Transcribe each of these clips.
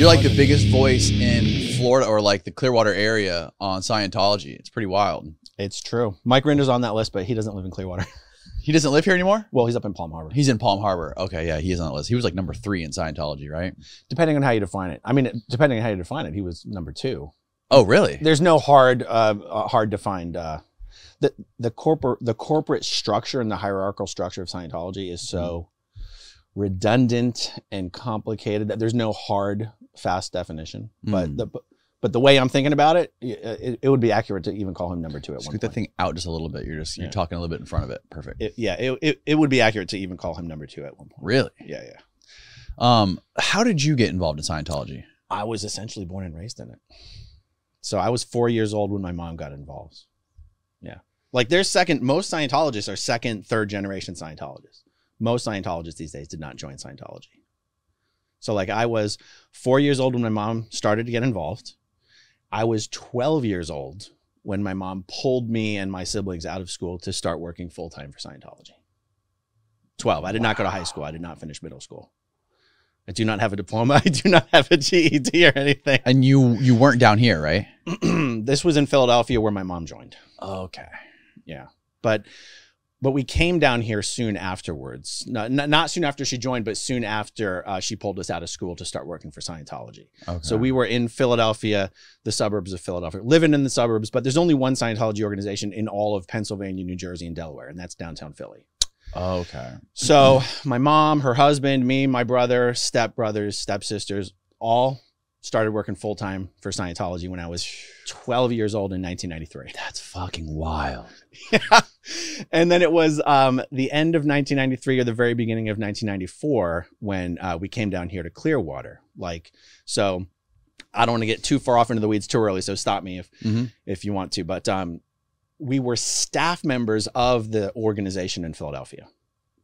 You're like the biggest voice in Florida or like the Clearwater area on Scientology. It's pretty wild. It's true. Mike Rinder's on that list, but he doesn't live in Clearwater. He doesn't live here anymore? well, he's up in Palm Harbor. He's in Palm Harbor. Okay, yeah, he is on the list. He was like number three in Scientology, right? Depending on how you define it. I mean, depending on how you define it, he was number two. Oh, really? There's no hard, uh, uh, hard defined. Uh, the the corporate the corporate structure and the hierarchical structure of Scientology is so redundant and complicated that there's no hard, fast definition. But Mm. the but the way I'm thinking about it, it, it would be accurate to even call him number two at one Scoot that thing out just a little bit. You're just you're Yeah. talking a little bit in front of it. Perfect. It- yeah, it, it, it would be accurate to even call him number two at one point. really? Yeah, yeah. Um, how did you get involved in Scientology? I was essentially born and raised in it. So I was four years old when my mom got involved. Yeah. Like there's second, most Scientologists are second, third generation Scientologists. Most Scientologists these days did not join Scientology. So like I was four years old when my mom started to get involved. I was 12 years old when my mom pulled me and my siblings out of school to start working full time for Scientology. 12. I did not go to high school. I did not finish middle school. I do not have a diploma. I do not have a GED or anything. And you you weren't down here, right? this was in Philadelphia where my mom joined. Okay. Yeah. But but we came down here soon afterwards. Not, not, soon after she joined, but soon after uh, she pulled us out of school to start working for Scientology. Okay. So we were in Philadelphia, the suburbs of Philadelphia, living in the suburbs, but there's only one Scientology organization in all of Pennsylvania, New Jersey, and Delaware, and that's downtown Philly. Okay. So my mom, her husband, me, my brother, step brothers, stepsisters, all started working full time for Scientology when I was 12 years old in 1993. That's fucking wild. yeah. And then it was um, the end of 1993 or the very beginning of 1994 when uh, we came down here to Clearwater. Like, so I don't want to get too far off into the weeds too early, so stop me if Mhm. if you want to. But um, we were staff members of the organization in Philadelphia,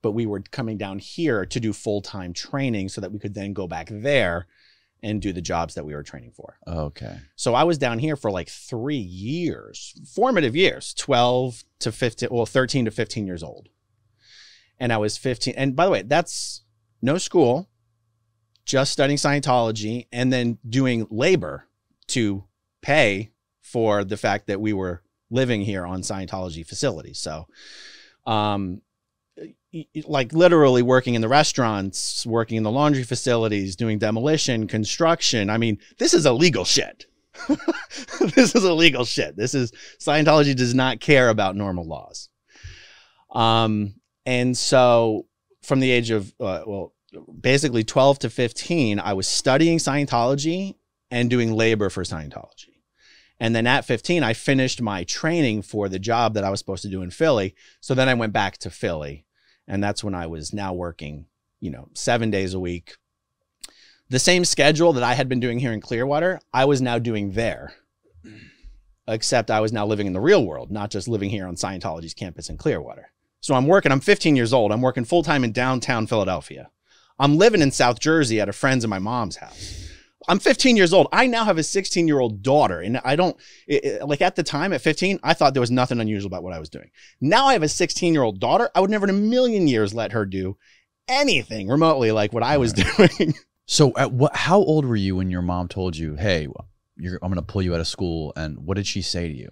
but we were coming down here to do full time training so that we could then go back there and do the jobs that we were training for. Okay. So I was down here for like three years, formative years, 12 to 15, well, 13 to 15 years old. And I was 15. And by the way, that's no school, just studying Scientology and then doing labor to pay for the fact that we were living here on Scientology facilities. So, um, like literally working in the restaurants, working in the laundry facilities, doing demolition, construction. I mean, this is illegal shit. this is illegal shit. This is Scientology does not care about normal laws. Um, and so from the age of uh, well, basically 12 to 15, I was studying Scientology and doing labor for Scientology. And then at 15, I finished my training for the job that I was supposed to do in Philly. So then I went back to Philly. And that's when I was now working, you know, seven days a week. The same schedule that I had been doing here in Clearwater, I was now doing there. Except I was now living in the real world, not just living here on Scientology's campus in Clearwater. So I'm working, I'm 15 years old. I'm working full time in downtown Philadelphia. I'm living in South Jersey at a friend's and my mom's house. I'm 15 years old. I now have a 16 year old daughter. And I don't, it- it- like at the time at 15, I thought there was nothing unusual about what I was doing. Now I have a 16 year old daughter. I would never in a million years let her do anything remotely like what I was doing. So at what how old were you when your mom told you, "Hey, you're, I'm going to pull you out of school." And what did she say to you?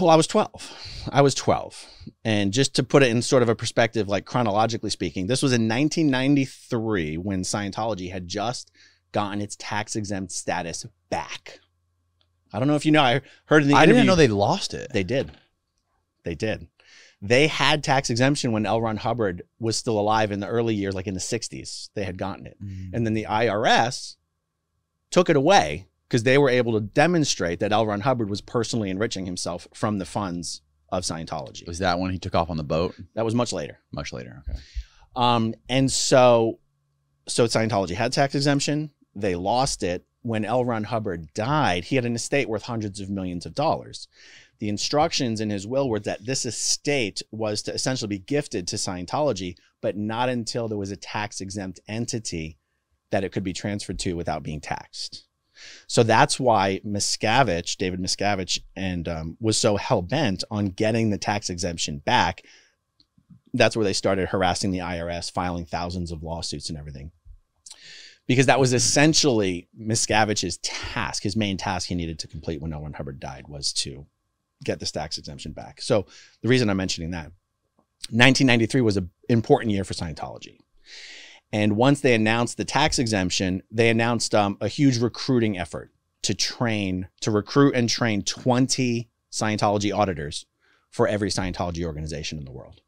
Well, I was 12. I was 12. And just to put it in sort of a perspective, like chronologically speaking, this was in 1993 when Scientology had just gotten its tax exempt status back. I don't know if you know, I heard in the I interview. didn't know they lost it. They did. They did. They had tax exemption when L. Ron Hubbard was still alive in the early years, like in the 60s. They had gotten it. Mm. And then the IRS took it away because they were able to demonstrate that L. Ron Hubbard was personally enriching himself from the funds of Scientology. Was that when he took off on the boat? That was much later. Much later. Okay. Um, and so, so Scientology had tax exemption. They lost it when L. Ron Hubbard died. He had an estate worth hundreds of millions of dollars. The instructions in his will were that this estate was to essentially be gifted to Scientology, but not until there was a tax exempt entity that it could be transferred to without being taxed. So that's why Miscavige, David Miscavige, and um, was so hell bent on getting the tax exemption back that's where they started harassing the IRS, filing thousands of lawsuits and everything. Because that was essentially Miscavige's task. His main task he needed to complete when. Ron Hubbard died was to get the tax exemption back. So the reason I'm mentioning that 1993 was an important year for Scientology. And once they announced the tax exemption, they announced um, a huge recruiting effort to train, to recruit and train 20 Scientology auditors for every Scientology organization in the world.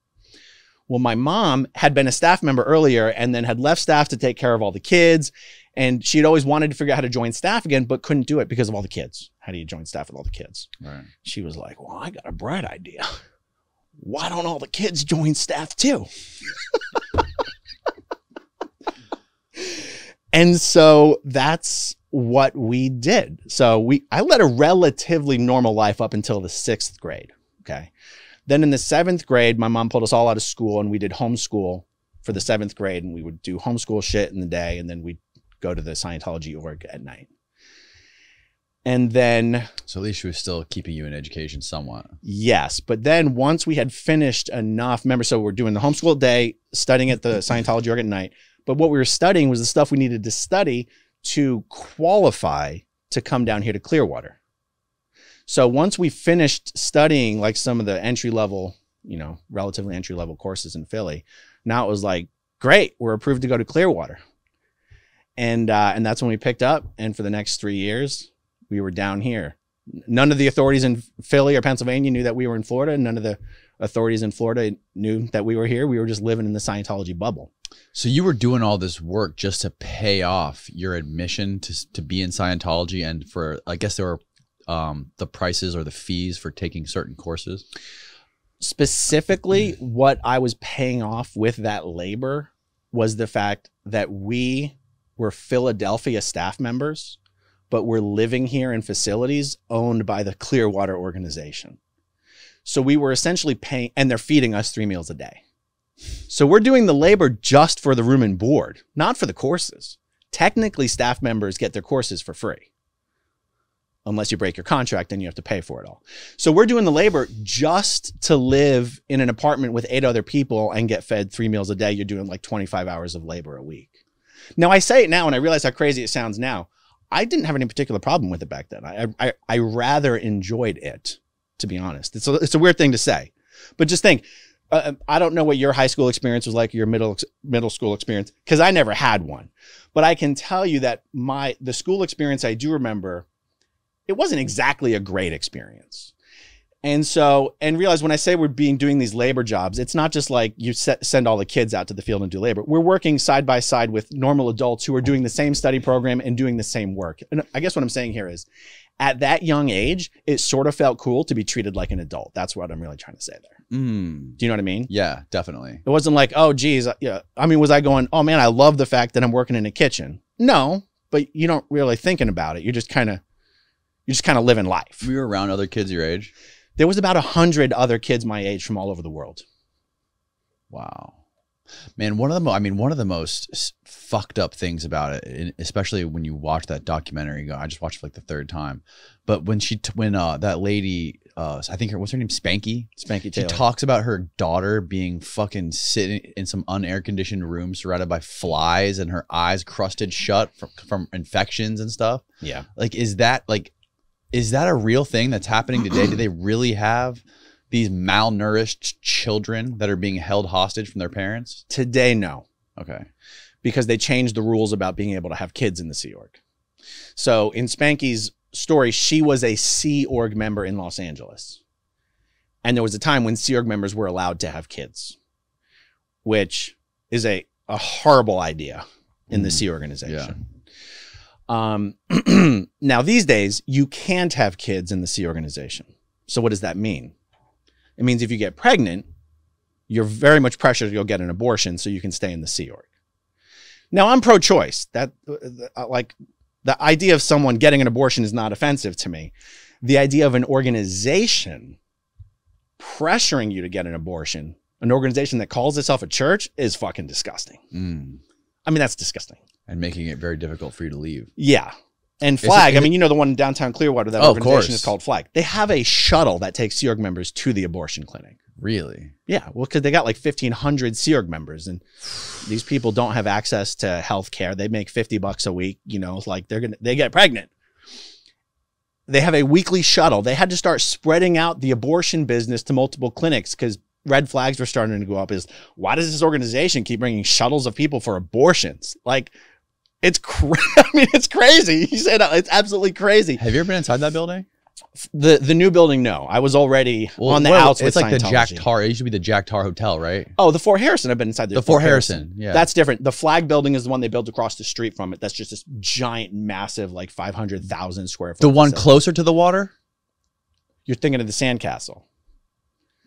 Well, my mom had been a staff member earlier and then had left staff to take care of all the kids. And she had always wanted to figure out how to join staff again, but couldn't do it because of all the kids. How do you join staff with all the kids? Right. She was like, Well, I got a bright idea. Why don't all the kids join staff too? and so that's what we did. So we I led a relatively normal life up until the sixth grade. Okay. Then in the seventh grade, my mom pulled us all out of school and we did homeschool for the seventh grade. And we would do homeschool shit in the day and then we'd go to the Scientology org at night. And then, So at least she was still keeping you in education somewhat. yes, but then once we had finished enough, remember, so we're doing the homeschool day, studying at the Scientology org at night. But what we were studying was the stuff we needed to study to qualify to come down here to Clearwater. So once we finished studying like some of the entry level, you know, relatively entry level courses in Philly, now it was like, great, we're approved to go to Clearwater. And uh, and that's when we picked up. And for the next three years, we were down here. None of the authorities in Philly or Pennsylvania knew that we were in Florida. None of the authorities in Florida knew that we were here. We were just living in the Scientology bubble. So you were doing all this work just to pay off your admission to to be in Scientology, and for I guess there were um, the prices or the fees for taking certain courses. specifically what I was paying off with that labor was the fact that we were Philadelphia staff members, but we're living here in facilities owned by the Clearwater organization. So we were essentially paying, and they're feeding us three meals a day. So we're doing the labor just for the room and board, not for the courses. Technically, staff members get their courses for free. Unless you break your contract, then you have to pay for it all. So we're doing the labor just to live in an apartment with eight other people and get fed three meals a day. You're doing like 25 hours of labor a week. Now I say it now and I realize how crazy it sounds now. I didn't have any particular problem with it back then. I I, I rather enjoyed it, to be honest. It's a, it's a weird thing to say, but just think. Uh, I don't know what your high school experience was like, your middle middle school experience, because I never had one. But I can tell you that my the school experience I do remember it wasn't exactly a great experience. And so, and realize when I say we're being doing these labor jobs, it's not just like you set, send all the kids out to the field and do labor. We're working side by side with normal adults who are doing the same study program and doing the same work. And I guess what I'm saying here is at that young age, it sort of felt cool to be treated like an adult. That's what I'm really trying to say there. Mm, Do you know what I mean? yeah, definitely. It wasn't like, oh, geez, uh, yeah. I mean, was I going, oh man, I love the fact that I'm working in a kitchen? No, but you don't really thinking about it. You're just kind of, you're just kind of living life. We were around other kids your age. There was about a hundred other kids my age from all over the world. Wow. Man, one of the I mean, one of the most fucked up things about it, especially when you watch that documentary. you go, I just watched it like the third time, but when she t- when uh that lady, uh I think her what's her name, Spanky. Spanky She talks about her daughter being fucking sitting in some unair conditioned room surrounded by flies and her eyes crusted shut from, from infections and stuff. yeah. Like, is that like, is that a real thing that's happening today? Do they really have these malnourished children that are being held hostage from their parents? Today, no, Okay. because they changed the rules about being able to have kids in the Sea Org. So in Spanky's story, she was a Sea Org member in Los Angeles. And there was a time when Sea Org members were allowed to have kids, which is a, a horrible idea in the Mm, Sea organization. Um, now, these days, you can't have kids in the Sea organization. So, what does that mean? It means if you get pregnant, you're very much pressured to go get an abortion so you can stay in the Sea Org. Now, I'm pro choice. That, uh, like, the idea of someone getting an abortion is not offensive to me. The idea of an organization pressuring you to get an abortion, an organization that calls itself a church, is fucking disgusting. Mm. I mean, that's disgusting. And making it very difficult for you to leave. Yeah. And Flag, is I mean, you know the one in downtown Clearwater, that Oh, organization course. is called Flag. They have a shuttle that takes Sea Org members to the abortion clinic. Really? Yeah, well, because they got like 1,500 Sea Org members, and these people don't have access to health care. They make 50 bucks a week, you know, like they're going to, they get pregnant. They have a weekly shuttle. They had to start spreading out the abortion business to multiple clinics because red flags were starting to go up. Is why does this organization keep bringing shuttles of people for abortions? Like, it's cra- I mean, it's crazy. You say that it's absolutely crazy. Have you ever been inside that building? The the new building, no, I was already Well, on the outs. It's like the Jack Tar. It used to be the Jack Tar Hotel, right? Oh, the Fort Harrison. I've been inside the, The Fort Harrison. Yeah. That's different. The flag building is the one they built across the street from it. That's just this giant, massive, like 500,000 square foot. the one facility. closer to the water. You're thinking of the sandcastle.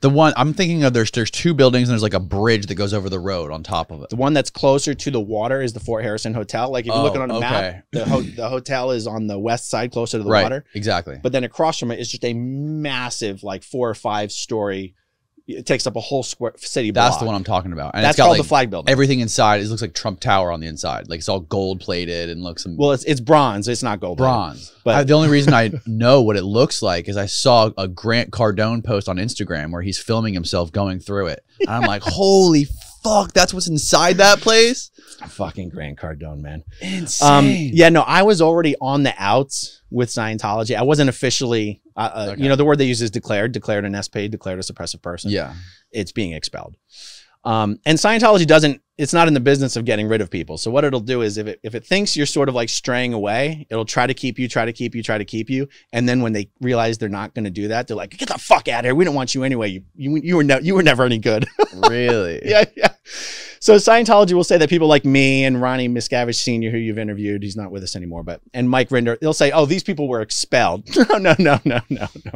The one I'm thinking of. There's there's two buildings and there's like a bridge that goes over the road on top of it. The one that's closer to the water is the Fort Harrison Hotel. Like if you're Oh, looking on a okay. map, the, ho- the hotel is on the west side, closer to the right. water. Exactly. But then across from it is just a massive, like four or five story. It takes up a whole square city block. That's the one I'm talking about. And That's it's got called like the flag building. everything inside. It looks like Trump Tower on the inside. Like it's all gold plated and looks well, it's it's bronze. It's not gold. bronze. But- I- the only reason I know what it looks like is I saw a Grant Cardone post on Instagram where he's filming himself going through it. And I'm like, holy fuck, that's what's inside that place. Fucking Grant Cardone, man. Insane. Um, yeah, no, I was already on the outs with Scientology. I wasn't officially, uh, uh, Okay. you know, the word they use is declared, declared an SP, declared a suppressive person. yeah. It's being expelled. Um, and Scientology doesn't, it's not in the business of getting rid of people. So what it'll do is if it, if it thinks you're sort of like straying away, it'll try to keep you, try to keep you, try to keep you. And then when they realize they're not going to do that, they're like, get the fuck out of here. We don't want you anyway. You, you, you were, ne- you were never any good. Really? yeah, yeah. So Scientology will say that people like me and Ronnie Miscavige Sr., who you've interviewed, he's not with us anymore, but and Mike Rinder, they'll say, "Oh, these people were expelled." no, no, no, no, no, no.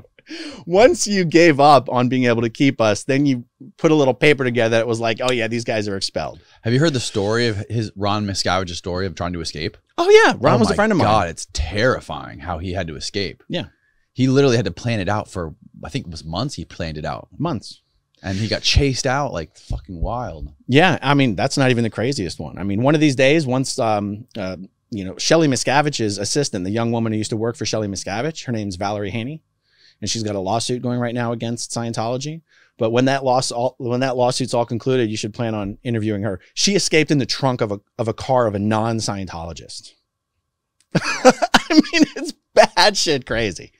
Once you gave up on being able to keep us, then you put a little paper together that was like, "Oh yeah, these guys are expelled." Have you heard the story of his Ron Miscavige's story of trying to escape? Oh yeah, Ron Oh was a friend of mine. God, it's terrifying how he had to escape. Yeah. He literally had to plan it out for I think it was months he planned it out. Months. And he got chased out like fucking wild. Yeah, I mean that's not even the craziest one. I mean, one of these days, once um, uh, you know, Shelly Miscavige's assistant, the young woman who used to work for Shelly Miscavige, her name's Valerie Haney, and she's got a lawsuit going right now against Scientology. But when that loss all when that lawsuit's all concluded, you should plan on interviewing her. She escaped in the trunk of a of a car of a non Scientologist. I mean, it's bad shit crazy.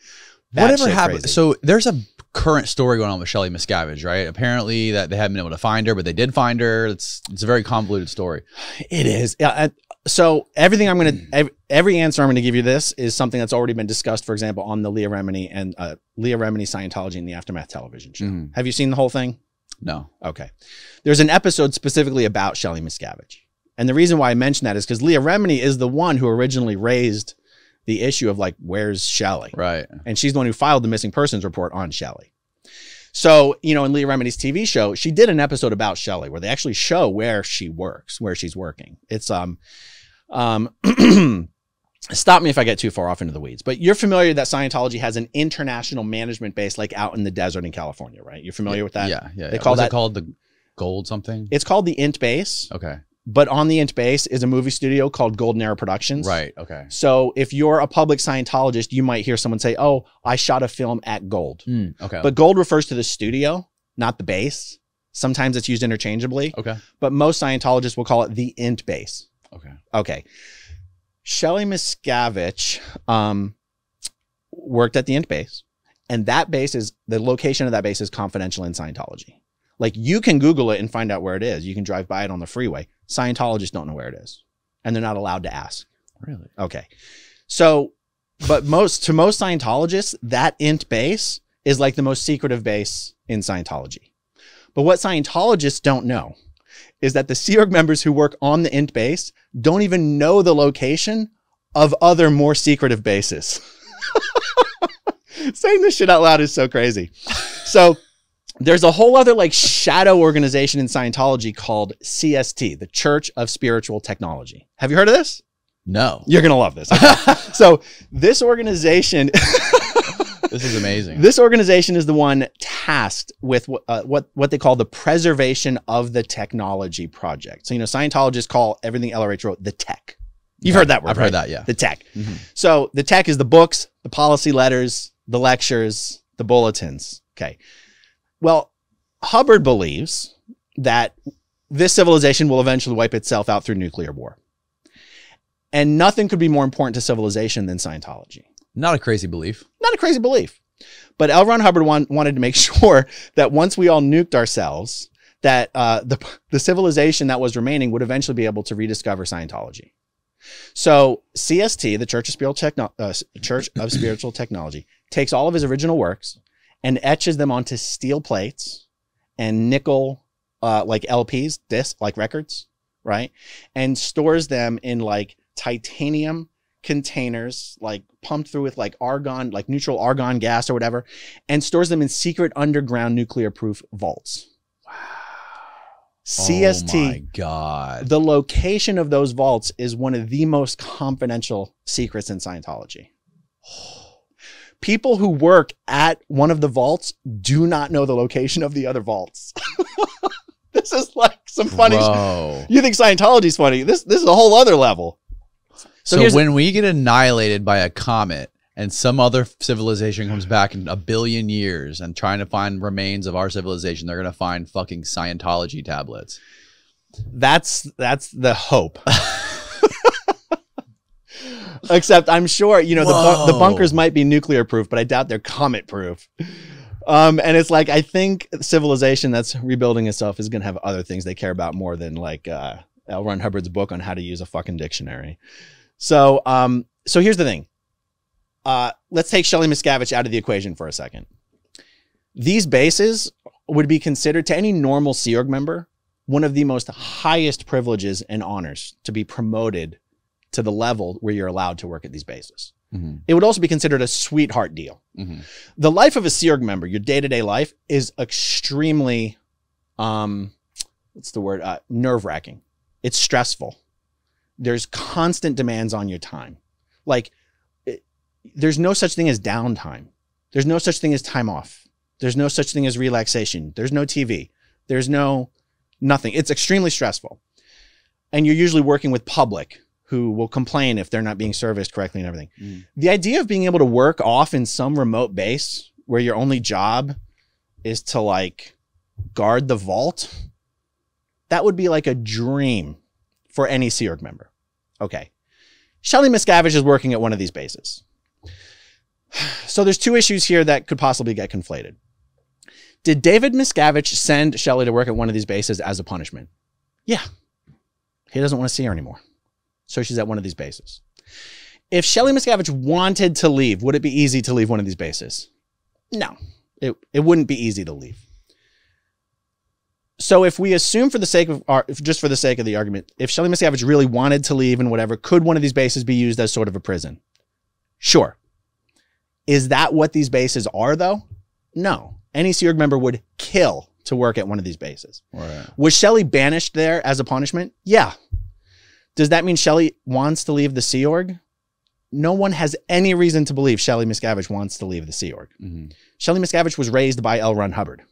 Bad Whatever happened. crazy. So there's a current story going on with Shelly Miscavige, right? Apparently that they haven't been able to find her, but they did find her. It's it's a very convoluted story. It is. Yeah. I- so everything I'm going to, every, every answer I'm going to give you this is something that's already been discussed, for example, on the Leah Remini and uh, Leah Remini Scientology and the Aftermath television show. Mhm. Have you seen the whole thing? No. Okay. There's an episode specifically about Shelley Miscavige. And the reason why I mention that is because Leah Remini is the one who originally raised the issue of like, where's Shelley? Right. and she's the one who filed the missing persons report on Shelley. So, you know, in Leah Remini's TV show, she did an episode about Shelley where they actually show where she works, where she's working. It's um um stop me if I get too far off into the weeds, but you're familiar that Scientology has an international management base like out in the desert in California, right? You're familiar with that? yeah. Yeah. They yeah. call that- it called the gold something? It's called the Int Base, Okay. But on the Int Base is a movie studio called Golden Era Productions. Right. Okay. So if you're a public Scientologist, you might hear someone say, "Oh, I shot a film at Gold." Mm, okay. But gold refers to the studio, not the base. Sometimes it's used interchangeably, okay. but most Scientologists will call it the int base. Okay. Okay. Shelly Miscavige um, worked at the int base, and that base is the location of that base is confidential in Scientology. Like you can Google it and find out where it is. You can drive by it on the freeway. Scientologists don't know where it is, and they're not allowed to ask. Really? Okay. So, but most to most Scientologists, that int base is like the most secretive base in Scientology. But what Scientologists don't know is that the Sea Org members who work on the int base don't even know the location of other more secretive bases. Saying this shit out loud is so crazy. So there's a whole other like shadow organization in Scientology called CST, the Church of Spiritual Technology. Have you heard of this? No. You're gonna love this. So this organization, This is amazing. this organization is the one tasked with what, uh, what what they call the preservation of the technology project. So you know, Scientologists call everything LRH wrote the tech. You've heard that word. I've right? heard that. Yeah. The tech. Mhm. So the tech is the books, the policy letters, the lectures, the bulletins. Okay. Well, Hubbard believes that this civilization will eventually wipe itself out through nuclear war. And nothing could be more important to civilization than Scientology. Not a crazy belief. Not a crazy belief. But L. Ron Hubbard want, wanted to make sure that once we all nuked ourselves, that uh, the, the civilization that was remaining would eventually be able to rediscover Scientology. So CST, the Church of Spiritual, Techno- uh, Church of Spiritual Technology, takes all of his original works and etches them onto steel plates and nickel, uh, like LPs, disc, like records, right? And stores them in like titanium containers, like pumped through with like argon, like neutral argon gas or whatever, and stores them in secret underground nuclear proof vaults. Wow. CST Oh my god. the location of those vaults is one of the most confidential secrets in Scientology. People who work at one of the vaults do not know the location of the other vaults. this is like some funny. Bro. You think Scientology's funny? This this is a whole other level. So So, when we get annihilated by a comet and some other civilization comes back in a billion years and trying to find remains of our civilization, they're gonna find fucking Scientology tablets. That's that's the hope. Except I'm sure you know the, bu- the bunkers might be nuclear proof, but I doubt they're comet proof. Um, and it's like I think civilization that's rebuilding itself is going to have other things they care about more than like uh, L. Ron Hubbard's book on how to use a fucking dictionary. So, um, so here's the thing. Uh, let's take Shelley Miscavige out of the equation for a second. These bases would be considered to any normal Sea Org member one of the most highest privileges and honors to be promoted to the level where you're allowed to work at these bases. Mhm. It would also be considered a sweetheart deal. Mhm. The life of a Sea member, your day to day life, is extremely, um, what's the word? Uh, Nerve wracking. It's stressful. There's constant demands on your time. Like, it, there's no such thing as downtime. There's no such thing as time off. There's no such thing as relaxation. There's no TV. There's no nothing. It's extremely stressful. And you're usually working with public who will complain if they're not being serviced correctly and everything. Mm. The idea of being able to work off in some remote base where your only job is to like guard the vault, that would be like a dream for any Sea Org member. Okay. Shelly Miscavige is working at one of these bases. So there's two issues here that could possibly get conflated. Did David Miscavige send Shelly to work at one of these bases as a punishment? Yeah. He doesn't want to see her anymore. So she's at one of these bases. If Shelly Miscavige wanted to leave, would it be easy to leave one of these bases? No, it, it wouldn't be easy to leave. So if we assume for the sake of our, if- just for the sake of the argument, if Shelly Miscavige really wanted to leave and whatever, could one of these bases be used as sort of a prison? Sure. Is that what these bases are though? No. Any Sea Org member would kill to work at one of these bases. Right. Was Shelley banished there as a punishment? Yeah. Does that mean Shelley wants to leave the Sea Org? No one has any reason to believe Shelley Miscavige wants to leave the Sea Org. Mhm. Shelley Miscavige was raised by L. Ron Hubbard,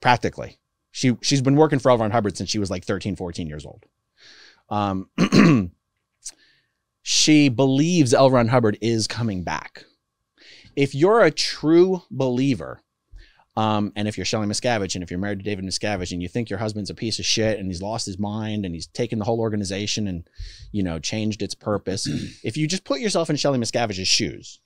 practically. She, she's been working for L. Ron Hubbard since she was like 13, 14 years old. Um, she believes L. Ron Hubbard is coming back. If you're a true believer, um, and if you're Shelley Miscavige and if you're married to David Miscavige and you think your husband's a piece of shit and he's lost his mind and he's taken the whole organization and, you know, changed its purpose, if you just put yourself in Shelley Miscavige's shoes,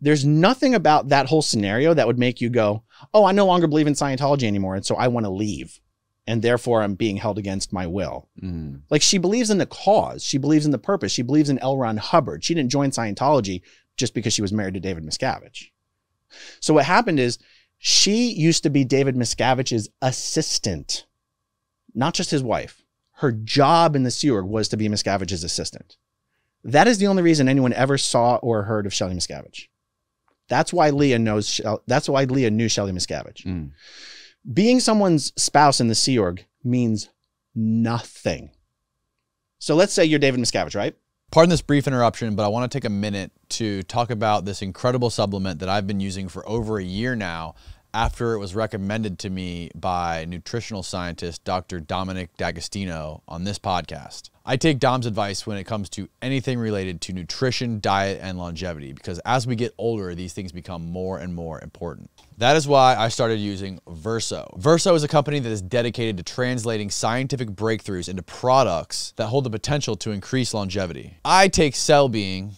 there's nothing about that whole scenario that would make you go, oh, I no longer believe in Scientology anymore. And so I want to leave. And therefore I'm being held against my will. Mhm. Like she believes in the cause. She believes in the purpose. She believes in L. Ron Hubbard. She didn't join Scientology just because she was married to David Miscavige. So what happened is she used to be David Miscavige's assistant, not just his wife. Her job in the Sea Org was to be Miscavige's assistant. That is the only reason anyone ever saw or heard of Shelley Miscavige. That's why Leah knows. That's why Leah knew Shelley Miscavige. Mm. Being someone's spouse in the Sea Org means nothing. So let's say you're David Miscavige, right? Pardon this brief interruption, but I want to take a minute to talk about this incredible supplement that I've been using for over a year now. After it was recommended to me by nutritional scientist Dr. Dominic D'Agostino on this podcast. I take Dom's advice when it comes to anything related to nutrition, diet, and longevity because as we get older, these things become more and more important. That is why I started using Verso. Verso is a company that is dedicated to translating scientific breakthroughs into products that hold the potential to increase longevity. I take Cell Being,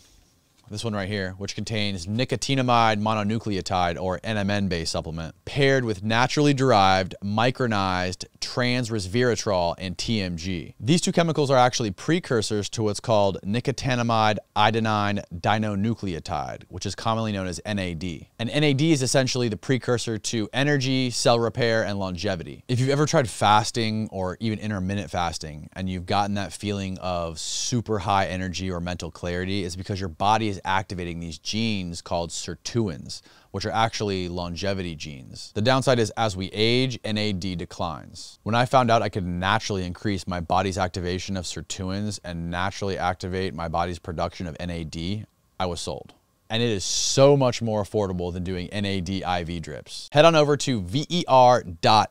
this one right here, which contains nicotinamide mononucleotide or NMN based supplement, paired with naturally derived micronized trans resveratrol and TMG. These two chemicals are actually precursors to what's called nicotinamide adenine dinucleotide, which is commonly known as NAD. And NAD is essentially the precursor to energy, cell repair, and longevity. If you've ever tried fasting or even intermittent fasting and you've gotten that feeling of super high energy or mental clarity, it's because your body is activating these genes called sirtuins, which are actually longevity genes. The downside is as we age, NAD declines. When I found out I could naturally increase my body's activation of sirtuins and naturally activate my body's production of NAD, I was sold. And it is so much more affordable than doing NAD IV drips. Head on over to ver.so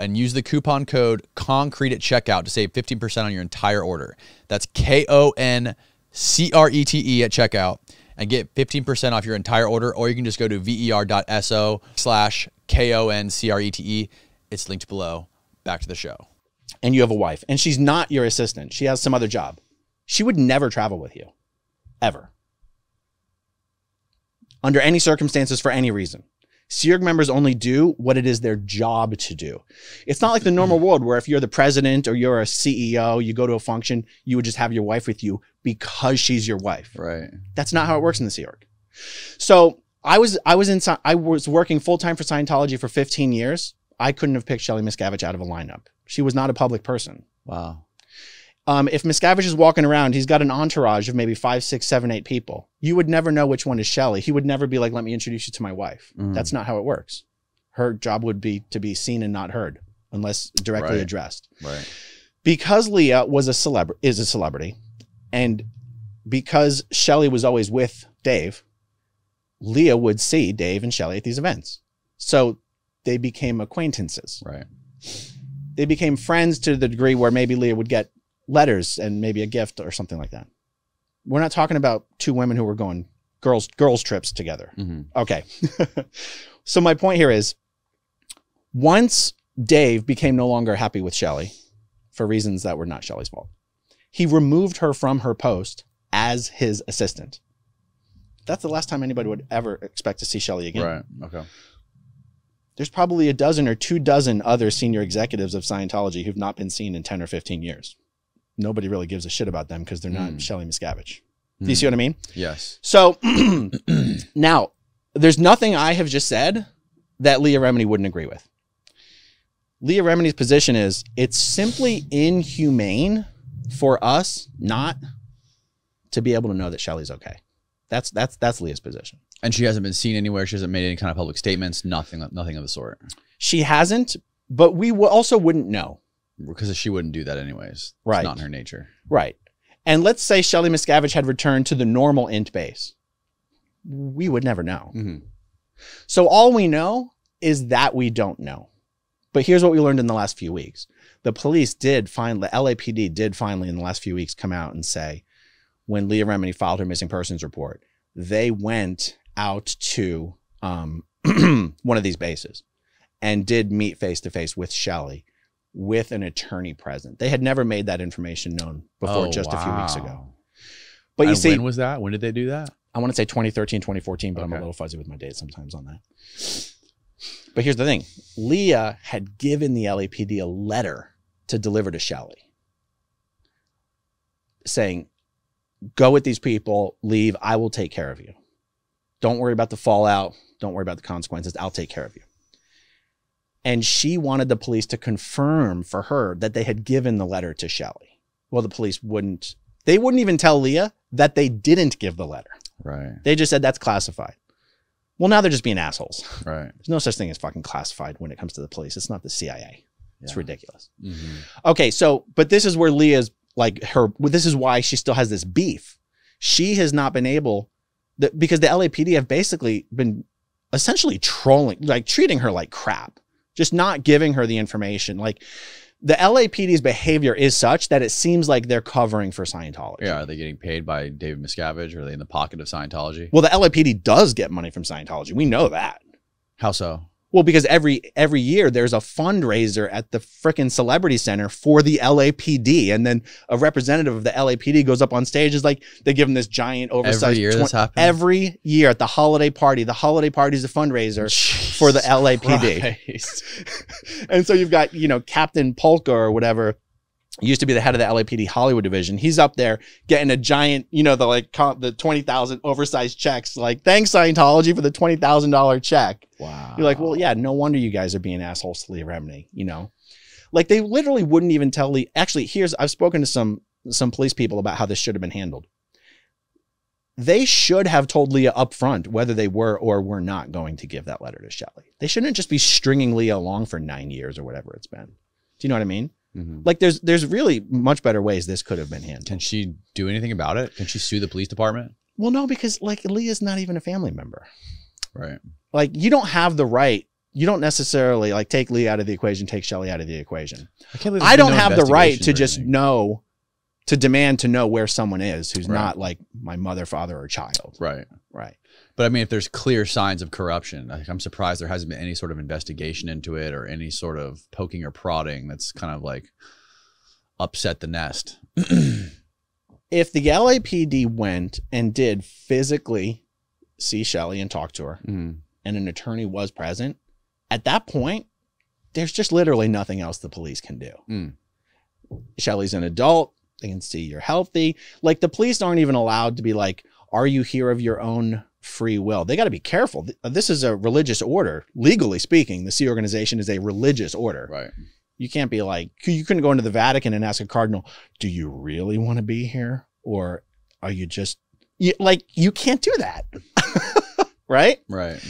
and use the coupon code KONCRETE at checkout to save 15% on your entire order. That's K O N C R E T E at checkout and get 15% off your entire order, or you can just go to ver.so slash K O N C R E T E. It's linked below. Back to the show. and you have a wife and she's not your assistant. She has some other job. She would never travel with you. Ever. Under any circumstances for any reason. Sea members only do what it is their job to do. It's not like the normal world where if you're the president or you're a CEO, you go to a function, you would just have your wife with you because she's your wife. Right. That's not how it works in the Sea So I was I was in I was working full time for Scientology for 15 years. I couldn't have picked Shelly Miscavige out of a lineup. She was not a public person. Wow. Um, if Miscavige is walking around, he's got an entourage of maybe five, six, seven, eight people. You would never know which one is Shelley. He would never be like, "Let me introduce you to my wife." Mm. That's not how it works. Her job would be to be seen and not heard, unless directly Right. addressed Right. because Leah was a celeb is a celebrity, and because Shelley was always with Dave, Leah would see Dave and Shelley at these events. So they became acquaintances. Right. They became friends to the degree where maybe Leah would get letters and maybe a gift or something like that. We're not talking about two women who were going girls girls trips together. hmm Okay. so my point here is once Dave became no longer happy with Shelley for reasons that were not Shelley's fault, he removed her from her post as his assistant. That's the last time anybody would ever expect to see Shelley again. Right. Okay. There's probably a dozen or two dozen other senior executives of Scientology who've not been seen in 10 or 15 years. Nobody really gives a shit about them because they're not Hmm. Shelley Miscavige. Do you see what I mean? Yes. So now, there's nothing I have just said that Leah Remini wouldn't agree with. Leah Remini's position is it's simply inhumane for us not to be able to know that Shelley's okay. That's that's that's Leah's position. And she hasn't been seen anywhere. She hasn't made any kind of public statements. Nothing. Nothing of the sort. She hasn't, but we w- also wouldn't know. Because she wouldn't do that anyways. Right. It's not in her nature. Right. And let's say Shelley Miscavige had returned to the normal int base. We would never know. Mm-hmm. So all we know is that we don't know. But here's what we learned in the last few weeks. The police did finally, LAPD did finally in the last few weeks come out and say when Leah Remini filed her missing persons report, they went out to um, one of these bases and did meet face to face with Shelley with an attorney present. They had never made that information known before oh, just a few weeks ago. But you Oh, And see, when was that? When did they do that? I want to say 2013, 2014, but I'm a little fuzzy with my dates sometimes on that. But here's the thing Leah had given the LAPD a letter to deliver to Shelley saying, Go with these people, leave, I will take care of you. Don't worry about the fallout, don't worry about the consequences, I'll take care of you. And she wanted the police to confirm for her that they had given the letter to Shelley. Well, the police wouldn't, they wouldn't even tell Leah that they didn't give the letter. Right. They just said that's classified. Well, now they're just being assholes. Right. There's no such thing as fucking classified when it comes to the police. It's not the CIA. It's Yeah. ridiculous. Mm-hmm. Okay, so but this is where Leah's like her. well, This is why she still has this beef. She has not been able, the, because the LAPD have basically been essentially trolling, like treating her like crap, just not giving her the information. Like the LAPD's behavior is such that it seems like they're covering for Scientology. Yeah, are they getting paid by David Miscavige? Or are they in the pocket of Scientology? Well, the LAPD does get money from Scientology. We know that. How so? Well, because every every year there's a fundraiser at the frickin' Celebrity Center for the LAPD, and then a representative of the LAPD goes up on stage. Is like they give them this giant oversized. Every year this happens? Every year at the holiday party, the holiday party is a fundraiser for the LAPD. And so you've got, you know, Captain Palka or whatever, used to be the head of the LAPD Hollywood division. He's up there getting a giant, you know, the like the 20,000 oversized checks. Like, thanks Scientology for the $20,000 check. Wow. You're like, well, yeah, no wonder you guys are being assholes to Leah Remini, you know? Like they literally wouldn't even tell Lee. Actually, here's I've spoken to some some police people about how this should have been handled. They should have told Leah up front whether they were or were not going to give that letter to Shelley. They shouldn't just be stringing Leah along for nine years or whatever it's been. Do you know what I mean? Mhm. Like there's there's really much better ways this could have been handled. Can she do anything about it? Can she sue the police department? Well, no, because like Leah's not even a family member. Right. Like you don't have the right. You don't necessarily like take Lee out of the equation, take Shelley out of the equation. I can't believe I don't no have the right to just anything. know, to demand to know where someone is who's Right. not like my mother, father, or child. Right. Right. But I mean, if there's clear signs of corruption, like, I'm surprised there hasn't been any sort of investigation into it or any sort of poking or prodding that's kind of like upset the nest. If the LAPD went and did physically see Shelly and talk to her, Mhm. and an attorney was present, at that point, there's just literally nothing else the police can do. Mm. Shelley's an adult. They can see you're healthy. Like the police aren't even allowed to be like, are you here of your own free will? They got to be careful. This is a religious order. Legally speaking, the Sea Organization is a religious order. Right. You can't be like, you couldn't go into the Vatican and ask a cardinal, do you really want to be here? Or are you just, you, like, you can't do that. right? Right.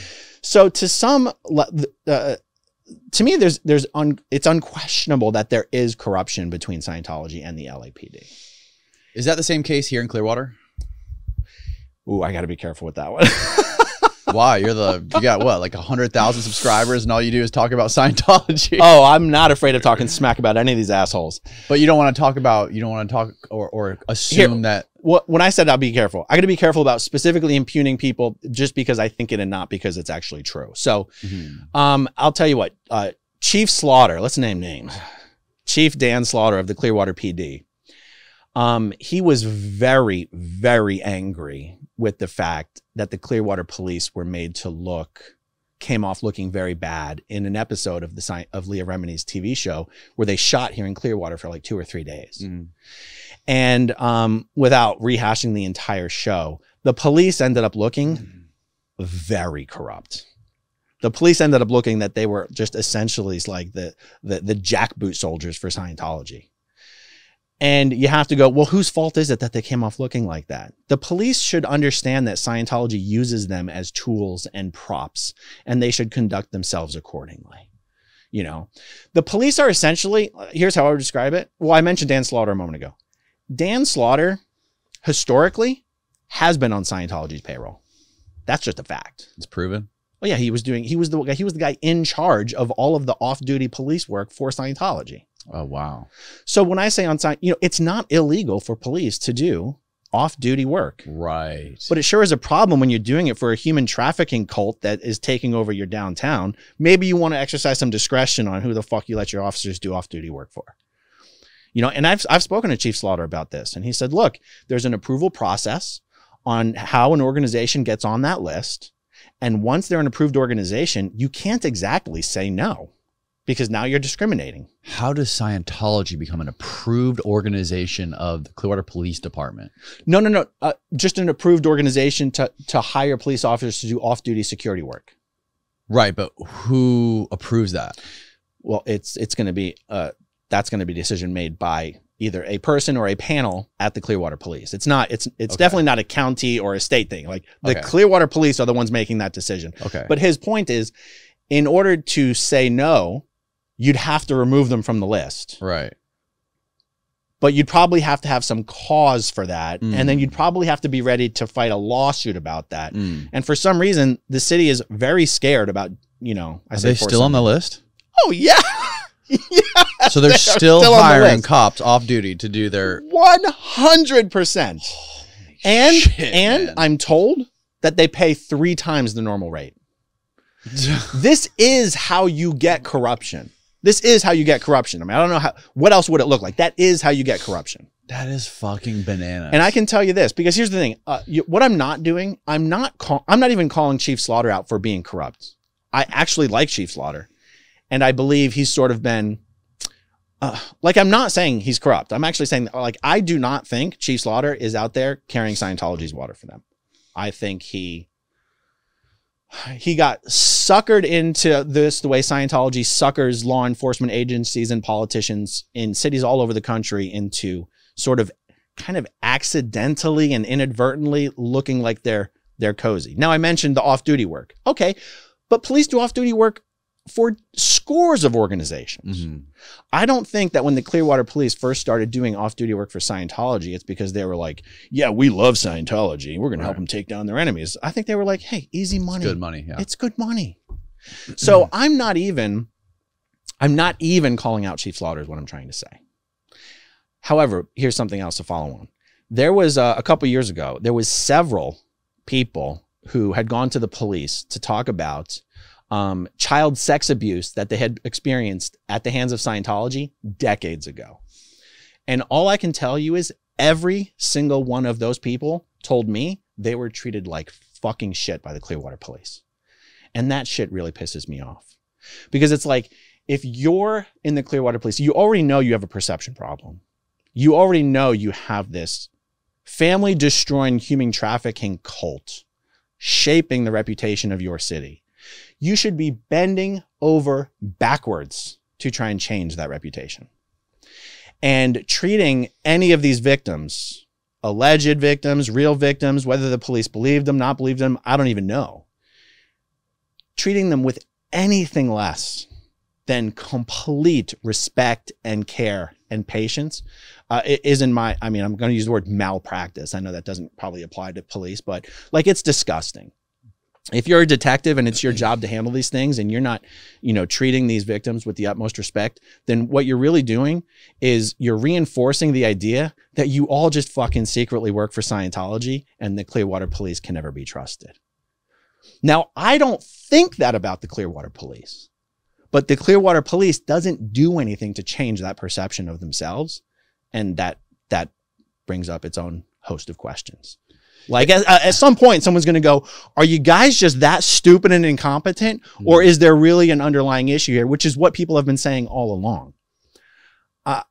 So to some, uh, to me, there's there's un, it's unquestionable that there is corruption between Scientology and the LAPD. Is that the same case here in Clearwater? Ooh, I got to be careful with that one. Why? You're the you got what, like a hundred thousand subscribers, and all you do is talk about Scientology. oh, I'm not afraid of talking smack about any of these assholes. But you don't want to talk about you don't want to talk or or assume that What when I said I'll be careful, I got to be careful about specifically impugning people just because I think it and not because it's actually true. So, um, I'll tell you what, uh, Chief Slaughter, let's name names. Chief Dan Slaughter of the Clearwater PD. Um, he was very, very angry with the fact that the Clearwater police were made to look, came off looking very bad in an episode of the of Leah Remini's TV show where they shot here in Clearwater for like two or three days. Mhm. And um, without rehashing the entire show, the police ended up looking very corrupt. The police ended up looking that they were just essentially like the the, the jackboot soldiers for Scientology. And you have to go, well, whose fault is it that they came off looking like that? The police should understand that Scientology uses them as tools and props, and they should conduct themselves accordingly. You know, the police are essentially, here's how I would describe it. Well, I mentioned Dan Slaughter a moment ago. Dan Slaughter, historically, has been on Scientology's payroll. That's just a fact. it's proven. Oh yeah, he was doing. He was the guy. He was the guy in charge of all of the off-duty police work for Scientology. Oh wow. So when I say on site, you know, it's not illegal for police to do off-duty work, Right. but it sure is a problem when you're doing it for a human trafficking cult that is taking over your downtown. Maybe you want to exercise some discretion on who the fuck you let your officers do off-duty work for. You know, and I've I've spoken to Chief Slaughter about this, and he said, look, there's an approval process on how an organization gets on that list. And once they're an approved organization, you can't exactly say no because now you're discriminating. How does Scientology become an approved organization of the Clearwater Police Department? No, no, no. Uh, just an approved organization to, to hire police officers to do off duty security work. Right, but who approves that? Well, it's it's going to be uh, that's going to be a decision made by either a person or a panel at the Clearwater Police. It's not. It's it's Okay. definitely not a county or a state thing. Like the Okay. Clearwater Police are the ones making that decision. Okay. But his point is, in order to say no, you'd have to remove them from the list. right. but you'd probably have to have some cause for that. Mm. And then you'd probably have to be ready to fight a lawsuit about that. Mm. And for some reason, the city is very scared about, you know, I Are they still on the list? Oh, yeah. yeah. So they're, They're still, still on the hiring cops off duty to do their 100%. And, shit, and man. I'm told that they pay three times the normal rate. this is how you get corruption. This is how you get corruption. I mean, I don't know how, what else would it look like? That is how you get corruption. that is fucking bananas. And I can tell you this because here's the thing: uh, you, what I'm not doing, I'm not call, I'm not even calling Chief Slaughter out for being corrupt. I actually like Chief Slaughter, and I believe he's sort of been. Uh, like I'm not saying he's corrupt. I'm actually saying like I do not think Chief Slaughter is out there carrying Scientology's water for them. I think he he got suckered into this the way Scientology suckers law enforcement agencies and politicians in cities all over the country into sort of kind of accidentally and inadvertently looking like they're they're cozy. Now I mentioned the off-duty work. Okay, but police do off-duty work for scores of organizations. Mhm. I don't think that when the Clearwater Police first started doing off-duty work for Scientology, it's because they were like, "Yeah, we love Scientology. We're going to help them take down their enemies." I think they were like, "Hey, easy money. Good money. Yeah. It's good money." So I'm not even, I'm not even calling out Chief Slaughter is what I'm trying to say. However, here's something else to follow on. There was uh, a couple years ago, there was several people who had gone to the police to talk about um, child sex abuse that they had experienced at the hands of Scientology decades ago. And all I can tell you is every single one of those people told me they were treated like fucking shit by the Clearwater police. And that shit really pisses me off. Because it's like, if you're in the Clearwater police, you already know you have a perception problem. You already know you have this family destroying human trafficking cult shaping the reputation of your city. You should be bending over backwards to try and change that reputation. And treating any of these victims, alleged victims, real victims, whether the police believed them, not believed them, I don't even know. Treating them with anything less than complete respect and care and patience uh, it is in my i mean i'm going to use the word malpractice i know that doesn't probably apply to police but like it's disgusting if you're a detective and it's your job to handle these things and you're not you know treating these victims with the utmost respect then what you're really doing is you're reinforcing the idea that you all just fucking secretly work for scientology and the clearwater police can never be trusted. Now i don't think that about the clearwater police but the clearwater police doesn't do anything to change that perception of themselves and that that brings up its own host of questions like at, at some point someone's going to go are you guys just that stupid and incompetent? Or is there really an underlying issue here? Which is what people have been saying all along. Uh,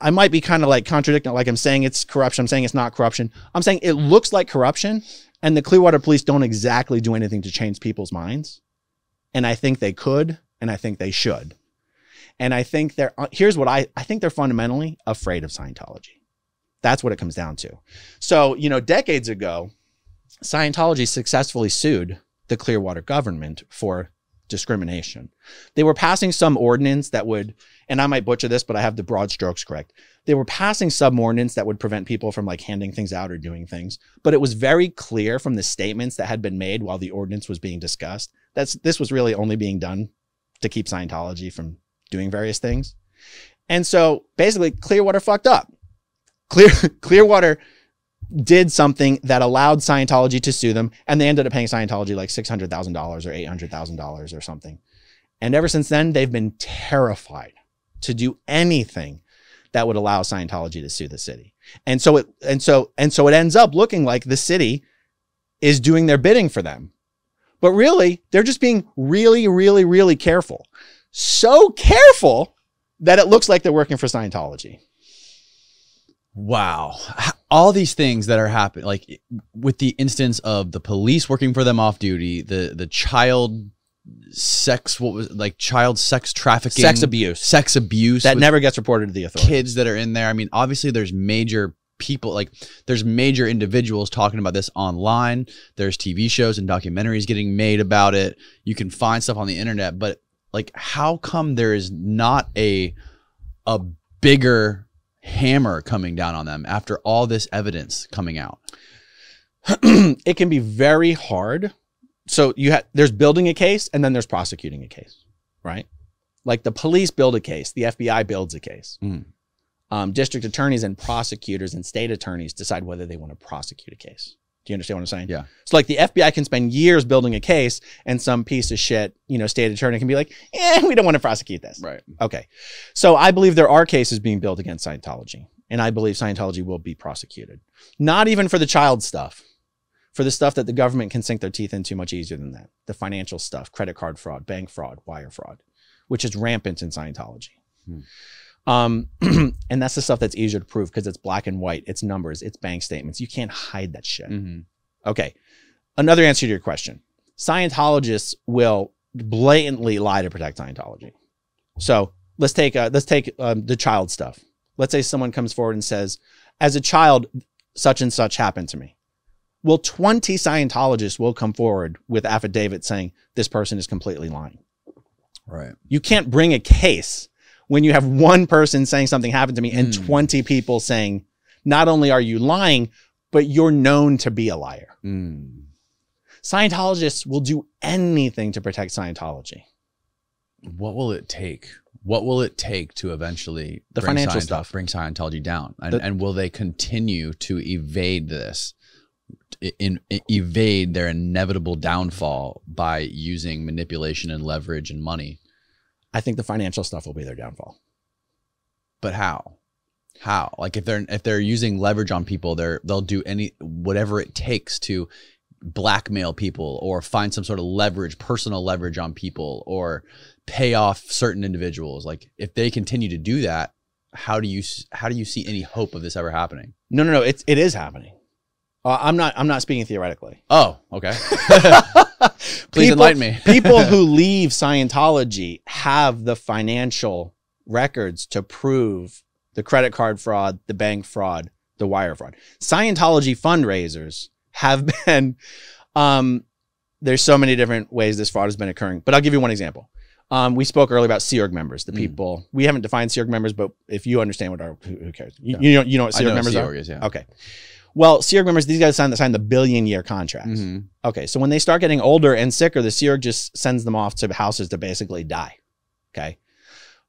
i might be kind of like contradicting like i'm saying it's corruption i'm saying it's not corruption. I'm saying it looks like corruption and the clearwater police don't exactly do anything to change people's minds. And I think they could, and I think they should. And I think they're uh, here's what I I think they're fundamentally afraid of Scientology. That's what it comes down to. So, you know, decades ago, Scientology successfully sued the Clearwater government for discrimination. They were passing some ordinance that would, and I might butcher this, but I have the broad strokes correct. They were passing some ordinance that would prevent people from like handing things out or doing things. But it was very clear from the statements that had been made while the ordinance was being discussed that this was really only being done to keep Scientology from doing various things. And so basically Clearwater fucked up. Clear Clearwater did something that allowed Scientology to sue them and they ended up paying Scientology like $600,000 or $800,000 or something. And ever since then they've been terrified to do anything that would allow Scientology to sue the city. And so it and so and so it ends up looking like the city is doing their bidding for them. But really, they're just being really, really, really careful. So careful that it looks like they're working for Scientology. Wow. All these things that are happening, like with the instance of the police working for them off duty, the the child sex, what was like child sex trafficking, Sex abuse. sex abuse That never gets reported to the authorities. kids that are in there. I mean, obviously, there's major people, like there's major individuals talking about this online. There's TV shows and documentaries getting made about it. You can find stuff on the internet, but like, how come there is not a a bigger hammer coming down on them after all this evidence coming out? it can be very hard. So you have there's building a case and then there's prosecuting a case, right? Like the police build a case, the FBI builds a case. Mm. Um, district attorneys and prosecutors and state attorneys decide whether they want to prosecute a case. Do you understand what I'm saying? Yeah. So like the FBI can spend years building a case, and some piece of shit, you know, state attorney can be like, "Eh, we don't want to prosecute this." Right. Okay. So I believe there are cases being built against Scientology, and I believe Scientology will be prosecuted. Not even for the child stuff, for the stuff that the government can sink their teeth into much easier than that. The financial stuff, credit card fraud, bank fraud, wire fraud, which is rampant in Scientology. Hmm. Um, and that's the stuff that's easier to prove because it's black and white, it's numbers, it's bank statements. You can't hide that shit. Mhm. Okay. Another answer to your question. Scientologists will blatantly lie to protect Scientology. So let's take uh, let's take um, the child stuff. Let's say someone comes forward and says, "As a child, such and such happened to me." Well, twenty Scientologists will come forward with affidavits saying this person is completely lying. Right. You can't bring a case when you have one person saying something happened to me and Hmm. 20 people saying, not only are you lying, but you're known to be a liar. Mm. Scientologists will do anything to protect Scientology. What will it take? What will it take to eventually The bring financial stuff. bring Scientology down? And, The- and will they continue to evade this, in evade their inevitable downfall by using manipulation and leverage and money? I think the financial stuff will be their downfall. But how? How? Like if they're if they're using leverage on people, they're they'll do any whatever it takes to blackmail people or find some sort of leverage, personal leverage on people or pay off certain individuals. Like if they continue to do that, how do you how do you see any hope of this ever happening? No, no, no. It's it is happening. Uh, I'm not. I'm not speaking theoretically. Oh, okay. Please People- enlighten me. People who leave Scientology have the financial records to prove the credit card fraud, the bank fraud, the wire fraud. Scientology fundraisers have been. Um, there's so many different ways this fraud has been occurring, but I'll give you one example. Um, we spoke earlier about Sea Org members, the Mm. people we haven't defined Sea Org members, but if you understand what our who, who cares, you, you know you know what Sea Org members Sea are. Is, yeah. Okay. Well, Sea Org members, these guys signed, signed the billion year contracts. Mhm. Okay. So when they start getting older and sicker, the Sea Org just sends them off to houses to basically die. Okay.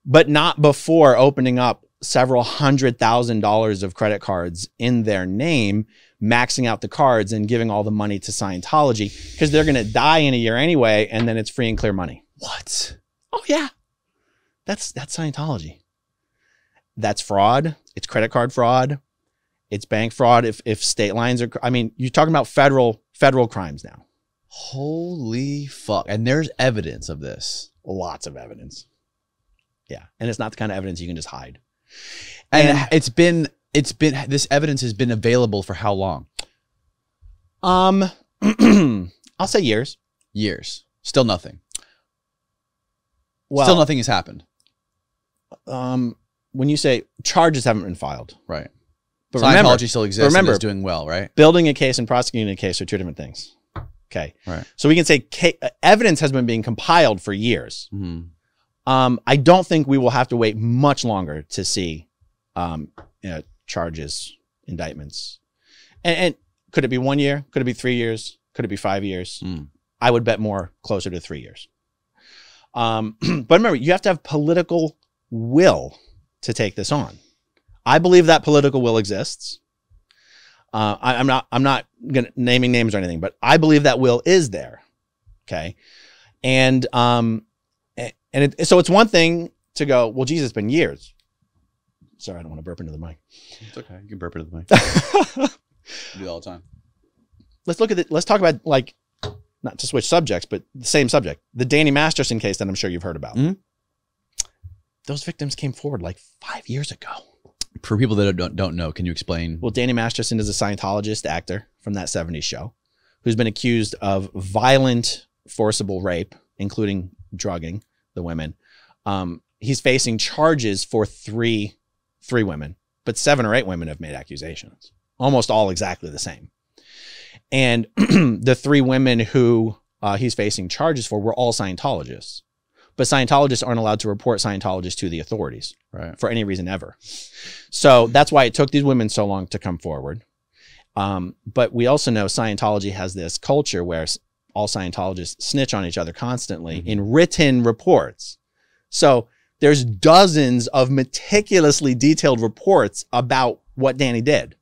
But not before opening up several hundred thousand dollars of credit cards in their name, maxing out the cards and giving all the money to Scientology because they're going to die in a year anyway. And then it's free and clear money. What? Oh, yeah. That's, that's Scientology. That's fraud. It's credit card fraud. It's bank fraud. If, if state lines are, I mean, you're talking about federal, federal crimes now. Holy fuck. And there's evidence of this. Lots of evidence. Yeah. And it's not the kind of evidence you can just hide. And, And- it's been it's been this evidence has been available for how long? Um, I'll say years. Years. Still nothing. Well, Still nothing has happened. um, when you say charges haven't been filed, Right. But Scientology remember, still exists remember- doing well, right? building a case and prosecuting a case are two different things. Okay. Right. So we can say uh, evidence has been being compiled for years. Mm-hmm. Um, I don't think we will have to wait much longer to see um, you know, charges, indictments. And, and could it be one year? Could it be three years? Could it be five years? Mm. I would bet more closer to three years. Um, but remember, you have to have political will to take this on. I believe that political will exists. Uh, I, I'm not. I'm not gonna naming names or anything, but I believe that will is there. Okay, and um, and it, so it's one thing to go. Well, Jesus, it's been years. Sorry, I don't want to burp into the mic. It's okay. You can burp into the mic. Do that all the time. let's look at it. Let's talk about like not to switch subjects, but the same subject. The Danny Masterson case that I'm sure you've heard about. Mhm. Those victims came forward like five years ago. For people that don't don't know, can you explain? Well, Danny Masterson is a Scientologist actor from that 70s show who's been accused of violent, forcible rape, including drugging the women. Um, he's facing charges for three three women, but seven or eight women have made accusations, almost all exactly the same. And the three women who uh, he's facing charges for were all Scientologists. But Scientologists aren't allowed to report Scientologists to the authorities Right. for any reason ever. So that's why it took these women so long to come forward. Um, but we also know Scientology has this culture where all Scientologists snitch on each other constantly Mhm. in written reports. So there's dozens of meticulously detailed reports about what Danny did,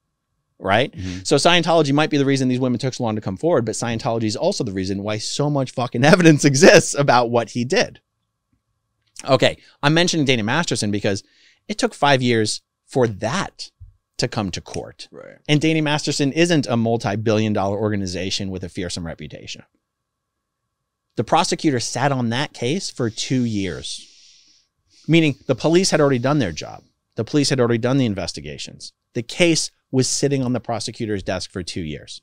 right? Mhm. So Scientology might be the reason these women took so long to come forward, but Scientology is also the reason why so much fucking evidence exists about what he did. Okay, I'm mentioning Danny Masterson because it took five years for that to come to court. Right. And Danny Masterson isn't a multi billion dollar organization with a fearsome reputation. The prosecutor sat on that case for two years, meaning the police had already done their job. The police had already done the investigations. The case was sitting on the prosecutor's desk for two years.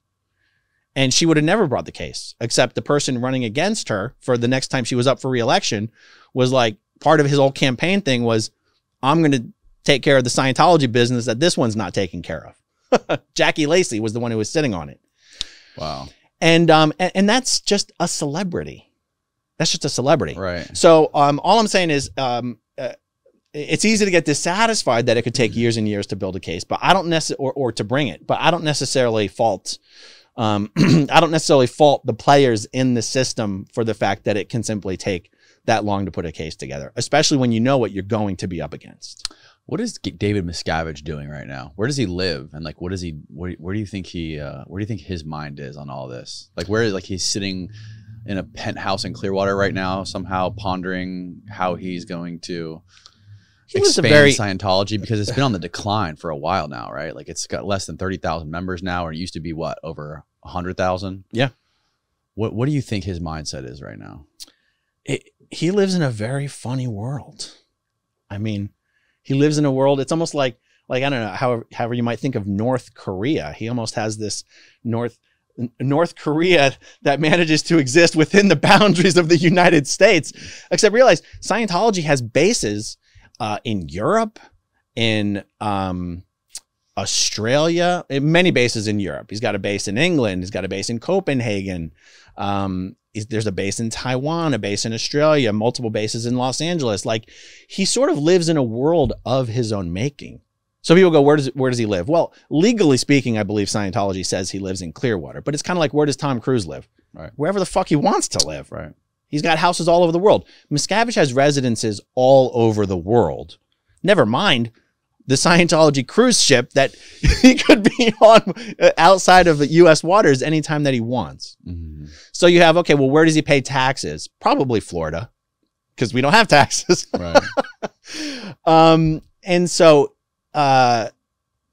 And she would have never brought the case, except the person running against her for the next time she was up for reelection was like part of his whole campaign thing was, I'm going to take care of the Scientology business that this one's not taking care of. Jackie Lacey was the one who was sitting on it. Wow. And um and, and that's just a celebrity. That's just a celebrity. Right. So um all I'm saying is um uh, it's easy to get dissatisfied that it could take years and years to build a case, but I don't necessarily or, or to bring it, but I don't necessarily fault um I don't necessarily fault the players in the system for the fact that it can simply take that long to put a case together, especially when you know what you're going to be up against. What is David Miscavige doing right now? Where does he live? And like, what does he? Where, where do you think he? Uh, where do you think his mind is on all this? Like, where like he's sitting in a penthouse in Clearwater right now, somehow pondering how he's going to He expand very Scientology because it's been on the decline for a while now, right? Like, it's got less than thirty thousand members now, and it used to be what over hundred thousand. Yeah. What What do you think his mindset is right now? It, he lives in a very funny world. I mean, he lives in a world. It's almost like like I don't know however however you might think of North Korea. He almost has this North North Korea that manages to exist within the boundaries of the United States. Except realize Scientology has bases uh, in Europe, in um, Australia, eh, many bases in Europe. He's got a base in England. He's got a base in Copenhagen. Um, there's a base in Taiwan, a base in Australia, multiple bases in Los Angeles. Like he sort of lives in a world of his own making. So people go, where does where does he live? Well, legally speaking, I believe Scientology says he lives in Clearwater, but it's kind of like where does Tom Cruise live? Right. Wherever the fuck he wants to live. Right. He's got houses all over the world. Miscavige has residences all over the world. Never mind the Scientology cruise ship that he could be on outside of the U.S. waters anytime that he wants. Mhm. So you have, okay, well, where does he pay taxes? Probably Florida, because we don't have taxes. Right. um, and so uh,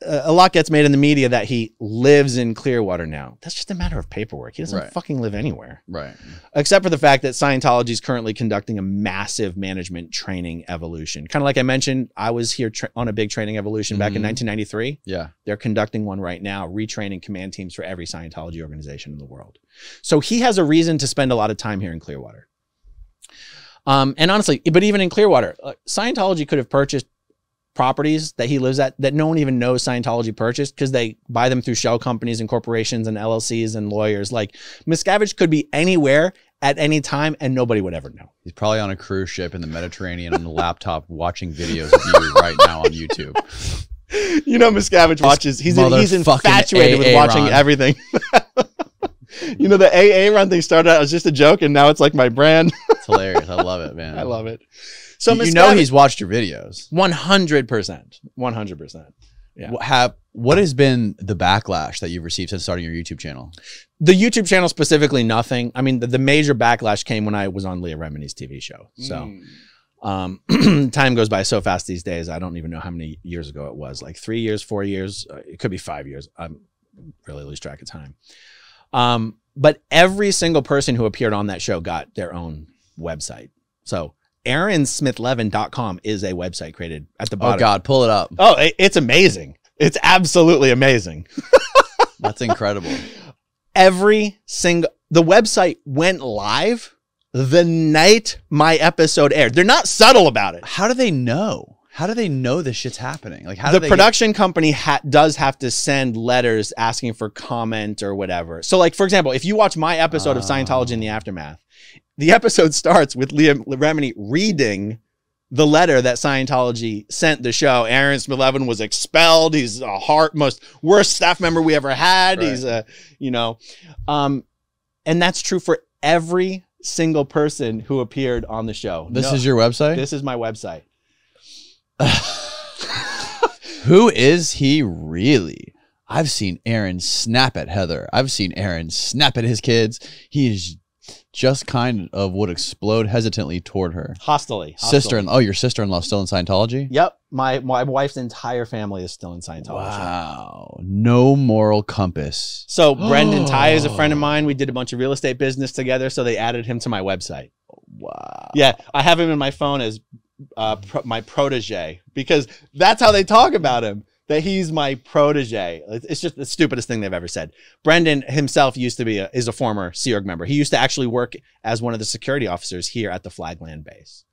a lot gets made in the media that he lives in Clearwater now. That's just a matter of paperwork. He doesn't Right. fucking live anywhere right. except for the fact that Scientology is currently conducting a massive management training evolution. Kind of like I mentioned, I was here tra- on a big training evolution back in Mhm. 1993. Yeah. They're conducting one right now, retraining command teams for every Scientology organization in the world. So he has a reason to spend a lot of time here in Clearwater. Um, and honestly, but even in Clearwater, uh, Scientology could have purchased properties that he lives at that no one even knows Scientology purchased because they buy them through shell companies and corporations and LLCs and lawyers. Like Miscavige could be anywhere at any time and nobody would ever know. He's probably on a cruise ship in the Mediterranean on the laptop watching videos of you right now on YouTube. You know, Miscavige watches. He's he's motherfucking infatuated with watching everything. you know, the AA run thing started out as just a joke, and now it's like my brand. It's hilarious. I love it, man. I love it. So you, know he's watched your videos. one hundred percent, one hundred percent. Yeah. What have what has been the backlash that you've received since starting your YouTube channel? The YouTube channel specifically, nothing. I mean, the, the major backlash came when I was on Leah Remini's TV show. So. Um, time goes by so fast these days. I don't even know how many years ago it was. Like three years, four years. Uh, it could be five years. I'm really lose track of time. Um, but every single person who appeared on that show got their own website. So aaronsmithlevin.com is a website created at the oh, bottom. oh. God, pull it up. Oh, it- it's amazing. It's absolutely amazing. That's incredible. Every single the website went live the night my episode aired. They're not subtle about it. How do they know? How do they know this shit's happening? Like how do the production company ha- does have to send letters asking for comment or whatever. So, like for example, if you watch my episode of Oh. Scientology in the aftermath, the episode starts with Leah Remini reading the letter that Scientology sent the show. Aaron Smith Levin was expelled. He's a heart most worst staff member we ever had. Right. He's a, you know, um, and that's true for every single person who appeared on the show. This No, is your website. this is my website. Who is he really? I've seen Aaron snap at Heather. I've seen Aaron snap at his kids. He is just kind of would explode hesitantly toward her. Hostily. hostily. Sister in oh, your sister in law still in Scientology? Yep. My my wife's entire family is still in Scientology. Wow. No moral compass. So Brendan Tighe is a friend of mine. We did a bunch of real estate business together, so they added him to my website. Wow. Yeah, I have him in my phone as uh, pro- my protege because that's how they talk about him. That he's my protege. It's it's just the stupidest thing they've ever said. Brendan himself used to be a, is a former Sea Org member. He used to actually work as one of the security officers here at the Flag Land base.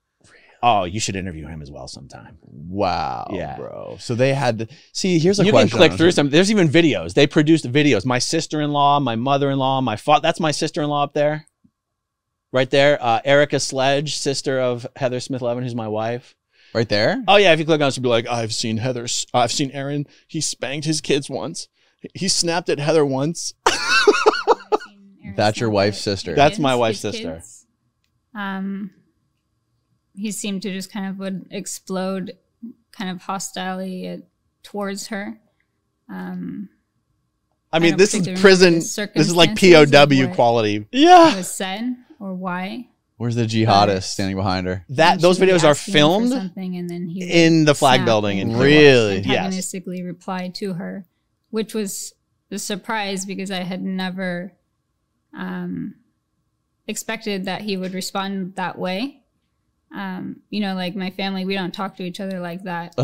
Oh, you should interview him as well sometime. Wow, Yeah. bro. So they had to see. Here's a you question. can click through some. There's even videos. They produced videos. My sister-in-law, my mother-in-law, my father. That's my sister-in-law up there, right there. Uh, Erica Sledge, sister of Heather Smith Levin, who's my wife. right there. Oh yeah, if you click on it, she'll be like, I've seen Heather. I've seen Aaron. He spanked his kids once. He snapped at Heather once. That's your wife's sister. That's my wife's sister. Um, he seemed to just kind of would explode, kind of hostilely uh, towards her. Um, I mean, don't this is prison. This is like POW quality. yeah. was said or why. Where's the jihadist standing behind her? That those videos are ask him for filmed something, and then he in the flag building and Cleveland. Really? Yes. antagonistically reply to her, which was a surprise because I had never um, expected that he would respond that way. Um, you know, like my family, we don't talk to each other like that.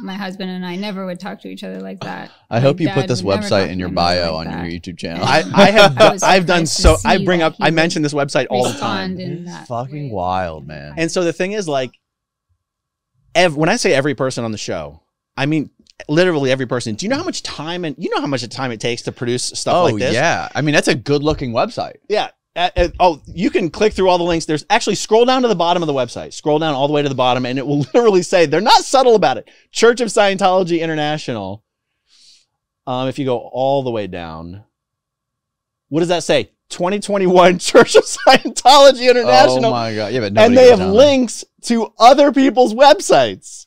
My husband and I never would talk to each other like that. I My hope you put this would never talk website in your bio like on that. your YouTube channel. I, I have I done, I've done so. I bring up. I would mention this website all the time. Respond in fucking way. wild, man. And so the thing is, like, ev- when I say every person on the show, I mean literally every person. Do you know how much time and you know how much time it takes to produce stuff oh like this? yeah, I mean that's a good looking website. Yeah. Uh, uh, oh, you can click through all the links. There's actually scroll down to the bottom of the website. Scroll down all the way to the bottom, and it will literally say they're not subtle about it. Church of Scientology International. Um, if you go all the way down, what does that say? 2021 Church of Scientology International Oh my god, yeah, but and they have down links to other people's websites.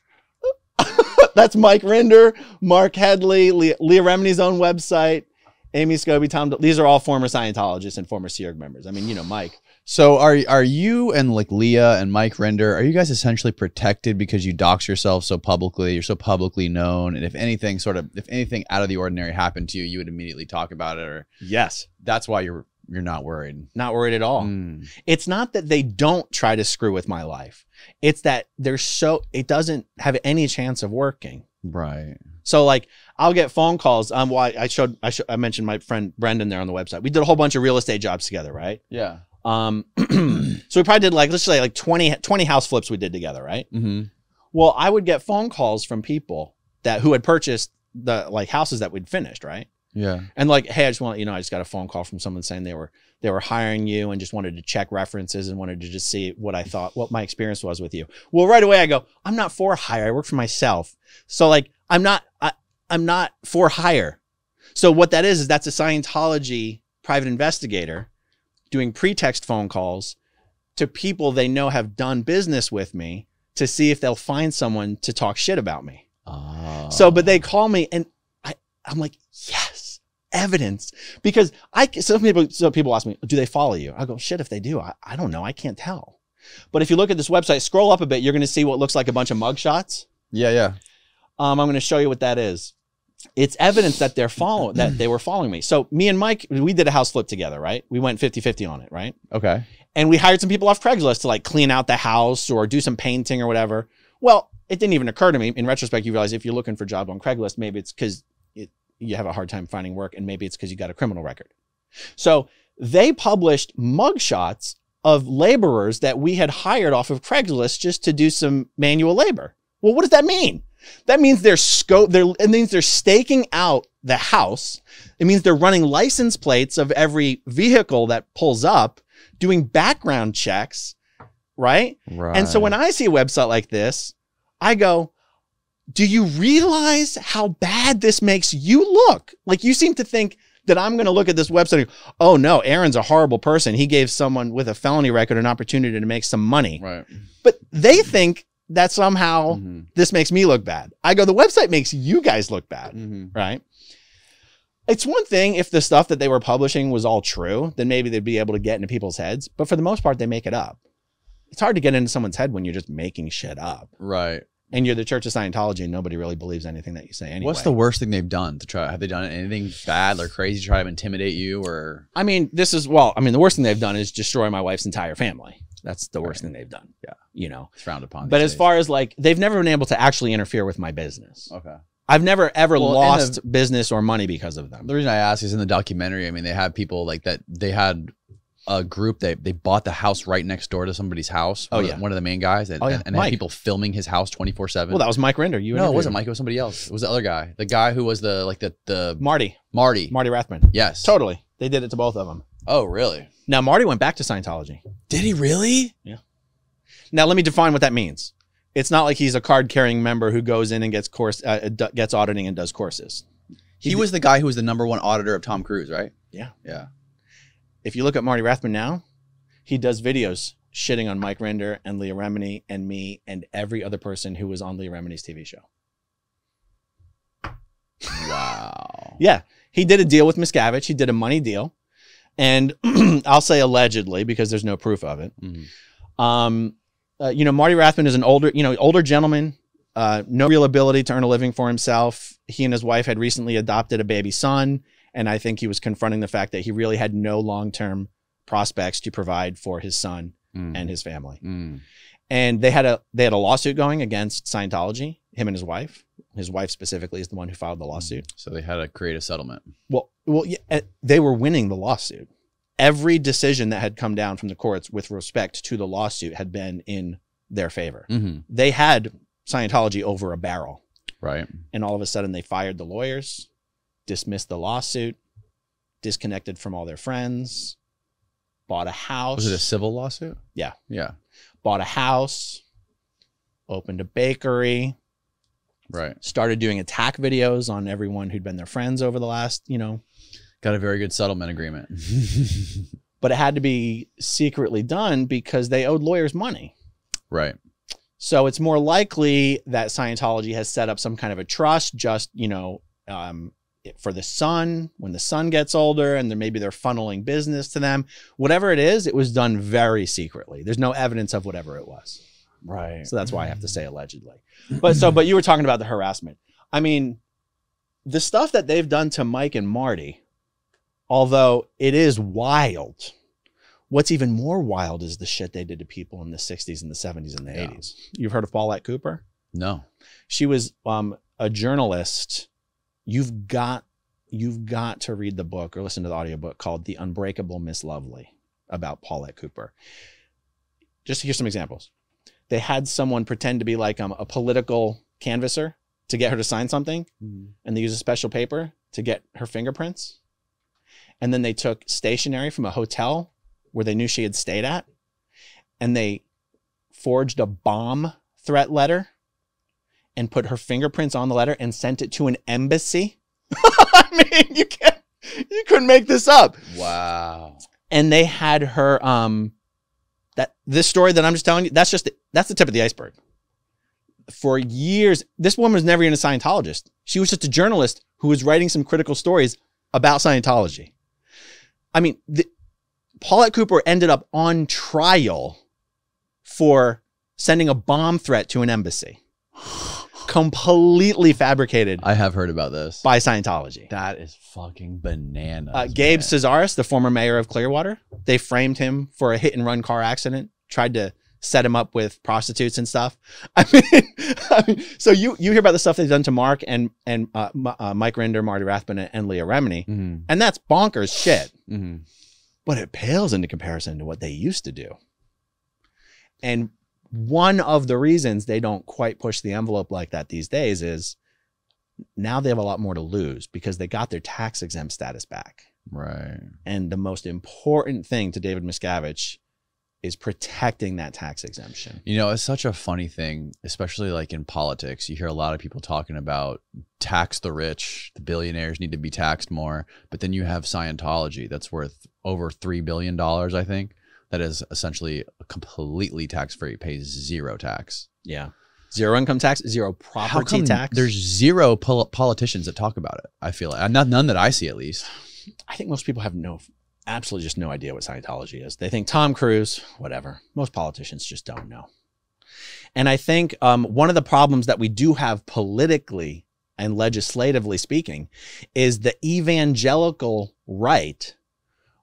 That's Mike Rinder, Marc Headley, Leah Remini's own website, Amy Scobee, Tom. These are all former Scientologists and former Sea Org members. I mean, you know, Mike. So are are you and like Leah and Mike Rinder, are you guys essentially protected because you dox yourself so publicly, you're so publicly known, and if anything sort of if anything out of the ordinary happened to you, you would immediately talk about it, or Yes, that's why you're you're not worried. not worried at all. Mm. It's not that they don't try to screw with my life. It's that they're so it doesn't have any chance of working. Right. So like I'll get phone calls. Um, well, I, I showed I, I mentioned my friend Brendan there on the website. We did a whole bunch of real estate jobs together, right? Yeah. Um, so we probably did like let's say like 20, 20 house flips we did together, right? Mm-hmm. Well, I would get phone calls from people that who had purchased the like houses that we'd finished, right? Yeah. And like, hey, I just want you know, I just got a phone call from someone saying they were they were hiring you and just wanted to check references and wanted to just see what I thought, what my experience was with you. Well, right away I go, I'm not for hire. I work for myself. So like, I'm not, I, I'm not for hire. So what that is is that's a Scientology private investigator doing pretext phone calls to people they know have done business with me to see if they'll find someone to talk shit about me. Oh. So, but they ah. call me and I, I'm like, yes, evidence. Because I, some people, so people ask me, do they follow you? I go, shit, if they do, I, I don't know. I can't tell. But if you look at this website, scroll up a bit, you're going to see what looks like a bunch of mugshots. yeah, yeah. Um, I'm going to show you what that is. It's evidence that they're following, that they were following me. So me and Mike, we did a house flip together, right? We went 50 50 on it, right? Okay. and we hired some people off Craigslist to like clean out the house or do some painting or whatever. Well, it didn't even occur to me. In retrospect, you realize if you're looking for a job on Craigslist, maybe it's because you have a hard time finding work, and maybe it's because you got a criminal record. So they published mugshots of laborers that we had hired off of Craigslist just to do some manual labor. Well, what does that mean? That means they're scope. They're, it means they're staking out the house. It means they're running license plates of every vehicle that pulls up doing background checks, right? Right. And so when I see a website like this, I go, do you realize how bad this makes you look? Like you seem to think that I'm going to look at this website and go, oh no, Aaron's a horrible person. He gave someone with a felony record an opportunity to make some money. Right. But they think that somehow Mhm. this makes me look bad. I go, the website makes you guys look bad, Mhm. right? It's one thing if the stuff that they were publishing was all true, then maybe they'd be able to get into people's heads. But for the most part, they make it up. It's hard to get into someone's head when you're just making shit up. Right. And you're the Church of Scientology and nobody really believes anything that you say anyway. What's the worst thing they've done to try? Have they done anything bad or crazy to try to intimidate you or? I mean, this is, well, I mean, the worst thing they've done is destroy my wife's entire family. That's the worst Right. thing they've done. Yeah. You know, it's frowned upon. but as days. far as like, they've never been able to actually interfere with my business. okay, I've never ever Well, lost business or money because of them. the reason I ask is in the documentary. I mean, they had people like that. They had a group that they bought the house right next door to somebody's house. Oh, one of- yeah. one of the main guys, and, Oh, yeah. and, and had people filming his house twenty four seven. Well, that was Mike Rinder. You no, it wasn't. Mike. It was somebody else. It was the other guy, the guy who was the like the the Marty. Marty. Marty Rathbun. yes. Totally. They did it to both of them. Oh, really? Now, Marty went back to Scientology. Did he really? Yeah. Now, let me define what that means. It's not like he's a card carrying member who goes in and gets course uh, d- gets auditing and does courses. He, He was the guy who was the number one auditor of Tom Cruise, right? Yeah. Yeah. If you look at Marty Rathbun now, he does videos shitting on Mike Rinder and Leah Remini and me and every other person who was on Leah Remini's TV show. Wow. Yeah, he did a deal with Miscavige. He did a money deal, and I'll say allegedly because there's no proof of it. Mhm. Um, uh, you know, Marty Rathbun is an older, you know, older gentleman, uh, no real ability to earn a living for himself. He and his wife had recently adopted a baby son, and I think he was confronting the fact that he really had no long-term prospects to provide for his son Mm. and his family. Mm. And they had a they had a lawsuit going against Scientology. Him and his wife. His wife specifically is the one who filed the lawsuit. So they had to create a settlement. Well, well, yeah, uh, they were winning the lawsuit. Every decision that had come down from the courts with respect to the lawsuit had been in their favor. Mm-hmm. They had Scientology over a barrel, Right. and all of a sudden they fired the lawyers, dismissed the lawsuit, disconnected from all their friends, bought a house, Was it a civil lawsuit? Yeah. Yeah. bought a house, opened a bakery, Right. started doing attack videos on everyone who'd been their friends over the last, you know, Got a very good settlement agreement. but it had to be secretly done because they owed lawyers money. right. So it's more likely that Scientology has set up some kind of a trust, just you know, um, for the son when the son gets older, and then maybe they're funneling business to them. Whatever it is, it was done very secretly. There's no evidence of whatever it was, Right. so that's why I have to say allegedly. But so, but you were talking about the harassment. I mean, the stuff that they've done to Mike and Marty, although it is wild. What's even more wild is the shit they did to people in the 60s and the 70s and the Yeah. 80s. You've heard of Paulette Cooper? No. She was um, a journalist. You've got you've got to read the book or listen to the audiobook called The Unbreakable Miss Lovely about Paulette Cooper. Just here's some examples. They had someone pretend to be like um, a political canvasser to get her to sign something and they used a special paper to get her fingerprints. And then they took stationery from a hotel where they knew she had stayed at and they forged a bomb threat letter and put her fingerprints on the letter and sent it to an embassy. I mean, you can't you couldn't make this up. Wow. And they had her um that this story that I'm just telling you, that's just the, that's the tip of the iceberg. For years, this woman was never even a Scientologist. She was just a journalist who was writing some critical stories about Scientology. I mean, the, Paulette Cooper ended up on trial for sending a bomb threat to an embassy. Completely fabricated I have heard about this. by Scientology. that is fucking bananas. Uh, Gabe man. Cazares, the former mayor of Clearwater, they framed him for a hit and run car accident. Tried to set him up with prostitutes and stuff. I mean, I mean, so you you hear about the stuff they've done to Mark and and uh, uh, Mike Rinder, Marty Rathbun, and, and Leah Remini, Mhm. and that's bonkers shit. Mhm. But it pales into comparison to what they used to do. And one of the reasons they don't quite push the envelope like that these days is now they have a lot more to lose because they got their tax exempt status back. Right. And the most important thing to David Miscavige is protecting that tax exemption. You know, it's such a funny thing, especially like in politics. You hear a lot of people talking about tax the rich, the billionaires need to be taxed more. But then you have Scientology that's worth over $3 billion, I think, that is essentially completely tax free, pays zero tax. Yeah. Zero income tax, zero property tax. there's zero pol- politicians that talk about it? I feel like not none that I see at least. I think most people have no, absolutely just no idea what Scientology is. They think Tom Cruise, whatever. Most politicians just don't know. And I think um, one of the problems that we do have politically and legislatively speaking is the evangelical right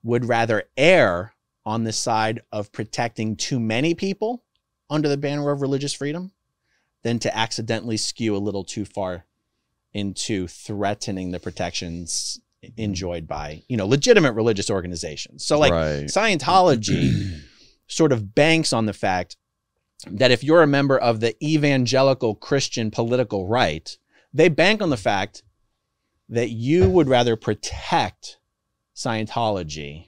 would rather err on the side of protecting too many people under the banner of religious freedom than to accidentally skew a little too far into threatening the protections mm-hmm. enjoyed by you know legitimate religious organizations so like right. scientology sort of banks on the fact that if you're a member of the evangelical christian political right they bank on the fact that you would rather protect scientology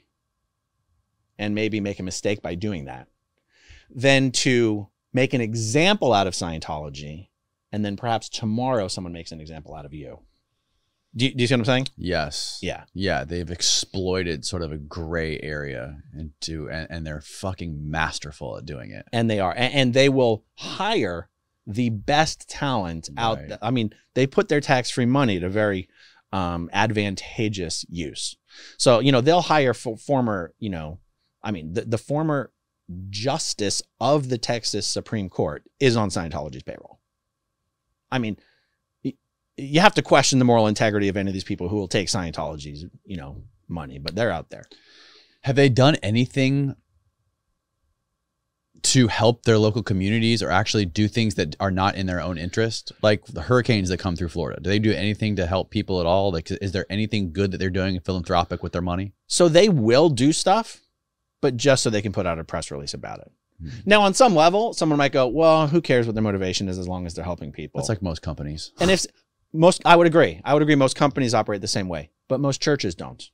and maybe make a mistake by doing that than to make an example out of scientology and then perhaps tomorrow someone makes an example out of you do you, do you see what i'm saying Yes. yeah Yeah, they've exploited sort of a gray area into, and, and they're fucking masterful at doing it. and they are and, and they will hire the best talent out Right. i mean they put their tax-free money to very um, advantageous use so you know they'll hire for former you know i mean the, the former justice of the texas supreme court is on scientology's payroll i mean you have to question the moral integrity of any of these people who will take scientology's you know money but they're out there Have they done anything to help their local communities or actually do things that are not in their own interest? Like the hurricanes that come through Florida. Do they do anything to help people at all? Like, is there anything good that they're doing philanthropic with their money? So they will do stuff, but just so they can put out a press release about it. Hmm. Now, on some level, someone might go, "Well, who cares what their motivation is as long as they're helping people?" That's like most companies. and if most, I would agree. I would agree. Most companies operate the same way, but most churches don't.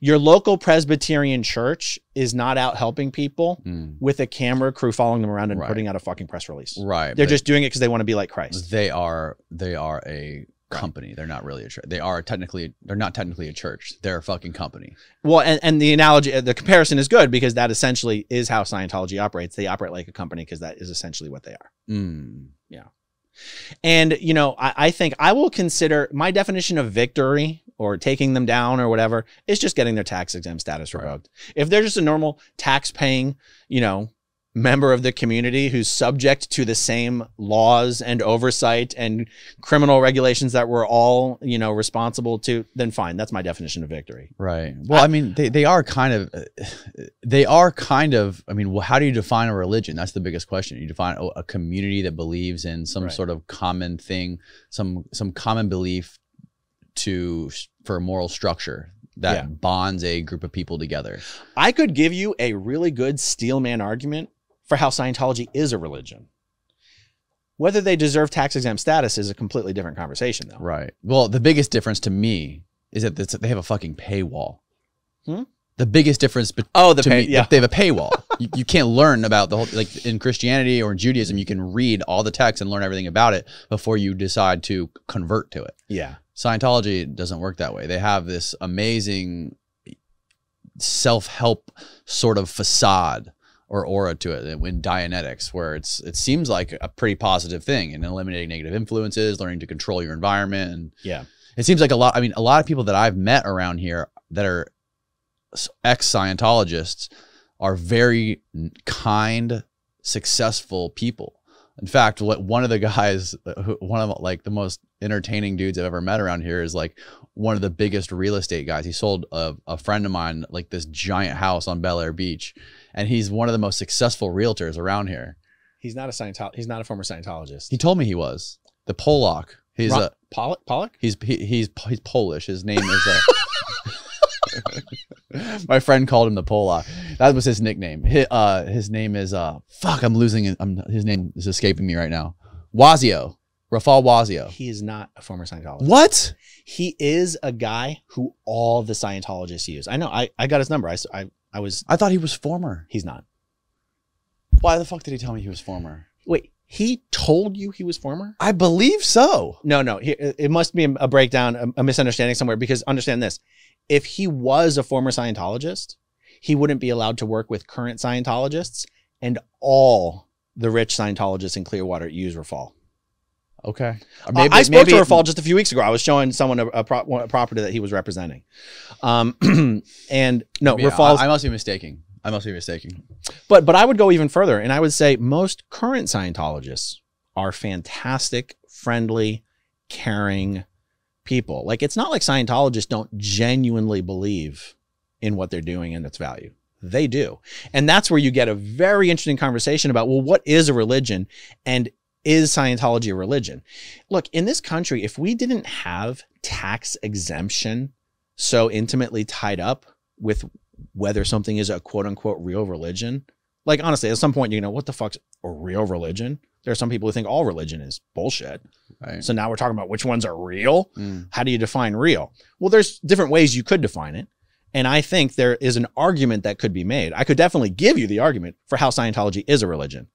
Your local Presbyterian church is not out helping people Mm, with a camera crew following them around and Right. putting out a fucking press release. right. They're just doing it because they want to be like Christ. they are they are a company. They're not really a church. They are technically they're not technically a church. They're a fucking company. Well, and, and the analogy, the comparison is good because that essentially is how Scientology operates. They operate like a company because that is essentially what they are. Mm. And, you know, I, I think I will consider my definition of victory or taking them down or whatever is just getting their tax exempt status Right. revoked. If they're just a normal tax paying, you know, member of the community who's subject to the same laws and oversight and criminal regulations that we're all, you know, responsible to, then fine. That's my definition of victory. Right. Well, I, mean, they, they are kind of, they are kind of, I mean, well, how do you define a religion? That's the biggest question. You define a, a community that believes in some Right. sort of common thing, some, some common belief to, for a moral structure that Yeah. bonds a group of people together. I could give you a really good steelman argument for how Scientology is a religion. Whether they deserve tax exempt status is a completely different conversation, though. Right. Well, the biggest difference to me is that they have a fucking paywall. Hmm? The biggest difference be- Oh, the to pay, me, yeah. they have a paywall. you, you can't learn about the whole like in Christianity or in Judaism. You can read all the text and learn everything about it before you decide to convert to it. Yeah. Scientology doesn't work that way. They have this amazing self-help sort of facade or aura to it in Dianetics, where it's it seems like a pretty positive thing and eliminating negative influences, learning to control your environment, and Yeah. it seems like a lot. I mean, a lot of people that I've met around here that are ex Scientologists are very kind, successful people. In fact, what one of the guys, one of like the most entertaining dudes I've ever met around here is like one of the biggest real estate guys. He sold a, a friend of mine like this giant house on Belleair Beach, and he's one of the most successful realtors around here. He's not a Scientologist. He's not a former Scientologist. He told me he was the Pollock. He's Ron- a Pollock? Pollock? He's he, he's he's Polish. His name is. Uh, my friend called him the Polak. That was his nickname. His, uh, his name is uh, fuck. I'm losing it. I'm his name is escaping me right now. Wazio. Rafal Wazio. He is not a former Scientologist. What? He is a guy who all the Scientologists use. I know. I, I got his number. I, I, I was. I thought he was former. He's not. Why the fuck did he tell me he was former? Wait. He told you he was former? I believe so. No, no. He, it must be a breakdown, a, a misunderstanding somewhere. Because understand this: if he was a former Scientologist, he wouldn't be allowed to work with current Scientologists, and all the rich Scientologists in Clearwater use Rafal. Okay. Or Uh, I spoke to Rafal just a few weeks ago. I was showing someone a, a, pro, a property that he was representing, um, and no, maybe- Rafal's I, I must be mistaking. I must be mistaking. But but I would go even further, and I would say most current Scientologists are fantastic, friendly, caring people. Like it's not like Scientologists don't genuinely believe in what they're doing and its value. They do. And that's where you get a very interesting conversation about well, what is a religion and is Scientology a religion? Look, in this country, if we didn't have tax exemption so intimately tied up with whether something is a quote unquote real religion, like honestly, at some point, you know, what the fuck's a real religion? There are some people who think all religion is bullshit. Right. So now we're talking about which ones are real. Mm. How do you define real? Well, there's different ways you could define it. And I think there is an argument that could be made. I could definitely give you the argument for how Scientology is a religion.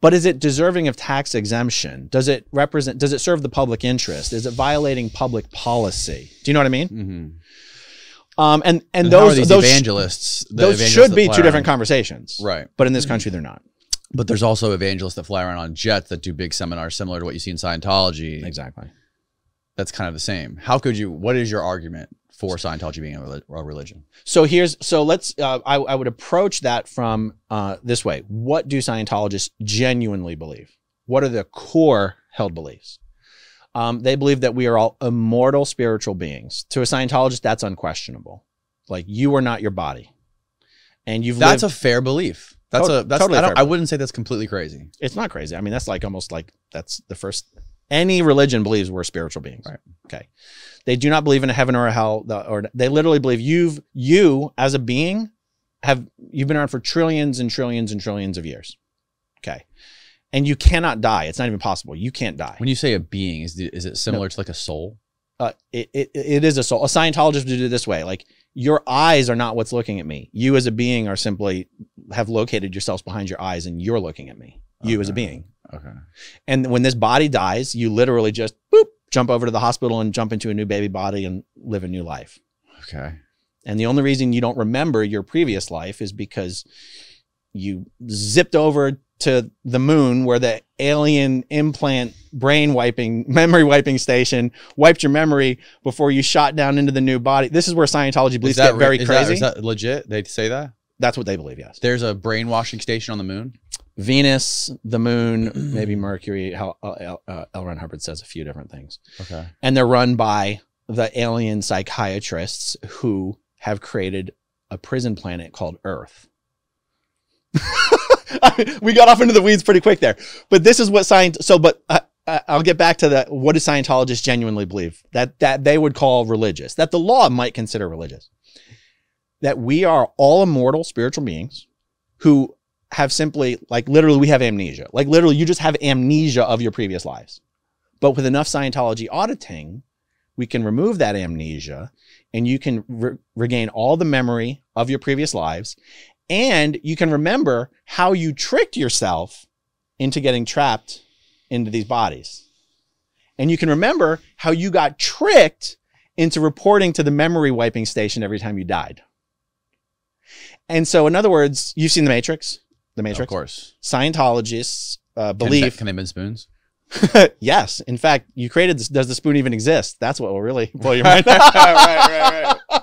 But is it deserving of tax exemption? Does it represent, does it serve the public interest? Is it violating public policy? Do you know what I mean? Mm-hmm. Um, and, and And those, those, evangelists. those evangelists should be two different conversations. Right. But in this country, they're not. But there's also evangelists that fly around on jets that do big seminars similar to what you see in Scientology. Exactly. That's kind of the same. How could you? What is your argument for Scientology being a, a religion? So here's so let's uh, I, I would approach that from uh, this way. What do Scientologists genuinely believe? What are the core held beliefs? Um, they believe that we are all immortal spiritual beings. To a Scientologist, that's unquestionable. Like you are not your body, and you've That's lived, a fair belief. That's a that's totally I, I wouldn't say that's completely crazy. it's not crazy. I mean, that's like almost like that's the first. Any religion believes we're spiritual beings. Right. Okay. They do not believe in a heaven or a hell, or they literally believe you've you as a being have you've been around for trillions and trillions and trillions of years. Okay. And you cannot die. It's not even possible. You can't die. When you say a being, is the, is it similar to like a soul? Uh, it, it, it is a soul. A Scientologist would do it this way. Like your eyes are not what's looking at me. You as a being are simply have located yourselves behind your eyes and you're looking at me. You as a being. Okay. And when this body dies, you literally just boop, jump over to the hospital and jump into a new baby body and live a new life. Okay. And the only reason you don't remember your previous life is because you zipped over to the moon where the alien implant brain wiping, memory wiping station wiped your memory before you shot down into the new body. This is where Scientology beliefs that get very is crazy. Is that legit? They say that That's what they believe, yes. there's a brainwashing station on the moon. Venus, the moon, maybe Mercury. Hel- uh, L. Uh, L. Ron Hubbard says a few different things. Okay. and they're run by the alien psychiatrists who have created a prison planet called Earth. we got off into the weeds pretty quick there, but this is what science. So, but uh, uh, I'll get back to that. what do Scientologists genuinely believe that that they would call religious, that the law might consider religious, that we are all immortal spiritual beings who have simply like literally we have amnesia, like literally you just have amnesia of your previous lives. But with enough Scientology auditing, we can remove that amnesia and you can re- regain all the memory of your previous lives. And you can remember how you tricked yourself into getting trapped into these bodies. And you can remember how you got tricked into reporting to the memory wiping station every time you died. And so, in other words, you've seen The Matrix. The Matrix. Of course. Scientologists uh, Can, believe can they bend spoons? yes. In fact, you created this. Does the spoon even exist? That's what will really blow your mind. right, right, right.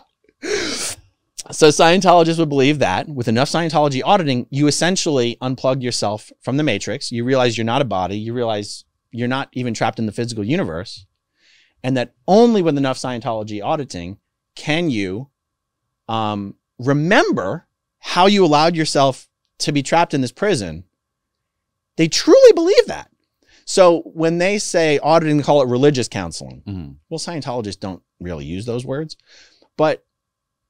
So Scientologists would believe that with enough Scientology auditing, you essentially unplug yourself from the matrix. You realize you're not a body. You realize you're not even trapped in the physical universe. And that only with enough Scientology auditing can you um, remember how you allowed yourself to be trapped in this prison. They truly believe that. So when they say auditing, they call it religious counseling. Mhm. Well, Scientologists don't really use those words, but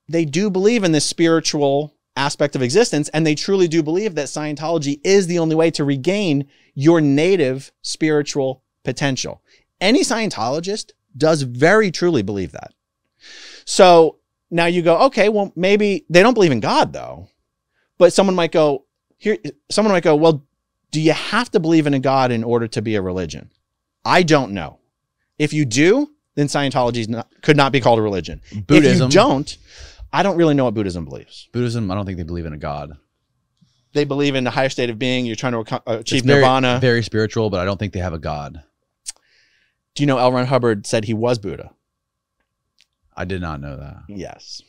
they do believe in this spiritual aspect of existence. And they truly do believe that Scientology is the only way to regain your native spiritual potential. Any Scientologist does very truly believe that. So now you go, okay, well, maybe they don't believe in God though. But someone might go, here, someone might go, well, do you have to believe in a God in order to be a religion? I don't know. If you do, then Scientology not, could not be called a religion. Buddhism. If you don't, I don't really know what Buddhism believes. Buddhism, I don't think they believe in a god. They believe in the higher state of being. You're trying to achieve very, nirvana. Very spiritual, but I don't think they have a god. do you know L. Ron Hubbard said he was Buddha? I did not know that. Yes.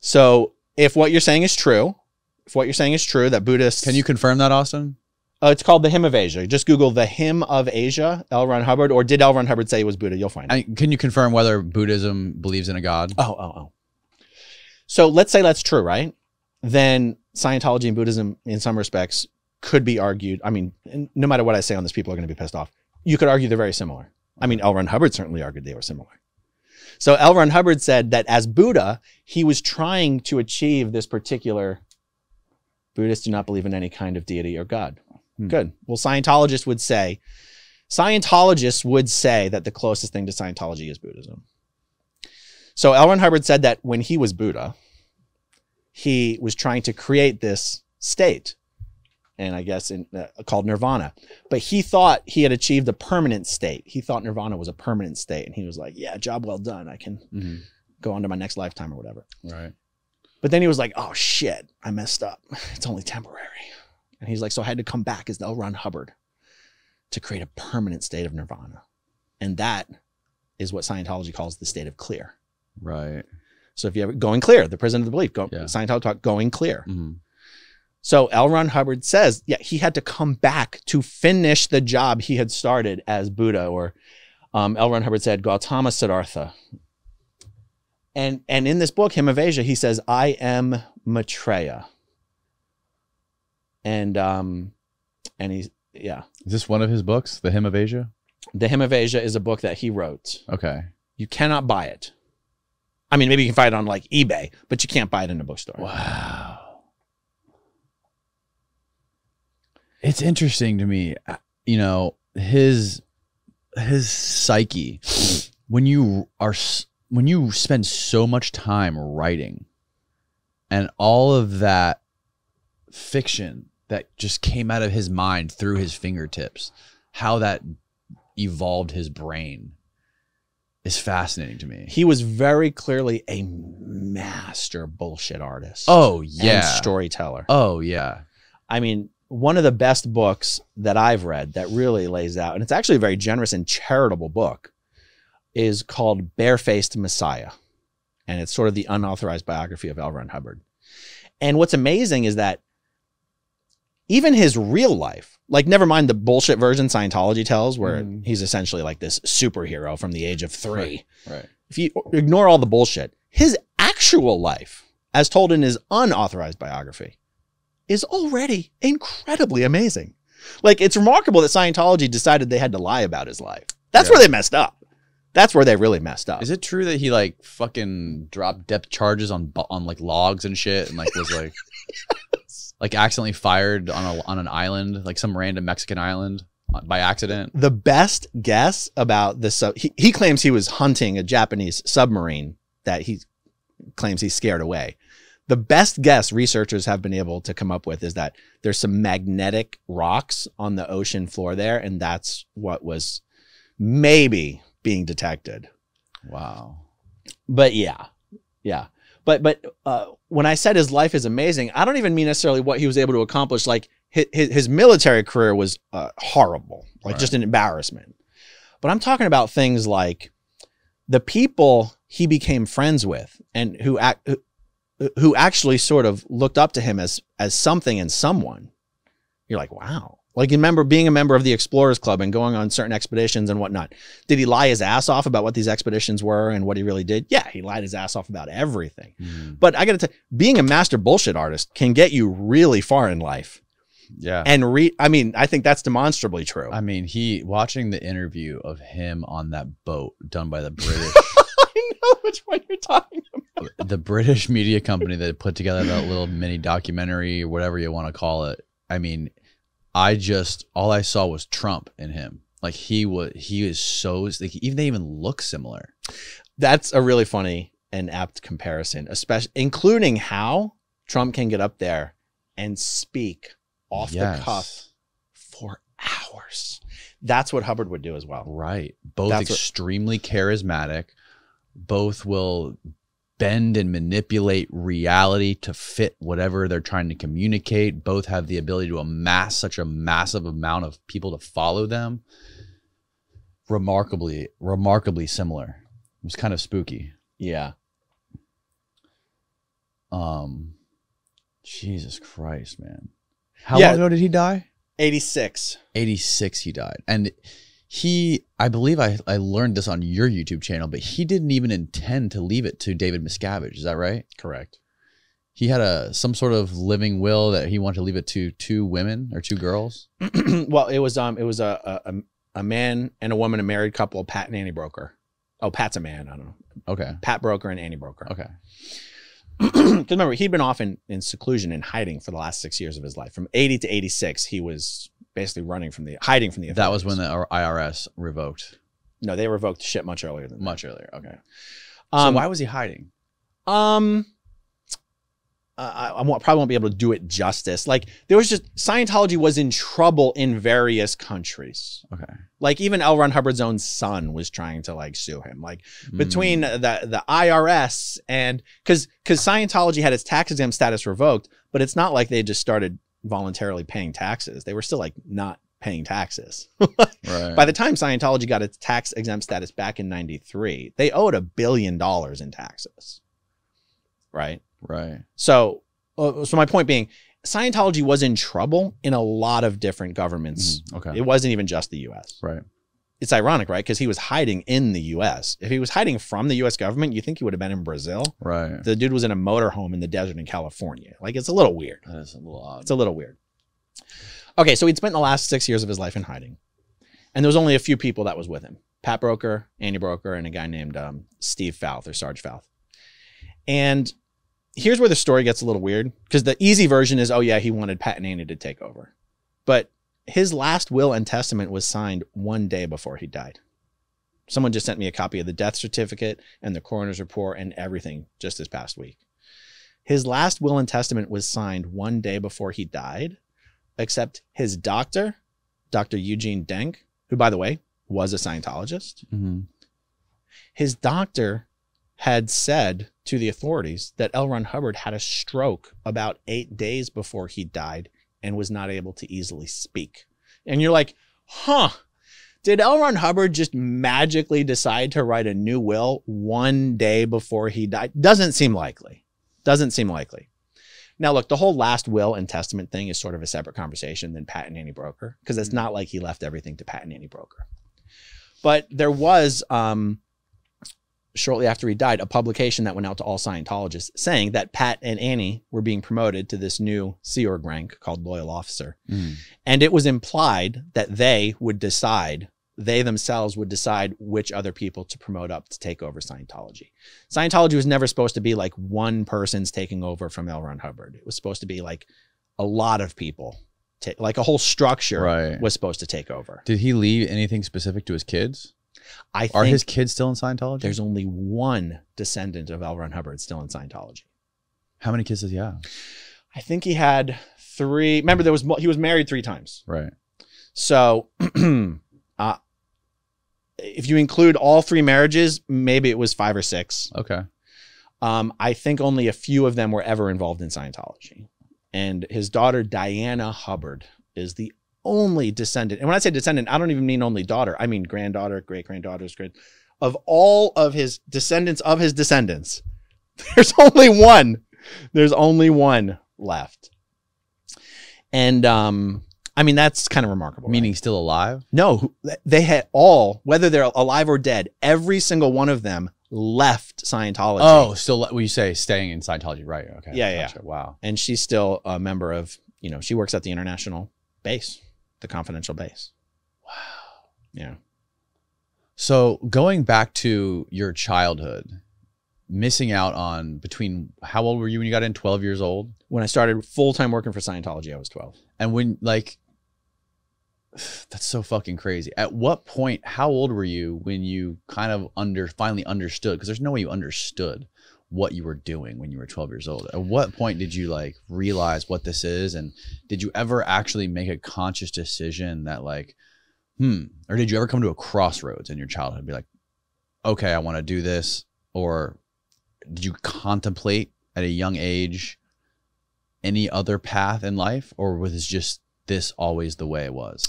So if what you're saying is true, if what you're saying is true, that Buddhists Can you confirm that, Austin? Uh, it's called the Hymn of Asia. Just Google the Hymn of Asia, L. Ron Hubbard, or did L. Ron Hubbard say he was Buddha? You'll find it. I, can you confirm whether Buddhism believes in a god? Oh, oh, oh. So let's say that's true, right? Then Scientology and Buddhism, in some respects, could be argued. I mean, no matter what I say on this, people are going to be pissed off. You could argue they're very similar. I mean, L. Ron Hubbard certainly argued they were similar. So L. Ron Hubbard said that as Buddha, he was trying to achieve this particular. Buddhists do not believe in any kind of deity or God. Hmm. Good. Well, Scientologists would say, Scientologists would say that the closest thing to Scientology is Buddhism. So L. Ron Hubbard said that when he was Buddha, he was trying to create this state, and I guess in, uh, called Nirvana. But he thought he had achieved a permanent state. He thought Nirvana was a permanent state, and he was like, "Yeah, job well done. I can Mhm. go on to my next lifetime or whatever." Right. But then he was like, "Oh shit, I messed up. It's only temporary." And he's like, "So I had to come back as L. Ron Hubbard to create a permanent state of Nirvana, and that is what Scientology calls the state of clear." Right. So if you have going clear, the prison of the belief, go, Yeah. Scientology talk going clear. Mhm. So L. Ron Hubbard says, yeah, he had to come back to finish the job he had started as Buddha, or um, L. Ron Hubbard said, Gautama Siddhartha. And and in this book, Hymn of Asia, he says, I am Maitreya. And um, and he's yeah. Is this one of his books, The Hymn of Asia? The Hymn of Asia is a book that he wrote. Okay. You cannot buy it. I mean, maybe you can find it on like eBay, but you can't buy it in a bookstore. Wow. It's interesting to me, uh, you know, his his psyche when you are when you spend so much time writing and all of that fiction that just came out of his mind through his fingertips, how that evolved his brain is fascinating to me. he was very clearly a master bullshit artist. Oh and yeah. storyteller. Oh yeah. I mean, one of the best books that I've read that really lays out, and it's actually a very generous and charitable book, is called Barefaced Messiah. And it's sort of the unauthorized biography of L. Ron Hubbard. And what's amazing is that even his real life, like never mind the bullshit version Scientology tells, where Mhm. he's essentially like this superhero from the age of three Right. if you ignore all the bullshit, his actual life, as told in his unauthorized biography, is already incredibly amazing. Like, it's remarkable that Scientology decided they had to lie about his life. That's Yeah. where they messed up. That's where they really messed up. Is it true that he like fucking dropped depth charges on on like logs and shit and like was like like accidentally fired on a on an island like some random Mexican island uh, by accident? the best guess about this, sub- he, he claims he was hunting a Japanese submarine that he claims he scared away. The best guess researchers have been able to come up with is that there's some magnetic rocks on the ocean floor there, and that's what was maybe being detected. Wow. But yeah, yeah. But but uh, when I said his life is amazing, I don't even mean necessarily what he was able to accomplish. Like his, his military career was uh, horrible, like Right. just an embarrassment. But I'm talking about things like the people he became friends with and who act, who, actually sort of looked up to him as as something and someone. You're like, wow. Like you remember being a member of the Explorers Club and going on certain expeditions and whatnot. Did he lie his ass off about what these expeditions were and what he really did? Yeah, he lied his ass off about everything. Mhm. But I got to tell you, being a master bullshit artist can get you really far in life. Yeah. And re I mean, I think that's demonstrably true. I mean, he watching the interview of him on that boat done by the British I know which one you're talking about. the British media company that put together that little mini documentary or whatever you want to call it. I mean, I just all I saw was Trump in him. Like he was, he is so like even they even look similar. That's a really funny and apt comparison, especially including how Trump can get up there and speak off Yes. the cuff for hours. That's what Hubbard would do as well. Right. Both That's what- extremely charismatic. Both will bend and manipulate reality to fit whatever they're trying to communicate. Both have the ability to amass such a massive amount of people to follow them. Remarkably, remarkably similar. It was kind of spooky. Yeah. Um, Jesus Christ, man. How Yeah. long ago did he die? 86. 86 he died and he i believe I, I learned this on your youtube channel but he didn't even intend to leave it to david miscavige is that right Correct. he had a some sort of living will that he wanted to leave it to two women or two girls well, it was um it was a, a a man and a woman, a married couple, Pat and Annie Broeker. Oh, Pat's a man. I don't know. okay Pat Broeker and Annie Broeker. okay Because remember, he'd been off in, in seclusion and hiding for the last six years of his life. From 80 to 86, he was basically running from the hiding from the that was when the irs revoked no they revoked shit much earlier than that. much earlier okay Um, so why was he hiding Um, I, I won't- probably won't be able to do it justice. Like there was just Scientology was in trouble in various countries. okay Like even L. Ron Hubbard's own son was trying to like sue him. Like Hmm. between the the IRS and because because Scientology had its tax exempt status revoked, but it's not like they just started voluntarily paying taxes. They were still like not paying taxes. right By the time Scientology got its tax exempt status back in '93, they owed a billion dollars in taxes. Right. right So, uh, so my point being, Scientology was in trouble in a lot of different governments. Mhm. okay It wasn't even just the U.S. right It's ironic, right? Because he was hiding in the U.S. If he was hiding from the U.S. government, you think he would have been in Brazil. right The dude was in a motorhome in the desert in California. Like it's a little weird. that is a little odd It's a little weird. Okay, so he'd spent the last six years of his life in hiding, and there was only a few people that was with him: Pat Broeker, Andy Broeker, and a guy named um, Steve Pfauth or Sarge Pfauth. And here's where the story gets a little weird because the easy version is, oh yeah, he wanted Pat and Andy to take over, but his last will and testament was signed one day before he died. Someone just sent me a copy of the death certificate and the coroner's report and everything just this past week. His last will and testament was signed one day before he died, except his doctor, Dr. Eugene Denk, who, by the way, was a Scientologist, hmm his doctor had said to the authorities that L. Ron Hubbard had a stroke about eight days before he died and was not able to easily speak. And you're like, huh, did L. Ron Hubbard just magically decide to write a new will one day before he died? Doesn't seem likely. Doesn't seem likely. Now, look, the whole last will and testament thing is sort of a separate conversation than Pat and Annie Broeker, because it's not like he left everything to Pat and Annie Broeker. But there was, um, shortly after he died, a publication that went out to all Scientologists saying that Pat and Annie were being promoted to this new Sea Org rank called Loyal Officer. Mm. And it was implied that they would decide, they themselves would decide which other people to promote up to take over Scientology. Scientology was never supposed to be like one person's taking over from L. Ron Hubbard. It was supposed to be like a lot of people, like a whole structure Right. was supposed to take over. Did he leave anything specific to his kids? I Are his kids still in Scientology? there's only one descendant of L. Ron Hubbard still in Scientology. How many kids does he have? I think he had three. Remember, there was he was married three times. Right. So, uh, if you include all three marriages, maybe it was five or six. Okay. Um, I think only a few of them were ever involved in Scientology. And his daughter, Diana Hubbard, is the only descendant. And when I say descendant, I don't even mean only daughter. I mean granddaughter, great granddaughters, great. Of all of his descendants of his descendants, there's only one. There's only one left. And um, I mean, that's kind of remarkable. right? Meaning still alive? No, they had all, whether they're alive or dead, every single one of them left Scientology. Oh, still when you say staying in Scientology, right? Okay. Yeah, yeah. Wow. and she's still a member of, you know, she works at the international base, the confidential base. Wow. Yeah. So going back to your childhood, missing out on between how old were you when you got in? Twelve years old, When I started full time working for Scientology, I was 12. and when like That's so fucking crazy. At what point, how old were you when you kind of under finally understood? Because there's no way you understood what you were doing when you were 12 years old. At what point did you like realize what this is? And did you ever actually make a conscious decision that like, hmm, or did you ever come to a crossroads in your childhood and be like, okay, I want to do this? Or did you contemplate at a young age any other path in life? Or was just this always the way it was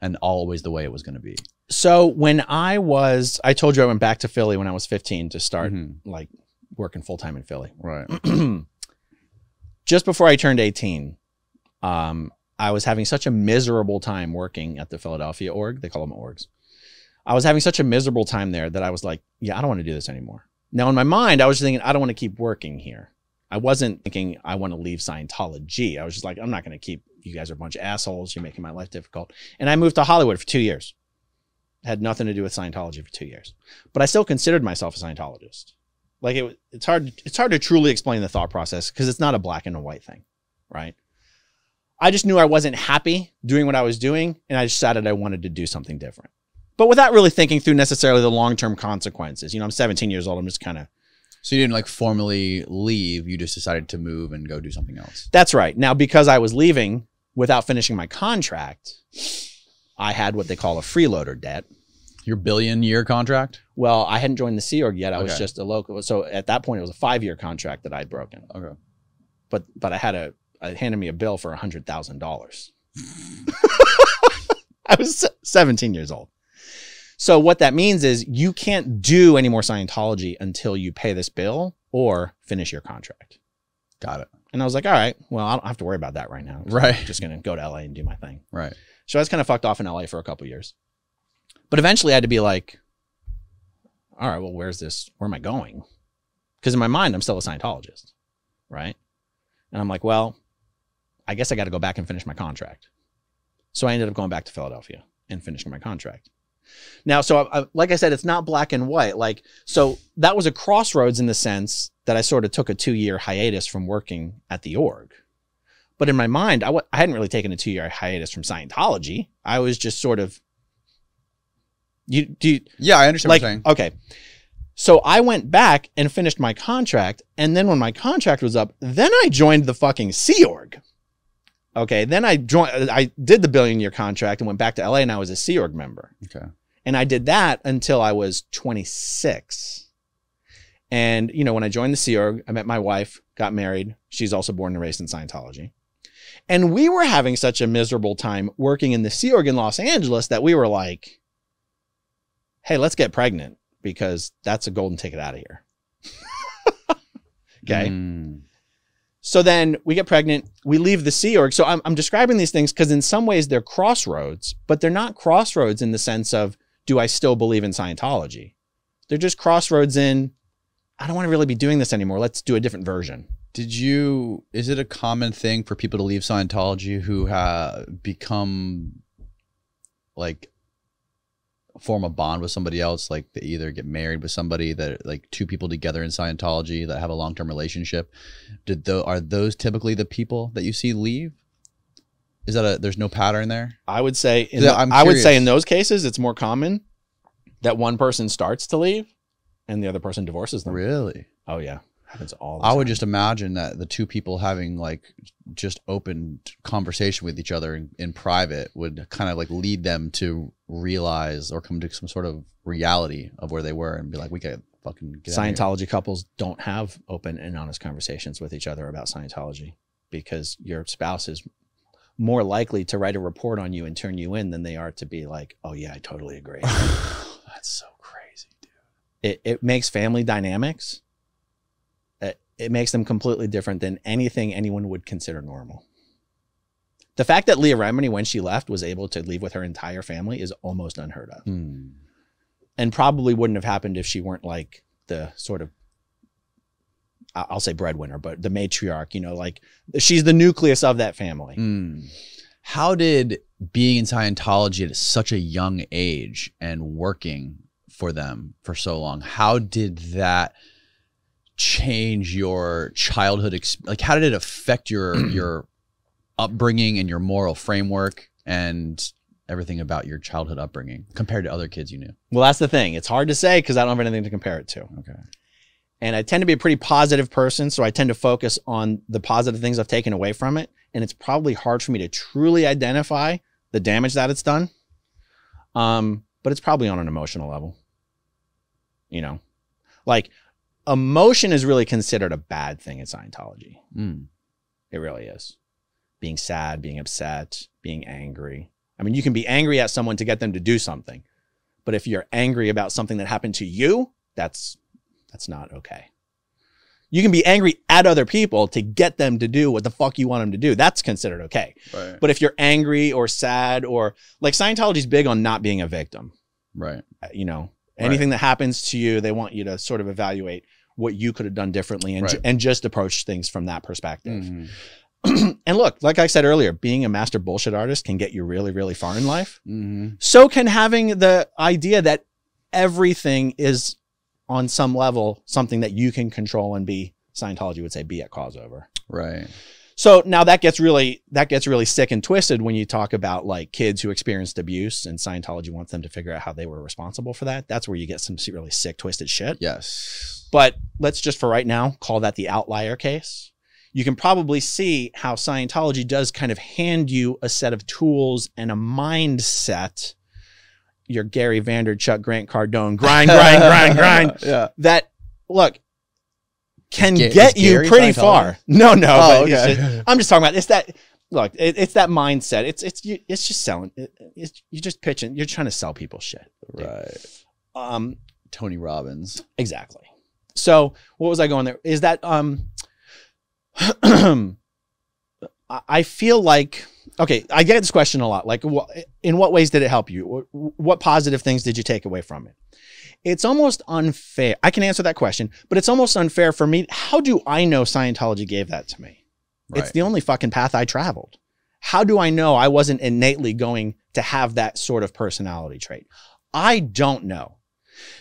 and always the way it was going to be? So when I was, I told you I went back to Philly when I was 15 to start Mhm. like working full time in Philly. Right. Just before I turned 18, um, I was having such a miserable time working at the Philadelphia org. They call them orgs. I was having such a miserable time there that I was like, yeah, I don't want to do this anymore. Now, in my mind, I was just thinking, I don't want to keep working here. I wasn't thinking I want to leave Scientology. I was just like, I'm not going to keep, you guys are a bunch of assholes. You're making my life difficult. And I moved to Hollywood for two years. Had nothing to do with Scientology for two years. But I still considered myself a Scientologist. Like it, it's hard, it's hard to truly explain the thought process because it's not a black and a white thing, right? I just knew I wasn't happy doing what I was doing, and I decided I wanted to do something different. But without really thinking through necessarily the long term consequences. You know, I'm 17 years old. I'm just kind of So you didn't like formally leave. You just decided to move and go do something else. That's right. Now, because I was leaving without finishing my contract, I had what they call a freeloader debt. Your billion year contract? Well, I hadn't joined the Sea Org yet. I was Okay. just a local. So at that point, it was a five year contract that I'd broken. Okay. But but I had a I handed me a bill for a hundred thousand dollars. I was se- 17 years old. So what that means is you can't do any more Scientology until you pay this bill or finish your contract. Got it. And I was like, all right, well, I don't have to worry about that right now. Right. I'm just gonna go to LA and do my thing. Right. So I was kind of fucked off in LA for a couple years. But eventually I had to be like, all right, well, where's this? Where am I going? Because in my mind, I'm still a Scientologist. Right. And I'm like, well, I guess I got to go back and finish my contract. So I ended up going back to Philadelphia and finishing my contract. Now, so I, I, like I said, it's not black and white. Like, so that was a crossroads in the sense that I sort of took a two year hiatus from working at the org. But in my mind, I w- I hadn't really taken a two year hiatus from Scientology. I was just sort of, you do you, Yeah, I understand like what you're saying. okay. So I went back and finished my contract, and then when my contract was up, then I joined the fucking Sea Org. Okay, then I joined. I did the billion year contract and went back to LA, and I was a Sea Org member. Okay. And I did that until I was 26. And, you know, when I joined the Sea Org, I met my wife, got married. She's also born and raised in Scientology. And we were having such a miserable time working in the Sea Org in Los Angeles that we were like, hey, let's get pregnant because that's a golden ticket out of here. okay. Mm. So then we get pregnant, we leave the Sea Org. So I'm, I'm describing these things because in some ways they're crossroads, but they're not crossroads in the sense of, do I still believe in Scientology? They're just crossroads in, I don't want to really be doing this anymore. Let's do a different version. Did you? Is it a common thing for people to leave Scientology who have become like form a bond with somebody else? Like they either get married with somebody that like two people together in Scientology that have a long term relationship. Did those are those typically the people that you see leave? Is that a there's no pattern there? I would say, in the- I would say in those cases, it's more common that one person starts to leave and the other person divorces them. Really? Oh, yeah. Happens all the I would just imagine that the two people having like just open conversation with each other in, in private would kind of like lead them to realize or come to some sort of reality of where they were and be like, we gotta fucking get out. Scientology couples don't have open and honest conversations with each other about Scientology because your spouse is more likely to write a report on you and turn you in than they are to be like, oh, yeah, I totally agree. That's so crazy, dude. it, it makes family dynamics, it, it makes them completely different than anything anyone would consider normal. The fact that Leah Remini, when she left, was able to leave with her entire family is almost unheard of. Hmm. and probably wouldn't have happened if she weren't like the sort of I'll say breadwinner, but the matriarch, you know, like she's the nucleus of that family. Hmm. How did being in Scientology at such a young age and working for them for so long, how did that change your childhood? Like, how did it affect your your upbringing and your moral framework? And everything about your childhood upbringing compared to other kids you knew? Well, that's the thing. It's hard to say because I don't have anything to compare it to. Okay. And I tend to be a pretty positive person. So I tend to focus on the positive things I've taken away from it. And it's probably hard for me to truly identify the damage that it's done. Um, but it's probably on an emotional level. You know, like emotion is really considered a bad thing in Scientology. Mm. It really is. Being sad, being upset, being angry. I mean, you can be angry at someone to get them to do something. But if you're angry about something that happened to you, that's that's not okay. You can be angry at other people to get them to do what the fuck you want them to do. That's considered okay. Right. But if you're angry or sad or like Scientology's big on not being a victim, Right. uh, you know, anything that happens to you, they want you to sort of evaluate what you could have done differently and, Right. and just approach things from that perspective. Mhm. and look, like I said earlier, being a master bullshit artist can get you really, really far in life. Mhm. So can having the idea that everything is on some level something that you can control and be Scientology would say be at cause over. Right. So now that gets really that gets really sick and twisted when you talk about like kids who experienced abuse and Scientology wants them to figure out how they were responsible for that. That's where you get some really sick twisted shit. Yes. But let's just for right now call that the outlier case. You can probably see how Scientology does kind of hand you a set of tools and a mindset. Your Gary Vaynerchuk, Grant Cardone, grind, grind, grind, grind. yeah. That look can Ga- get you Gary pretty Scientology? far. No, no, Oh, but okay. just- I'm just talking about it's that. Look, it, it's that mindset. It's it's you, it's just selling. It, it's you're just pitching. You're trying to sell people shit. Right. Um, Tony Robbins. Exactly. So what was I going there? Is that um I- feel like okay, I get this question a lot. Like in what ways did it help you? What positive things did you take away from it? It's almost unfair. I can answer that question, but it's almost unfair for me. How do I know Scientology gave that to me? It's the only fucking path I traveled. How do I know I wasn't innately going to have that sort of personality trait? I don't know.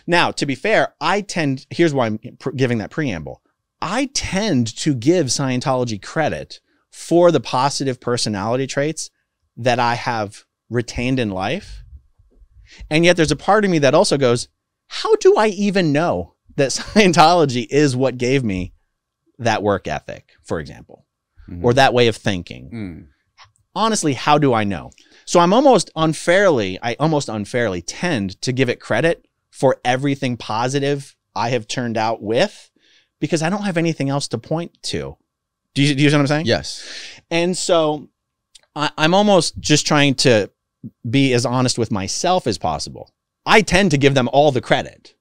Now, to be fair, I tend, here's why I'm giving that preamble. I tend to give Scientology credit for the positive personality traits that I have retained in life. And yet there's a part of me that also goes, how do I even know that Scientology is what gave me that work ethic, for example, Mhm. or that way of thinking? Mm. honestly, how do I know? So I'm almost unfairly, I almost unfairly tend to give it credit for everything positive I have turned out with because I don't have anything else to point to. Do you, do you see what I'm saying? Yes. And so I, I'm almost just trying to be as honest with myself as possible. I tend to give them all the credit.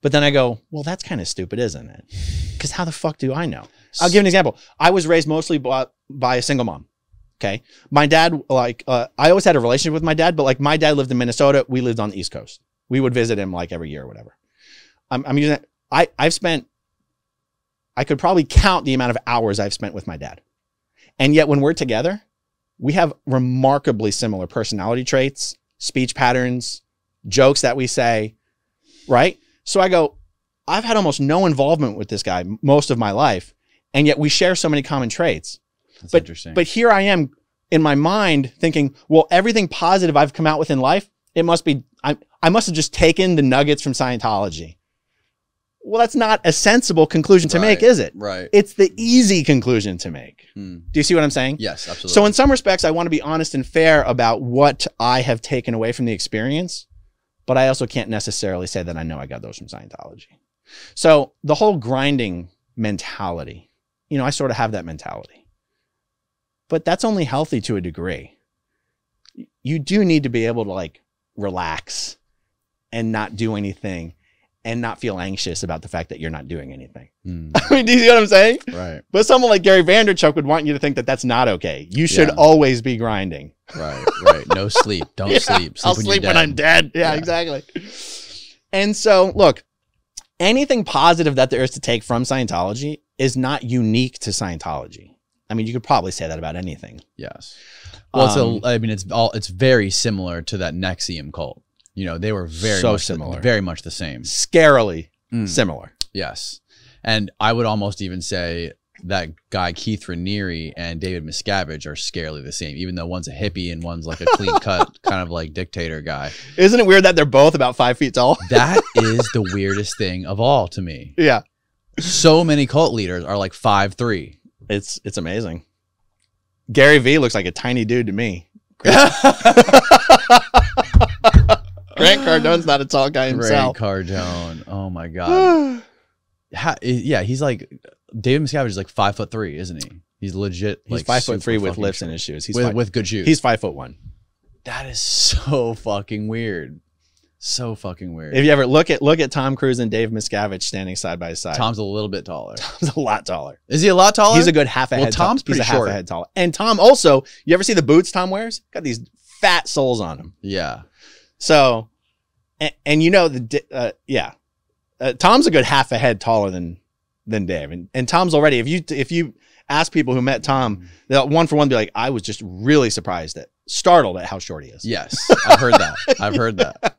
But then I go, well, that's kind of stupid, isn't it? Because how the fuck do I know? I'll give an example. I was raised mostly by, by a single mom. Okay. My dad, like, uh, I always had a relationship with my dad, but like my dad lived in Minnesota. We lived on the East Coast. We would visit him like every year or whatever. I'm, I'm using that. I, I've spent, I could probably count the amount of hours I've spent with my dad. And yet when we're together, we have remarkably similar personality traits, speech patterns, jokes that we say, right? So I go, I've had almost no involvement with this guy most of my life. And yet we share so many common traits. That's But- interesting. But here I am in my mind thinking, well, everything positive I've come out with in life, it must be, I, I must have just taken the nuggets from Scientology. Well, that's not a sensible conclusion to make, is it? right. It's the easy conclusion to make. Mm. Do you see what I'm saying? Yes, absolutely. So, in some respects, I want to be honest and fair about what I have taken away from the experience, but I also can't necessarily say that I know I got those from Scientology. So, the whole grinding mentality, you know, I sort of have that mentality, but that's only healthy to a degree. You do need to be able to like relax and not do anything and not feel anxious about the fact that you're not doing anything. Mm. I mean, do you see what I'm saying? right. But someone like Gary Vaynerchuk would want you to think that that's not okay. You should Yeah. always be grinding. Right. Right. No sleep. Don't Yeah, sleep. I'll when sleep when I'm dead. Yeah, Yeah. exactly. And so, look, anything positive that there is to take from Scientology is not unique to Scientology. I mean, you could probably say that about anything. Yes. Well, it's Um, a, I mean, it's all, it's very similar to that NXIVM cult. You know, they were very So much the- similar. very much the same. Scarily Mm. similar. Yes. And I would almost even say that guy Keith Raniere and David Miscavige are scarily the same, even though one's a hippie and one's like a clean cut kind of like dictator guy. Isn't it weird that they're both about five feet tall? That is the weirdest thing of all to me. yeah. So many cult leaders are like five three. It's it's amazing. Gary Vee looks like a tiny dude to me. Grant Cardone's not a tall guy himself. Grant. Cardone. Oh my god. Ha- yeah, he's like David Miscavige is like five foot three, isn't he? He's legit. He's like, five foot three with fucking lifts in his shoes. He's with, five, with good shoes. he's five foot one. that is so fucking weird. So fucking weird. If you ever look at look at Tom Cruise and Dave Miscavige standing side by side, Tom's a little bit taller. Tom's a lot taller. Is he a lot taller? He's a good half a Well, head. tall- Tom's he's pretty a half short. a head taller. And Tom also, you ever see the boots Tom wears? Got these fat soles on him. yeah. So, and, and you know the uh, yeah, uh, Tom's a good half a head taller than than Dave, and, and Tom's already. If you if you ask people who met Tom, they'll one for one be like, I was just really surprised at, startled at how short he is. Yes, I've heard that. I've heard that.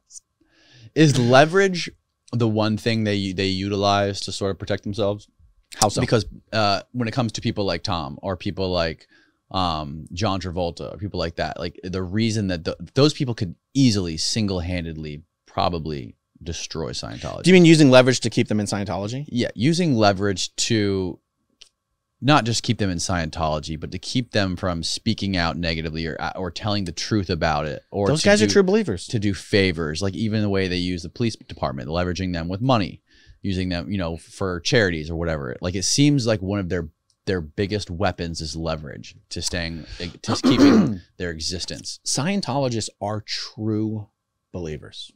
Is leverage the one thing they they utilize to sort of protect themselves? How so? Because uh, when it comes to people like Tom or people like um, John Travolta or people like that, like the reason that th those people could easily single handedly probably destroy Scientology. Do you mean using leverage to keep them in Scientology? yeah, using leverage to not just keep them in Scientology, but to keep them from speaking out negatively or or telling the truth about it. Or Those guys are true believers. to do favors, like even the way they use the police department, leveraging them with money, using them, you know, for charities or whatever. Like it seems like one of their their biggest weapons is leverage to staying to keeping their existence. Scientologists are true believers.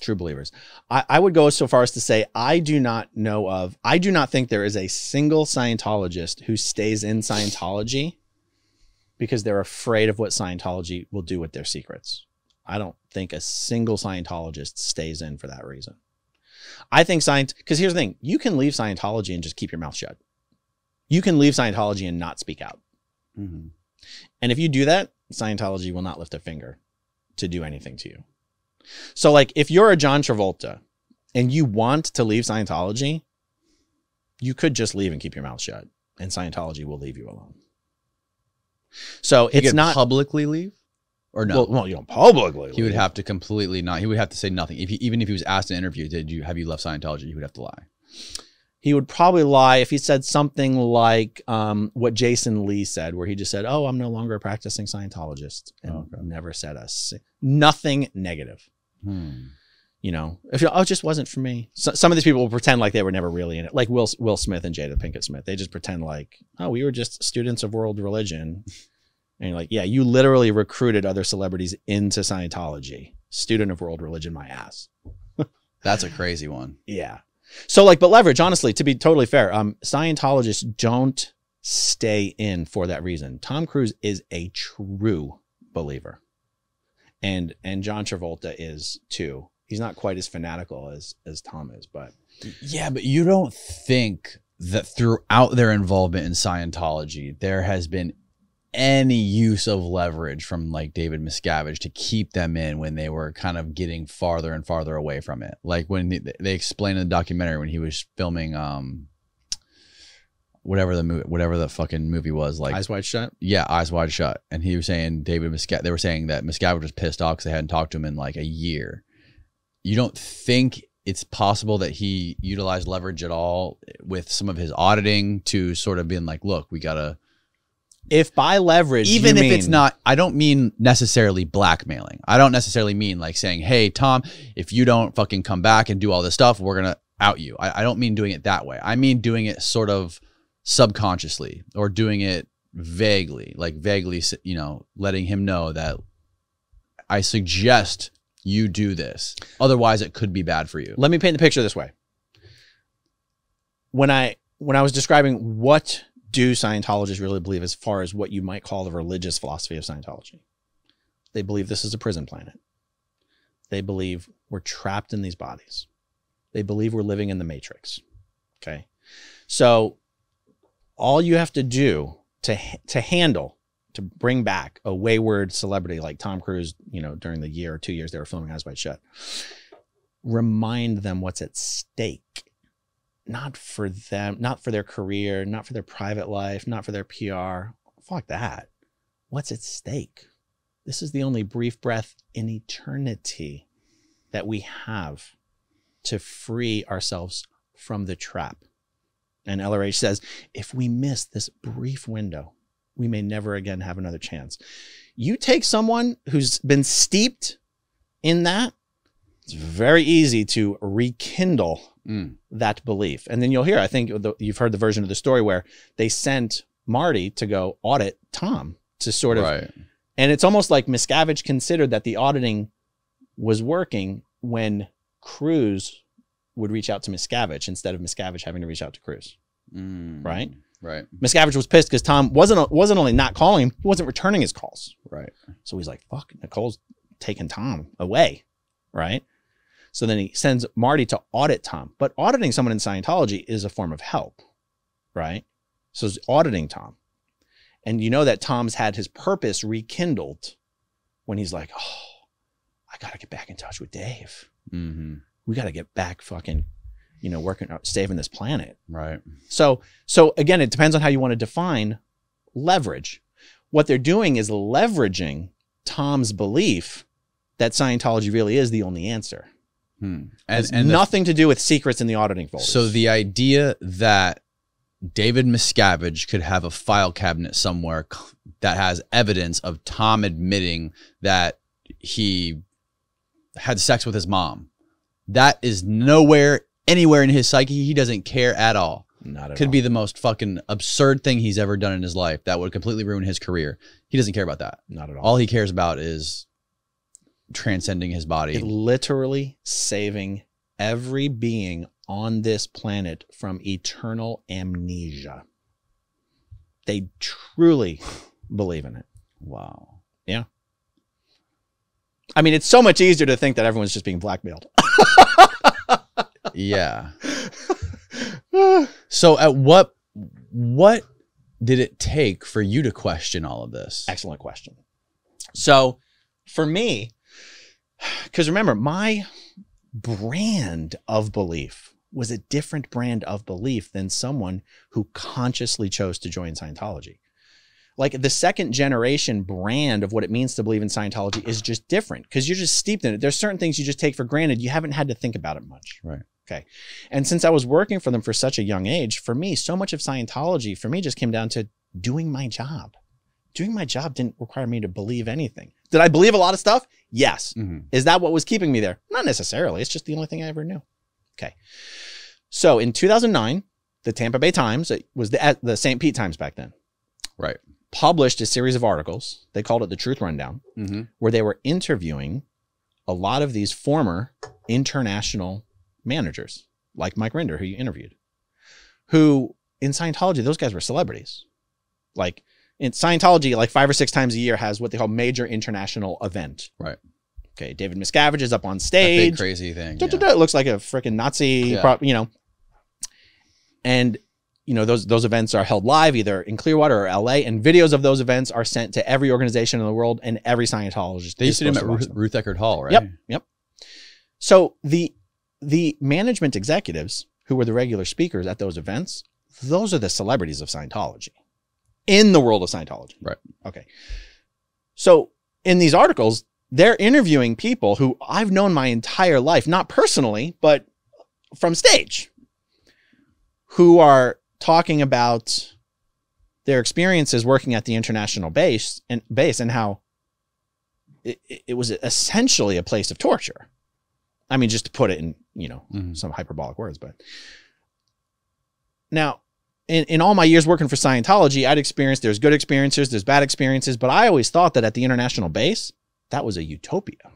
True believers. I, I would go so far as to say I do not know of, I do not think there is a single Scientologist who stays in Scientology because they're afraid of what Scientology will do with their secrets. I don't think a single Scientologist stays in for that reason. I think science, because here's the thing you can leave Scientology and just keep your mouth shut. You can leave Scientology and not speak out. Mm-hmm. And if you do that, Scientology will not lift a finger to do anything to you. So, like, if you're a John Travolta and you want to leave Scientology, you could just leave and keep your mouth shut, and Scientology will leave you alone. So it's not publicly leave, or no. well, well, you don't publicly. he would have to completely not. He would have to say nothing. If he, even if he was asked in an interview, did you have you left Scientology? He would have to lie. He would probably lie if he said something like um, what Jason Lee said, where he just said, "Oh, I'm no longer a practicing Scientologist," and Okay. never said a si- nothing negative. Hmm. You know, if you oh, it just wasn't for me. So, some of these people will pretend like they were never really in it, like Will Will Smith and Jada Pinkett Smith. They just pretend like, oh, we were just students of world religion, and you're like, yeah, you literally recruited other celebrities into Scientology. Student of world religion, my ass. That's a crazy one. Yeah. So like, but leverage, honestly, to be totally fair, um, Scientologists don't stay in for that reason. Tom Cruise is a true believer. And and John Travolta is too. He's not quite as fanatical as as Tom is, but Yeah, but you don't think that throughout their involvement in Scientology, there has been any use of leverage from like David Miscavige to keep them in when they were kind of getting farther and farther away from it. Like when they- they explain in the documentary when he was filming um whatever the movie whatever the fucking movie was like eyes wide shut. yeah, eyes wide shut. And he was saying David Miscavige. They were saying that Miscavige was pissed off because they hadn't talked to him in like a year. You don't think it's possible that he utilized leverage at all with some of his auditing to sort of being like, look, we gotta. If by leverage, Even if it's not, I don't mean necessarily blackmailing. I don't necessarily mean like saying, hey, Tom, if you don't fucking come back and do all this stuff, we're gonna out you. I, I don't mean doing it that way. I mean doing it sort of subconsciously or doing it vaguely, like vaguely, you know, letting him know that I suggest you do this. Otherwise, it could be bad for you. let me paint the picture this way. When I when I was describing what do Scientologists really believe as far as what you might call the religious philosophy of Scientology, they believe this is a prison planet. They believe we're trapped in these bodies. They believe we're living in the matrix. Okay. So all you have to do to to handle to bring back a wayward celebrity like Tom Cruise, you know, during the year or two years they were filming Eyes Wide Shut, remind them what's at stake. Not for them, not for their career, not for their private life, not for their PR. Fuck that. What's at stake? This is the only brief breath in eternity that we have to free ourselves from the trap. And LRH says, if we miss this brief window, we may never again have another chance. You take someone who's been steeped in that, it's very easy to rekindle Mm. that belief. And then you'll hear, I think the, you've heard the version of the story where they sent Marty to go audit Tom to sort of, Right. and it's almost like Miscavige considered that the auditing was working when Cruise would reach out to Miscavige instead of Miscavige having to reach out to Cruise. Mm. Right. Right. Miscavige was pissed because Tom wasn't wasn't only not calling him, he wasn't returning his calls. Right. So he's like, fuck, Nicole's taking Tom away. Right. So then he sends Marty to audit Tom. But auditing someone in Scientology is a form of help. Right. So he's auditing Tom. And you know that Tom's had his purpose rekindled when he's like, oh, I got to get back in touch with Dave. hmm We got to get back fucking, you know, working, saving this planet. Right. So, so again, it depends on how you want to define leverage. What they're doing is leveraging Tom's belief that Scientology really is the only answer. Hmm. Has And, and the- nothing to do with secrets in the auditing folders. so the idea that David Miscavige could have a file cabinet somewhere that has evidence of Tom admitting that he had sex with his mom, that is nowhere anywhere in his psyche. He doesn't care at all. not at all. Could all. be the most fucking absurd thing he's ever done in his life that would completely ruin his career. He doesn't care about that. not at all. All he cares about is transcending his body. It literally saving every being on this planet from eternal amnesia. They truly believe in it. wow. Yeah. I mean, it's so much easier to think that everyone's just being blackmailed. Yeah. So at what what did it take for you to question all of this? Excellent question. So, for me, because remember, my brand of belief was a different brand of belief than someone who consciously chose to join Scientology. Like the second generation brand of what it means to believe in Scientology is just different because you're just steeped in it. There's certain things you just take for granted. You haven't had to think about it much. Right. Okay. And since I was working for them for such a young age, for me, so much of Scientology for me just came down to doing my job. Doing my job didn't require me to believe anything. Did I believe a lot of stuff? Yes. Mhm. Is that what was keeping me there? Not necessarily. It's just the only thing I ever knew. Okay. So in 2009, the Tampa Bay Times, it was the, the St. Pete Times back then, Right. published a series of articles. They called it the Truth Rundown, Mm-hmm. where they were interviewing a lot of these former international managers, like Mike Rinder, who you interviewed, who in Scientology, those guys were celebrities. Like in Scientology, like five or six times a year has what they call major international event. Right. Okay. David Miscavige is up on That stage. big crazy thing. Da, yeah. da, da. It looks like a freaking Nazi, Yeah. prop, you know. And you know those those events are held live either in Clearwater or LA, and videos of those events are sent to every organization in the world and every Scientologist. They used to do them at Ruth. Ruth Eckerd Hall, right? Yep, yep. So the the management executives who were the regular speakers at those events, those are the celebrities of Scientology in the world of Scientology. Right. Okay. So in these articles, they're interviewing people who I've known my entire life, not personally, but from stage, who are talking about their experiences working at the international base and base and how it, it- was essentially a place of torture. I mean, just to put it in, you know, Mhm. some hyperbolic words, but now in, in all my years working for Scientology, I'd experienced there's good experiences, there's bad experiences, but I always thought that at the international base, that was a utopia.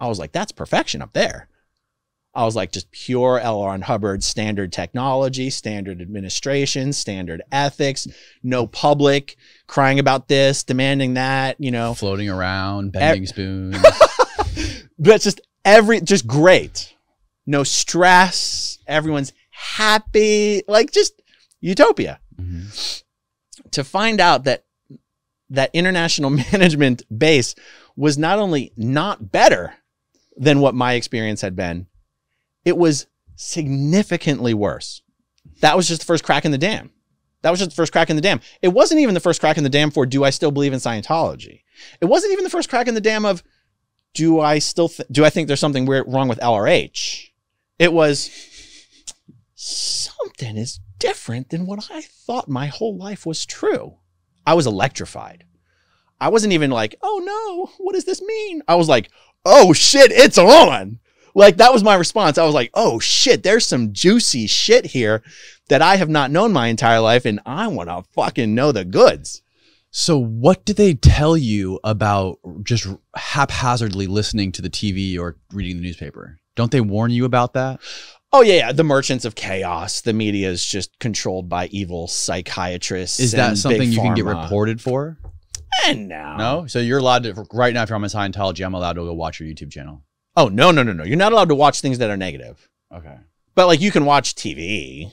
I was like, that's perfection up there. I was like, just pure L. Ron Hubbard standard technology, standard administration, standard ethics, no public crying about this, demanding that, you know. Floating around, bending spoons. But just every, just great. No stress. Everyone's happy. Like just utopia. Mhm. to find out that that international management base was not only not better than what my experience had been, it was significantly worse. That was just the first crack in the dam. That was just the first crack in the dam. It wasn't even the first crack in the dam for do I still believe in Scientology? It wasn't even the first crack in the dam of do I still th- do I think there's something weird wrong with LRH? It was something is different than what I thought my whole life was true. I was electrified. I wasn't even like, oh no, what does this mean? I was like, oh shit, it's on. Like that was my response. I was like, oh shit, there's some juicy shit here that I have not known my entire life, and I want to fucking know the goods. So, what did they tell you about just haphazardly listening to the TV or reading the newspaper? Don't they warn you about that? Oh yeah, yeah. the merchants of chaos. The media is just controlled by evil psychiatrists. Is that something you can get reported for? And no, No. So you're allowed to right now. If you're on my Scientology, I'm allowed to go watch your YouTube channel. Oh no, no, no, no. You're not allowed to watch things that are negative. Okay. But like you can watch TV.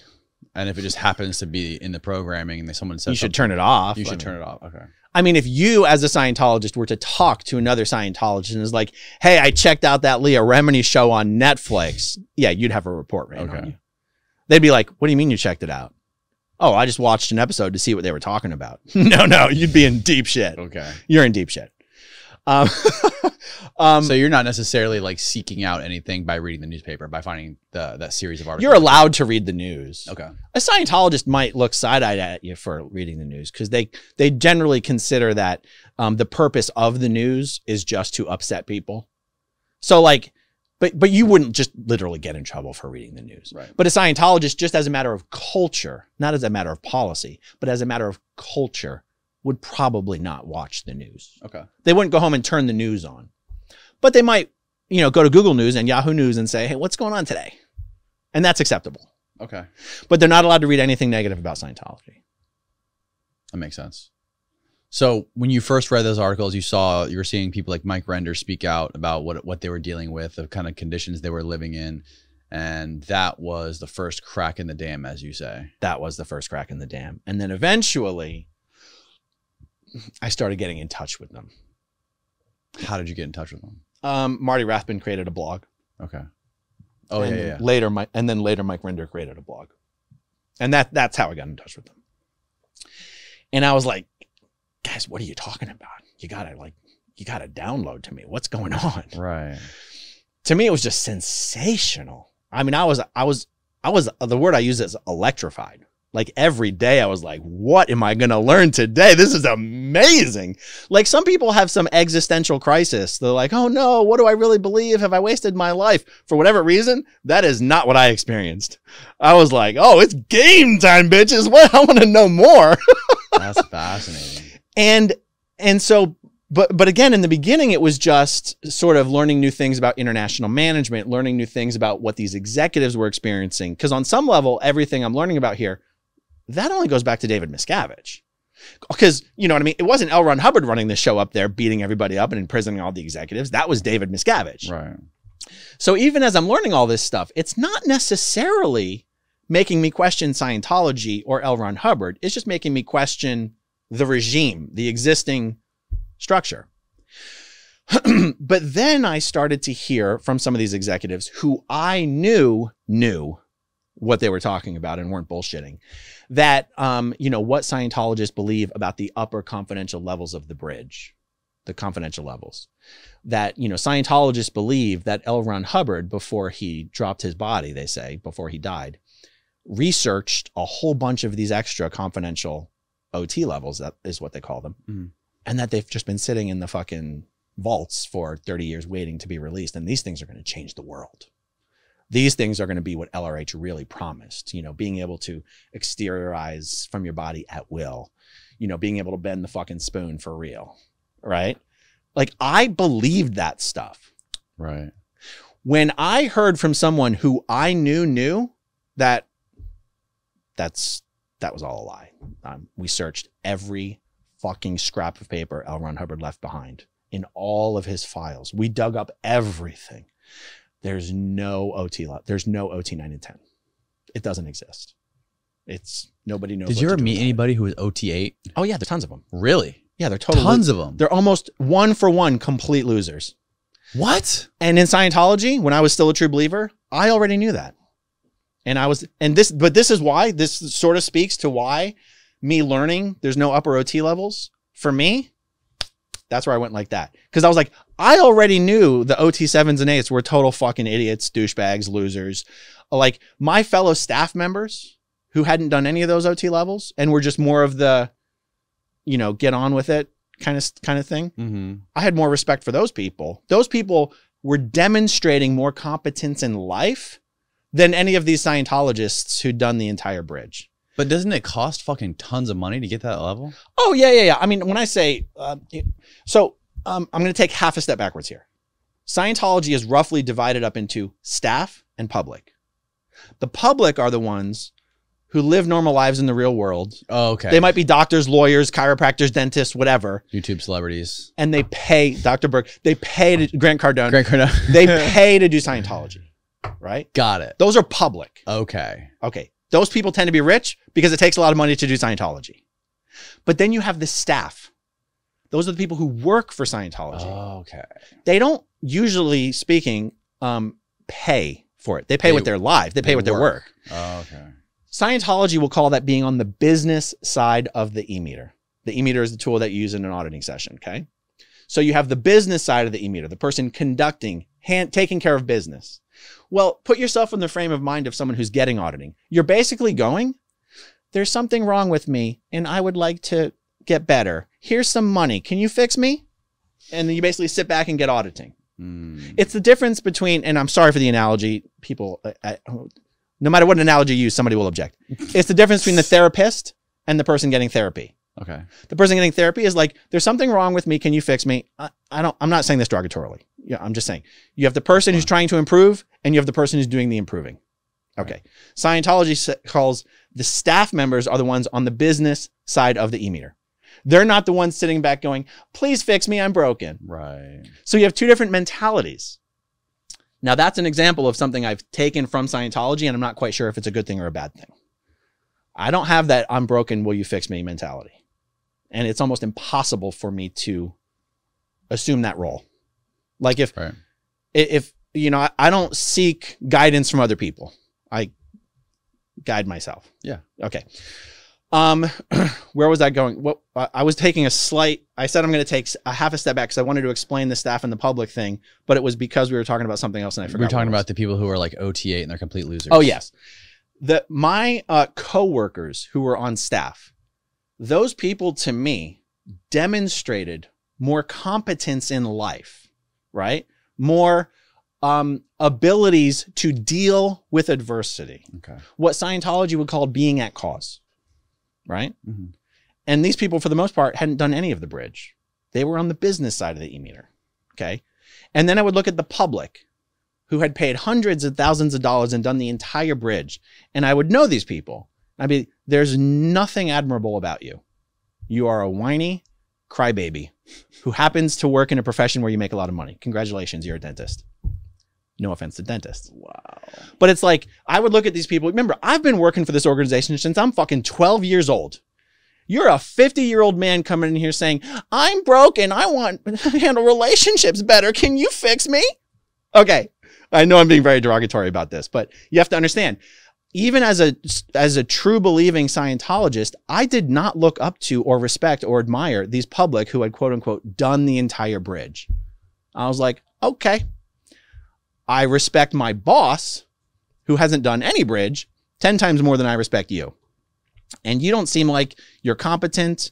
And if it just happens to be in the programming and someone says You should turn it off. you I should mean- turn it off. Okay. I mean, if you as a Scientologist were to talk to another Scientologist and is like, "Hey, I checked out that Leah Remini show on Netflix," yeah, you'd have a report right on you. They'd be like, "What do you mean you checked it out?" Oh, I just watched an episode to see what they were talking about. no, no, you'd be in deep shit. Okay. You're in deep shit. Um, um, so you're not necessarily like seeking out anything by reading the newspaper by finding the that series of articles. you're allowed to read the news. Okay. a Scientologist might look side-eyed at you for reading the news because they they generally consider that um, the purpose of the news is just to upset people. So like, but but you wouldn't just literally get in trouble for reading the news. Right. But a Scientologist, just as a matter of culture, not as a matter of policy, but as a matter of culture, would probably not watch the news. Okay. They wouldn't go home and turn the news on, but they might, you know, go to Google News and Yahoo News and say, "Hey, what's going on today?" And that's acceptable Okay. but they're not allowed to read anything negative about Scientology. That makes sense. So when you first read those articles, you saw you were seeing people like Mike Rinder speak out about what what they were dealing with, the kind of conditions they were living in, and that was the first crack in the dam, as you say. That was the first crack in the dam. And then eventually, I started getting in touch with them. How did you get in touch with them? Um, Marty Rathbun created a blog. Okay. Oh and yeah, yeah, yeah. Later, Mike, and then later, Mike Rinder created a blog, and that that's how I got in touch with them. And I was like, guys, what are you talking about? You gotta like, you gotta download to me. What's going on? Right. to me it was just sensational i mean i was i was i was the word i use is electrified like every day i was like what am i going to learn today? This is amazing. Like some people have some existential crisis. They're like oh no what do i really believe? Have i wasted my life? For whatever reason that is not what i experienced. I was like oh it's game time bitches. What? I want to know more. That's fascinating. and and so but but again in the beginning it was just sort of learning new things about international management learning new things about what these executives were experiencing. Because on some level everything i'm learning about here that only goes back to david miscavige because you know what i mean it wasn't l ron hubbard running the show up there beating everybody up and imprisoning all the executives that was david miscavige Right. so even as I'm learning all this stuff, it's not necessarily making me question Scientology or L. Ron Hubbard. It's just making me question the regime, the existing structure. but then I started to hear from some of these executives who I knew knew what they were talking about and weren't bullshitting. That um, you know, what Scientologists believe about the upper confidential levels of the bridge, the confidential levels that you know Scientologists believe that L. Ron Hubbard, before he dropped his body, they say before he died, researched a whole bunch of these extra confidential OT levels. That is what they call them, Mhm. and that they've just been sitting in the fucking vaults for 30 years waiting to be released. And these things are going to change the world. These things are going to be what LRH really promised. You know, being able to exteriorize from your body at will. You know, being able to bend the fucking spoon for real, right? Like I believed that stuff. Right. When I heard from someone who I knew knew that that's that was all a lie. Um, we searched every fucking scrap of paper L. Ron Hubbard left behind in all of his files. We dug up everything. There's no OT left. There's no OT nine and ten. It doesn't exist. It's nobody knows. Did you ever meet anybody who was OT8? Oh yeah, there's tons of them. Really? Yeah, they're totally Tons of them. They're almost one for one complete losers. What? And in Scientology, when I was still a true believer, I already knew that. And I was, and this, but this is why this sort of speaks to why me learning there's no upper OT levels for me. That's where I went like that. Cause I was like, I already knew the OT sevens and eights were total fucking idiots, douchebags, losers. Like my fellow staff members who hadn't done any of those OT levels and were just more of the, you know, get on with it kind of, kind of thing. Mm-hmm. I had more respect for those people. Those people were demonstrating more competence in life than any of these Scientologists who'd done the entire bridge. But doesn't it cost fucking tons of money to get that level? Oh yeah, yeah, yeah. I mean, when I say uh, so, um, I'm going to take half a step backwards here. Scientology is roughly divided up into staff and public. The public are the ones who live normal lives in the real world. Oh, okay. They might be doctors, lawyers, chiropractors, dentists, whatever, YouTube celebrities. and they pay Dr. Burke. They pay to, Grant Cardone. Grant Cardone. they pay to do Scientology, right? Got it. Those are public. Okay. Okay. Those people tend to be rich because it takes a lot of money to do Scientology. But then you have the staff. Those are the people who work for Scientology. okay. They don't usually speaking um, pay for it. They pay They- with their lives. They pay they with their work. work. Oh, okay. Scientology will call that being on the business side of the e-meter. The e-meter is the tool that you use in an auditing session, okay? So you have the business side of the e-meter, the person conducting, hand, taking care of business. Well, put yourself in the frame of mind of someone who's getting auditing. You're basically going, there's something wrong with me and I would like to get better. Here's some money. Can you fix me? And then you basically sit back and get auditing. Mm. It's the difference between, and I'm sorry for the analogy, people, I, I, no matter what analogy you use, somebody will object. It's the difference between the therapist and the person getting therapy. Okay. The person getting therapy is like, there's something wrong with me. Can you fix me? I, I don't, I'm not saying this derogatorily. Yeah, I'm just saying you have the person who's trying to improve and you have the person who's doing the improving. Okay. Scientology calls the staff members are the ones on the business side of the e-meter. They're not the ones sitting back going, please fix me. I'm broken. Right. So you have two different mentalities. Now that's an example of something I've taken from Scientology, and I'm not quite sure if it's a good thing or a bad thing. I don't have that I'm broken, will you fix me mentality. And it's almost impossible for me to assume that role. Like if Right. if you know, I, I don't seek guidance from other people. I guide myself. Yeah. Okay. Um, where was I going? What I I was taking a slight. I said I'm going to take a half a step back because I wanted to explain the staff and the public thing, but it was because we were talking about something else and I forgot. We're talking about the people who are like OT8 and they're complete losers. Oh yes, the my uh, coworkers who were on staff, those people to me demonstrated more competence in life, right? More um, abilities to deal with adversity. Okay. What Scientology would call being at cause, right? Mhm. And these people, for the most part, hadn't done any of the bridge. They were on the business side of the e-meter. Okay. And then I would look at the public who had paid hundreds of thousands of dollars and done the entire bridge. And I would know these people. I'd be, there's nothing admirable about you. You are a whiny crybaby who happens to work in a profession where you make a lot of money. Congratulations, you're a dentist. No offense to dentists. Wow. But it's like, I would look at these people. Remember, I've been working for this organization since I'm fucking 12 years old. You're a 50 year old man coming in here saying, I'm broken. I want to handle relationships better. Can you fix me? Okay. I know I'm being very derogatory about this, but you have to understand, even as a, as a true believing Scientologist, I did not look up to or respect or admire these public who had quote unquote done the entire bridge. I was like, okay, I respect my boss who hasn't done any bridge 10 times more than I respect you. And you don't seem like you're competent.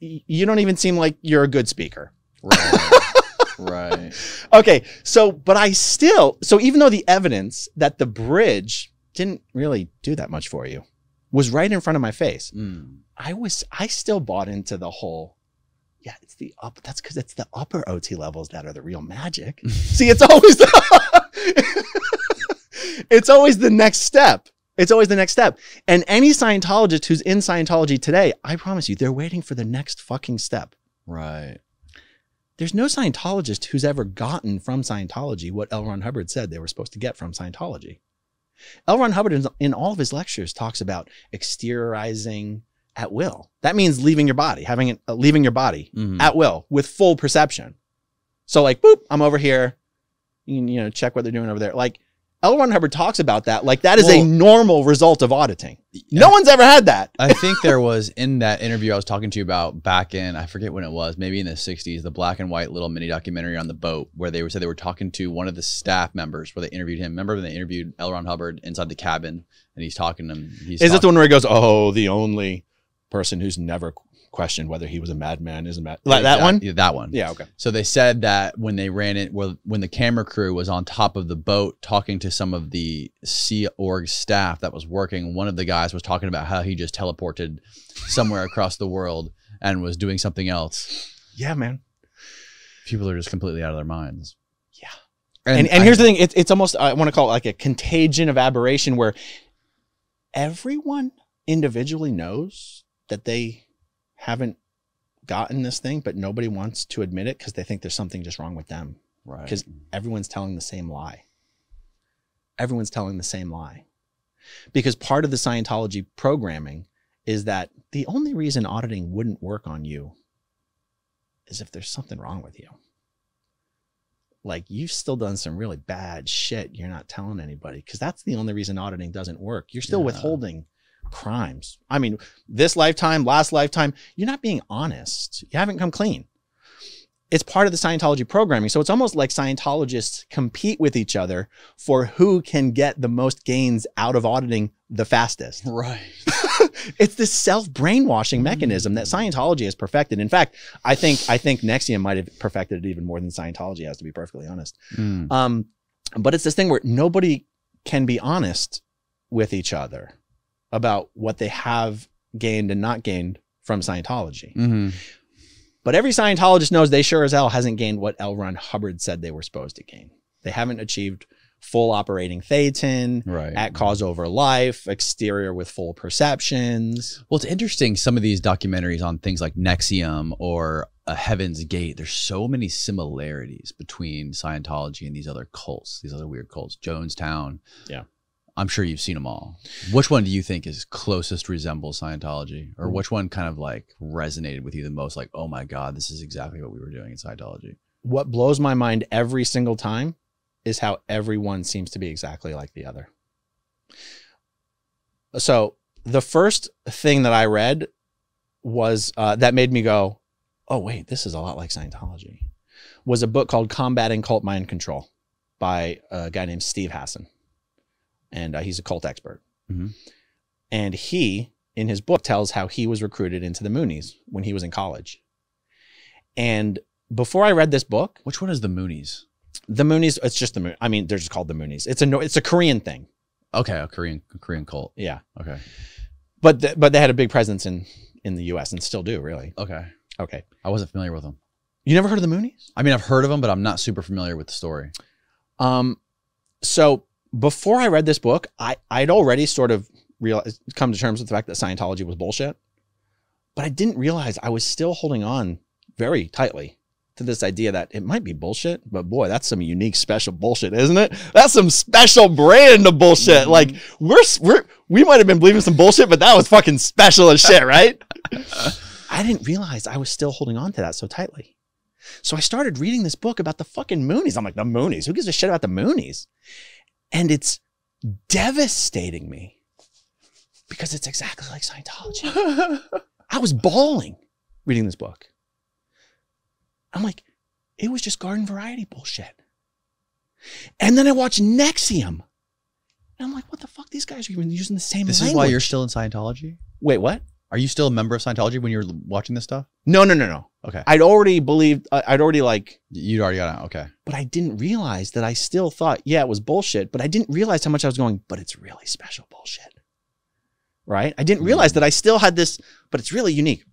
You don't even seem like you're a good speaker. Right. right. Okay. So, but I still, so even though the evidence that the bridge didn't really do that much for you was right in front of my face, Mm. I was, I still bought into the whole, yeah, it's the up, that's because it's the upper OT levels that are the real magic. See, it's always the, it's always the next step. It's always the next step. And any Scientologist who's in Scientology today, I promise you, they're waiting for the next fucking step. Right. There's no Scientologist who's ever gotten from Scientology what L. Ron Hubbard said they were supposed to get from Scientology. L. Ron Hubbard, in- in all of his lectures, talks about exteriorizing at will. That means leaving your body, having it, uh, leaving your body Mhm. at will with full perception. So like, boop, I'm over here. You can, you know, check what they're doing over there. Like L. Ron Hubbard talks about that like that is a normal result of auditing. No one's ever had that. I think there was in that interview I was talking to you about back in I forget when it was, maybe in the '60s, the black and white little mini documentary on the boat where they were said they were talking to one of the staff members where they interviewed him. Remember when they interviewed L. Ron Hubbard inside the cabin and he's talking to him. He's Is it the one where he goes, "Oh, the only person who's never questioned whether he was a madman is a mad." Like that one? Yeah, that one. Yeah. Okay. So they said that when they ran it, well, when the camera crew was on top of the boat talking to some of the Sea Org staff that was working, one of the guys was talking about how he just teleported somewhere across the world and was doing something else. Yeah, man. People are just completely out of their minds. Yeah. And and, here's the thing: it's it's almost I want to call it like a contagion of aberration where everyone individually knows that they haven't gotten this thing, but nobody wants to admit it because they think there's something just wrong with them. right. because everyone's telling the same lie. Everyone's telling the same lie. Because part of the Scientology programming is that the only reason auditing wouldn't work on you is if there's something wrong with you. Like you've still done some really bad shit you're not telling anybody because that's the only reason auditing doesn't work. You're still Yeah. withholding crimes. I mean, this lifetime, last lifetime, you're not being honest. You haven't come clean it's part of the Scientology programming. So it's almost like Scientologists compete with each other for who can get the most gains out of auditing the fastest. right. it's this self brainwashing mechanism that Scientology has perfected. In fact, I think I think NXIVM might have perfected it even more than Scientology has, to be perfectly honest. Mm. Um, but it's this thing where nobody can be honest with each other about what they have gained and not gained from Scientology. Mhm. But every Scientologist knows they sure as hell hasn't gained what L. Ron Hubbard said they were supposed to gain. They haven't achieved full operating thetan, Right. at cause over life, exterior with full perceptions. Well, it's interesting. Some of these documentaries on things like NXIVM or uh, Heaven's Gate, there's so many similarities between Scientology and these other cults, these other weird cults. Jonestown. Yeah. I'm sure you've seen them all. Which one do you think is closest resembles Scientology? Or which one kind of like resonated with you the most? Like, oh my God, this is exactly what we were doing in Scientology. What blows my mind every single time is how everyone seems to be exactly like the other. So the first thing that I read was uh, that made me go, "Oh wait, this is a lot like Scientology." Was a book called "Combating Cult Mind Control" by a guy named Steve Hassan, and uh, he's a cult expert. Mhm. And he, in his book, tells how he was recruited into the Moonies when he was in college. And before I read this book, Which one is the Moonies? the Moonies, it's just the Moon. I mean, they're just called the Moonies. It's a it's a Korean thing. Okay, a Korean a Korean cult. Yeah, Okay. but th- but they had a big presence in in the U.S. and still do. Really. Okay. Okay. I wasn't familiar with them. You never heard of the Moonies? I mean, I've heard of them, but I'm not super familiar with the story. Um, so before I read this book, I I'd already sort of realized come to terms with the fact that Scientology was bullshit, but I didn't realize I was still holding on very tightly to this idea that it might be bullshit, but boy, that's some unique, special bullshit, isn't it? That's some special brand of bullshit. Mm-hmm. Like we're we're we might have been believing some bullshit, but that was fucking special as shit, right? I didn't realize I was still holding on to that so tightly. So I started reading this book about the fucking Moonies. I'm like, the Moonies? Who gives a shit about the Moonies? And it's devastating me because it's exactly like Scientology. I was bawling reading this book. I'm like, it was just garden variety bullshit. And then I watched NXIVM. And I'm like, what the fuck? These guys are even using the same This language. is why you're still in Scientology? Wait, what? Are you still a member of Scientology when you're watching this stuff? No, no, no, no. Okay. I'd already believed, I- I'd already like, You'd already got out. Okay. but I didn't realize that I still thought, yeah, it was bullshit, but I didn't realize how much I was going, but it's really special bullshit. Right? I didn't realize that I still had this, but it's really unique.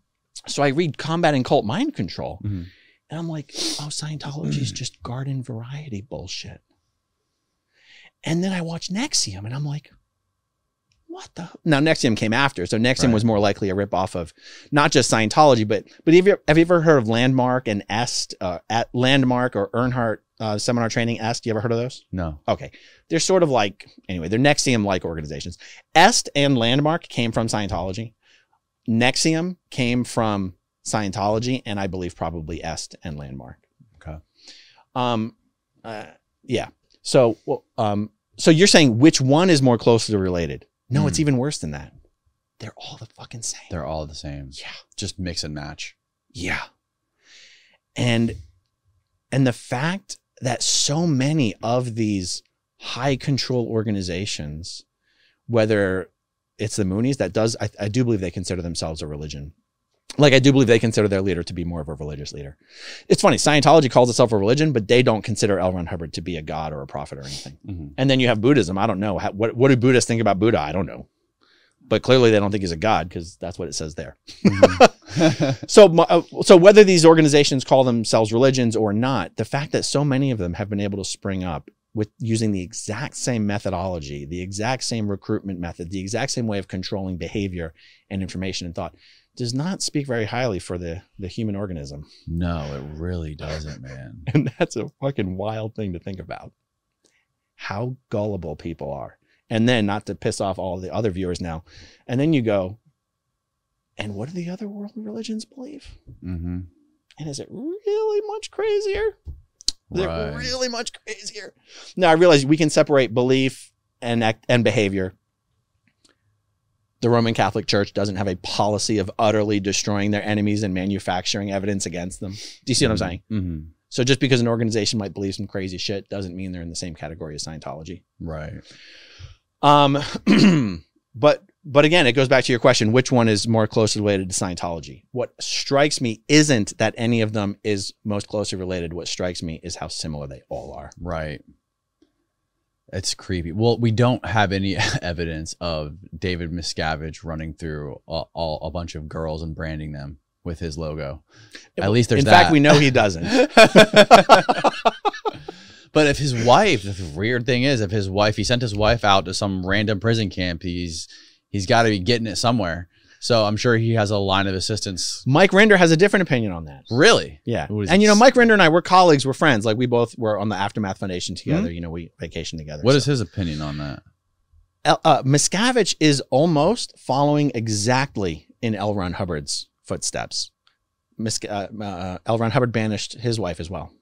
So I read Combating Cult Mind Control, Mhm. and I'm like, oh, Scientology is just garden variety bullshit. And then I watch NXIVM, and I'm like, what the? Now NXIVM came after, so NXIVM Right. was more likely a ripoff of not just Scientology, but but have you have you ever heard of Landmark and Est, uh, at Landmark or Erhard uh, Seminar Training Est? You ever heard of those? No. Okay, they're sort of like anyway, they're NXIVM like organizations. Est and Landmark came from Scientology. NXIVM came from Scientology, and I believe probably Est and Landmark. Okay. Um, uh, yeah. So, well, um, so you're saying which one is more closely related? No, Hmm. it's even worse than that. They're all the fucking same. They're all the same. yeah. Just mix and match. Yeah. And and the fact that so many of these high control organizations, whether it's the Moonies, that does I, I do believe they consider themselves a religion. Like I do believe they consider their leader to be more of a religious leader. It's funny, Scientology calls itself a religion, but they don't consider L. Ron Hubbard to be a god or a prophet or anything. Mhm. And then you have Buddhism. I don't know. How, what, what do Buddhists think about Buddha? I don't know. But clearly they don't think he's a god because that's what it says there. Mhm. So, uh, so whether these organizations call themselves religions or not, the fact that so many of them have been able to spring up with using the exact same methodology, the exact same recruitment method, the exact same way of controlling behavior and information and thought, does not speak very highly for the the human organism. no, it really doesn't, man. And that's a fucking wild thing to think about. How gullible people are. And then, not to piss off all the other viewers now, and then you go, and what do the other world religions believe? Mm-hmm. And is it really much crazier? Is it Right. really much crazier? Now I realize we can separate belief and act and behavior. The Roman Catholic Church doesn't have a policy of utterly destroying their enemies and manufacturing evidence against them. Do you see what I'm saying? hmm So just because an organization might believe some crazy shit doesn't mean they're in the same category as Scientology. Right. Um, but but again, it goes back to your question: which one is more closely related to Scientology? What strikes me isn't that any of them is most closely related. What strikes me is how similar they all are. Right. It's creepy. Well, we don't have any evidence of David Miscavige running through all, all, a bunch of girls and branding them with his logo. At least there's in that. fact, we know he doesn't. but if his wife, the weird thing is, if his wife, he sent his wife out to some random prison camp, he's he's got to be getting it somewhere. So I'm sure he has a line of assistance. Mike Rinder has a different opinion on that. Really? Yeah, What is and you know, Mike Rinder and I we're colleagues, we're friends. Like we both were on the Aftermath Foundation together. You know, we vacation together. What so. is his opinion on that? El- uh, Miscavige is almost following exactly in L. Ron Hubbard's footsteps. Mis- uh, uh, L. Ron Hubbard banished his wife as well.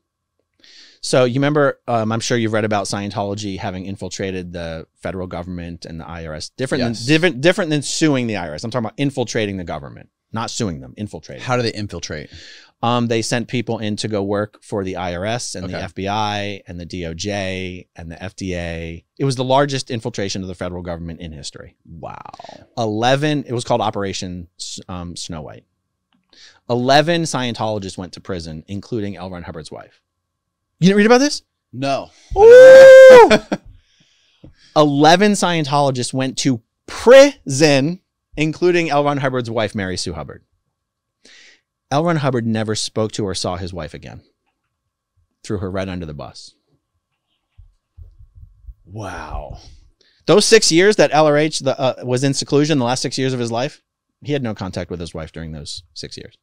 So you remember, um, I'm sure you've read about Scientology having infiltrated the federal government and the IRS. Different Yes. than different different than suing the IRS. I'm talking about infiltrating the government, not suing them, infiltrating. How do they infiltrate? Um, they sent people in to go work for the IRS and Okay. the FBI and the DOJ and the FDA. It was the largest infiltration of the federal government in history. Wow. 11, it was called Operation um, Snow White. 11 Scientologists went to prison, including L. Ron Hubbard's wife. You didn't read about this? No. Ooh! 11 Scientologists went to prison, including L. Ron Hubbard's wife, Mary Sue Hubbard. L. Ron Hubbard never spoke to or saw his wife again. Threw her right under the bus. Wow. Those six years that LRH the, uh, was in seclusion, the last six years of his life, he had no contact with his wife during those six years.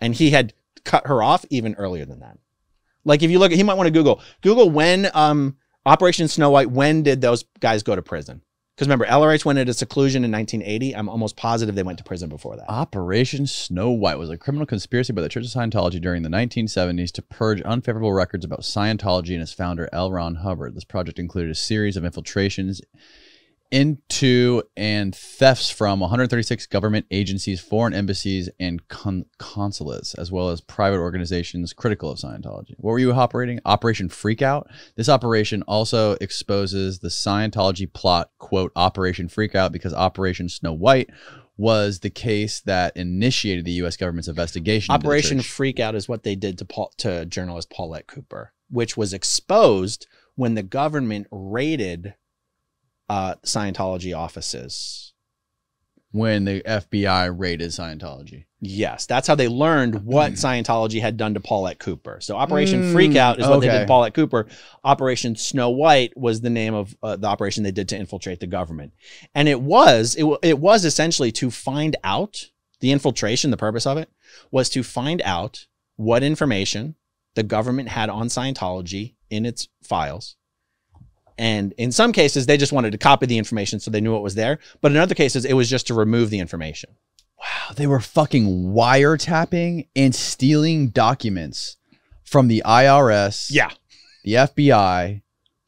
And he had cut her off even earlier than that. Like if you look, at he might want to Google, Google when um, Operation Snow White, when did those guys go to prison? Because remember, LRH went into seclusion in 1980. I'm almost positive they went to prison before that. Operation Snow White was a criminal conspiracy by the Church of Scientology during the 1970s to purge unfavorable records about Scientology and its founder, L. Ron Hubbard. This project included a series of infiltrations into and thefts from 136 government agencies, foreign embassies, and con- consulates, as well as private organizations critical of Scientology. What were you operating? Operation Freakout. This operation also exposes the Scientology plot, quote, Operation Freakout, because Operation Snow White was the case that initiated the U.S. government's investigation. Operation. Freakout is what they did to Paul, to journalist Paulette Cooper, which was exposed when the government raided uh, Scientology offices. when the FBI raided Scientology. Yes, that's how they learned what Scientology had done to Paulette Cooper. So Operation Mm, Freakout is what they did to Paulette Cooper. Operation Snow White was the name of uh, the operation they did to infiltrate the government, and it was it, it was essentially to find out the infiltration. The purpose of it was to find out what information the government had on Scientology in its files. And in some cases, they just wanted to copy the information so they knew it was there. But in other cases, it was just to remove the information. Wow, they were fucking wiretapping and stealing documents from the IRS, Yeah. the FBI,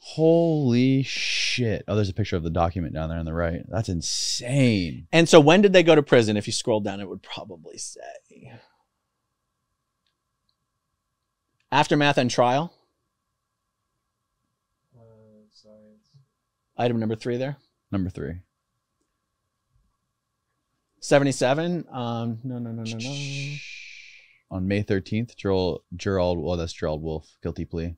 Holy shit! Oh, there's a picture of the document down there on the right. That's insane. And so when did they go to prison? If you scroll down, it would probably say aftermath and trial. Item number three there. Number three. 77. Um, no, no, no, no, no. On May 13th, Gerald, Gerald, well, that's Gerald Wolfe, guilty plea.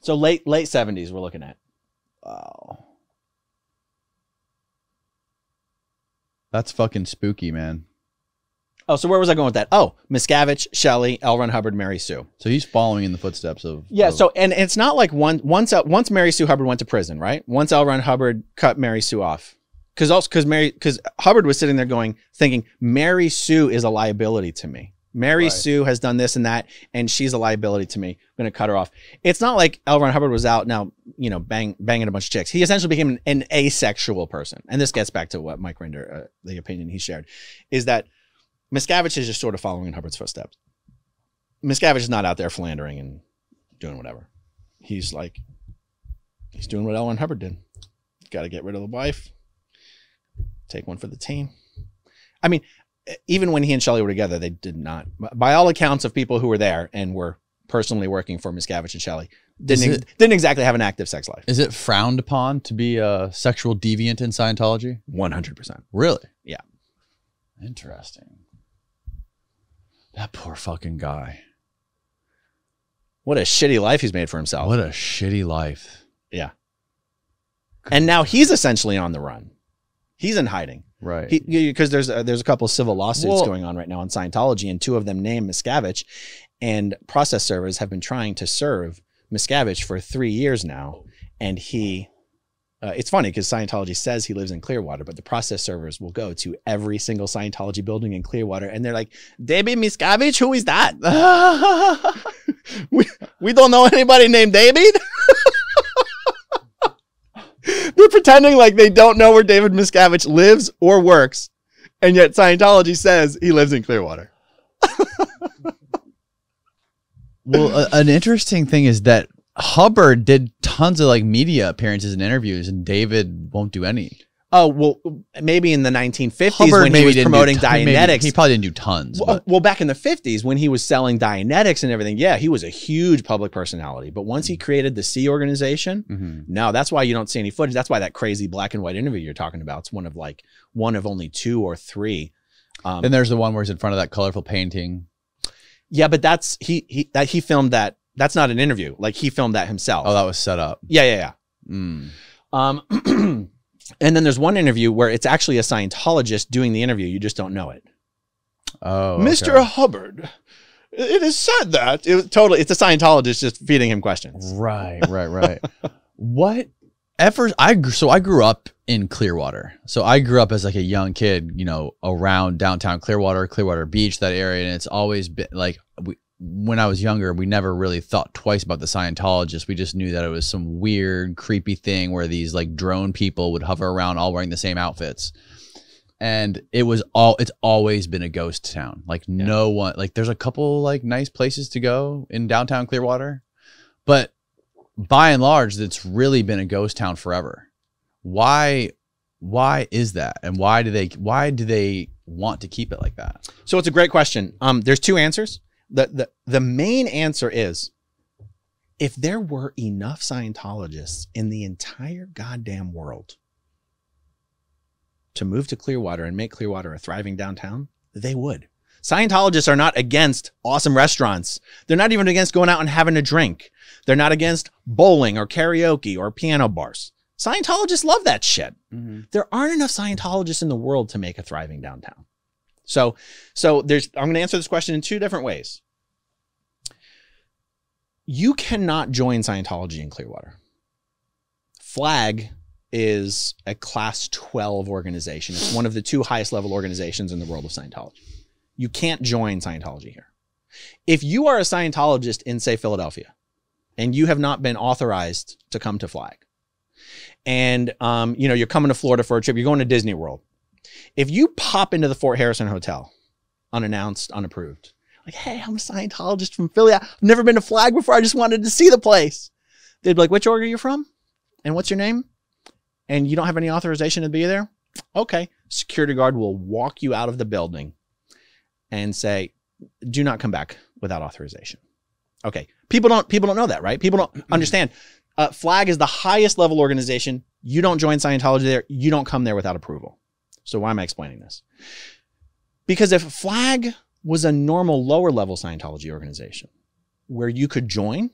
So late late 70s we're looking at. Wow. That's fucking spooky, man. Oh, so where was I going with that? Oh, Miscavige, Shelley, L. Ron Hubbard, Mary Sue. So he's following in the footsteps of. Yeah. of- So and it's not like one once uh, once Mary Sue Hubbard went to prison, right? Once L. Ron Hubbard cut Mary Sue off, because also because Mary because Hubbard was sitting there going thinking Mary Sue is a liability to me. Mary Right. Sue has done this and that, and she's a liability to me. I'm going to cut her off. It's not like L. Ron Hubbard was out now, you know, bang banging a bunch of chicks. He essentially became an, an asexual person, and this gets back to what Mike Rinder, uh, the opinion he shared, is that Miscavige is just sort of following in Hubbard's footsteps. Miscavige is not out there philandering and doing whatever. He's like, he's doing what L. Ron Hubbard did. Got to get rid of the wife, take one for the team. I mean, even when he and Shelley were together, they did not, by all accounts of people who were there and were personally working for Miscavige and Shelley, didn't it- didn't exactly have an active sex life. Is it frowned upon to be a sexual deviant in Scientology? One hundred percent. Really? Yeah. Interesting. That poor fucking guy. What a shitty life he's made for himself. What a shitty life. Yeah. And now he's essentially on the run. He's in hiding. Right. because there's a, there's a couple of civil lawsuits Well- going on right now on Scientology, and two of them name Miscavige, and process servers have been trying to serve Miscavige for three years now, and he. Uh, it's funny because Scientology says he lives in Clearwater, but the process servers will go to every single Scientology building in Clearwater, and they're like, "David Miscavige, who is that? we, we don't know anybody named David." they're pretending like they don't know where David Miscavige lives or works, and yet Scientology says he lives in Clearwater. well, an interesting thing is that Hubbard did tons of like media appearances and interviews, and David won't do any. Oh well, maybe in the 1950s Hubbard when he was do promoting ton- maybe- Dianetics. He probably didn't do tons. well, well, back in the 50s when he was selling Dianetics and everything, yeah, he was a huge public personality. But once he created the Sea organization, Mhm. no, that's why you don't see any footage. That's why that crazy black and white interview you're talking about. It's one of like one of only two or three. Um, Then there's the one where he's in front of that colorful painting. yeah, but that's he he that he filmed that. That's not an interview. Like he filmed that himself. Oh, that was set up. yeah, yeah, yeah. Mm. Um, and then there's one interview where it's actually a Scientologist doing the interview. You just don't know it. Oh, Mr. okay. Hubbard, it is said that it was totally. It's a Scientologist just feeding him questions. Right, right, right. what ever? I so I grew up in Clearwater. So I grew up as like a young kid, you know, around downtown Clearwater, Clearwater Beach, that area, and it's always been like we, when I was younger, we never really thought twice about the Scientologists. We just knew that it was some weird, creepy thing where these like drone people would hover around all wearing the same outfits. And it was all it's always been a ghost town. Like no one like there's a couple like nice places to go in downtown Clearwater. But by and large, it's really been a ghost town forever. Why why is that? And why do they why do they want to keep it like that? So it's a great question. Um, there's two answers. The, the the main answer is if there were enough Scientologists in the entire goddamn world to move to Clearwater and make Clearwater a thriving downtown, they would. Scientologists are not against awesome restaurants. They're not even against going out and having a drink. They're not against bowling or karaoke or piano bars. Scientologists love that shit mm-hmm. there aren't enough Scientologists in the world to make a thriving downtown. So, so there's. I'm going to answer this question in two different ways. You cannot join Scientology in Clearwater. Flag is a class 12 organization. It's one of the two highest level organizations in the world of Scientology. You can't join Scientology here. If you are a Scientologist in, say, Philadelphia, and you have not been authorized to come to Flag, and um, you know you're coming to Florida for a trip, you're going to Disney World. If you pop into the Fort Harrison Hotel, unannounced, unapproved, Like, hey, I'm a Scientologist from Philly. I've never been to Flag before. I just wanted to see the place. They'd be like, which org are you from? And what's your name? And you don't have any authorization to be there? Okay. Security guard will walk you out of the building and say, do not come back without authorization. Okay. People don't people don't know that, right? People don't understand. Uh, Flag is the highest level organization. You don't join Scientology there. You don't come there without approval. So why am I explaining this? Because if Flag was a normal lower level Scientology organization where you could join,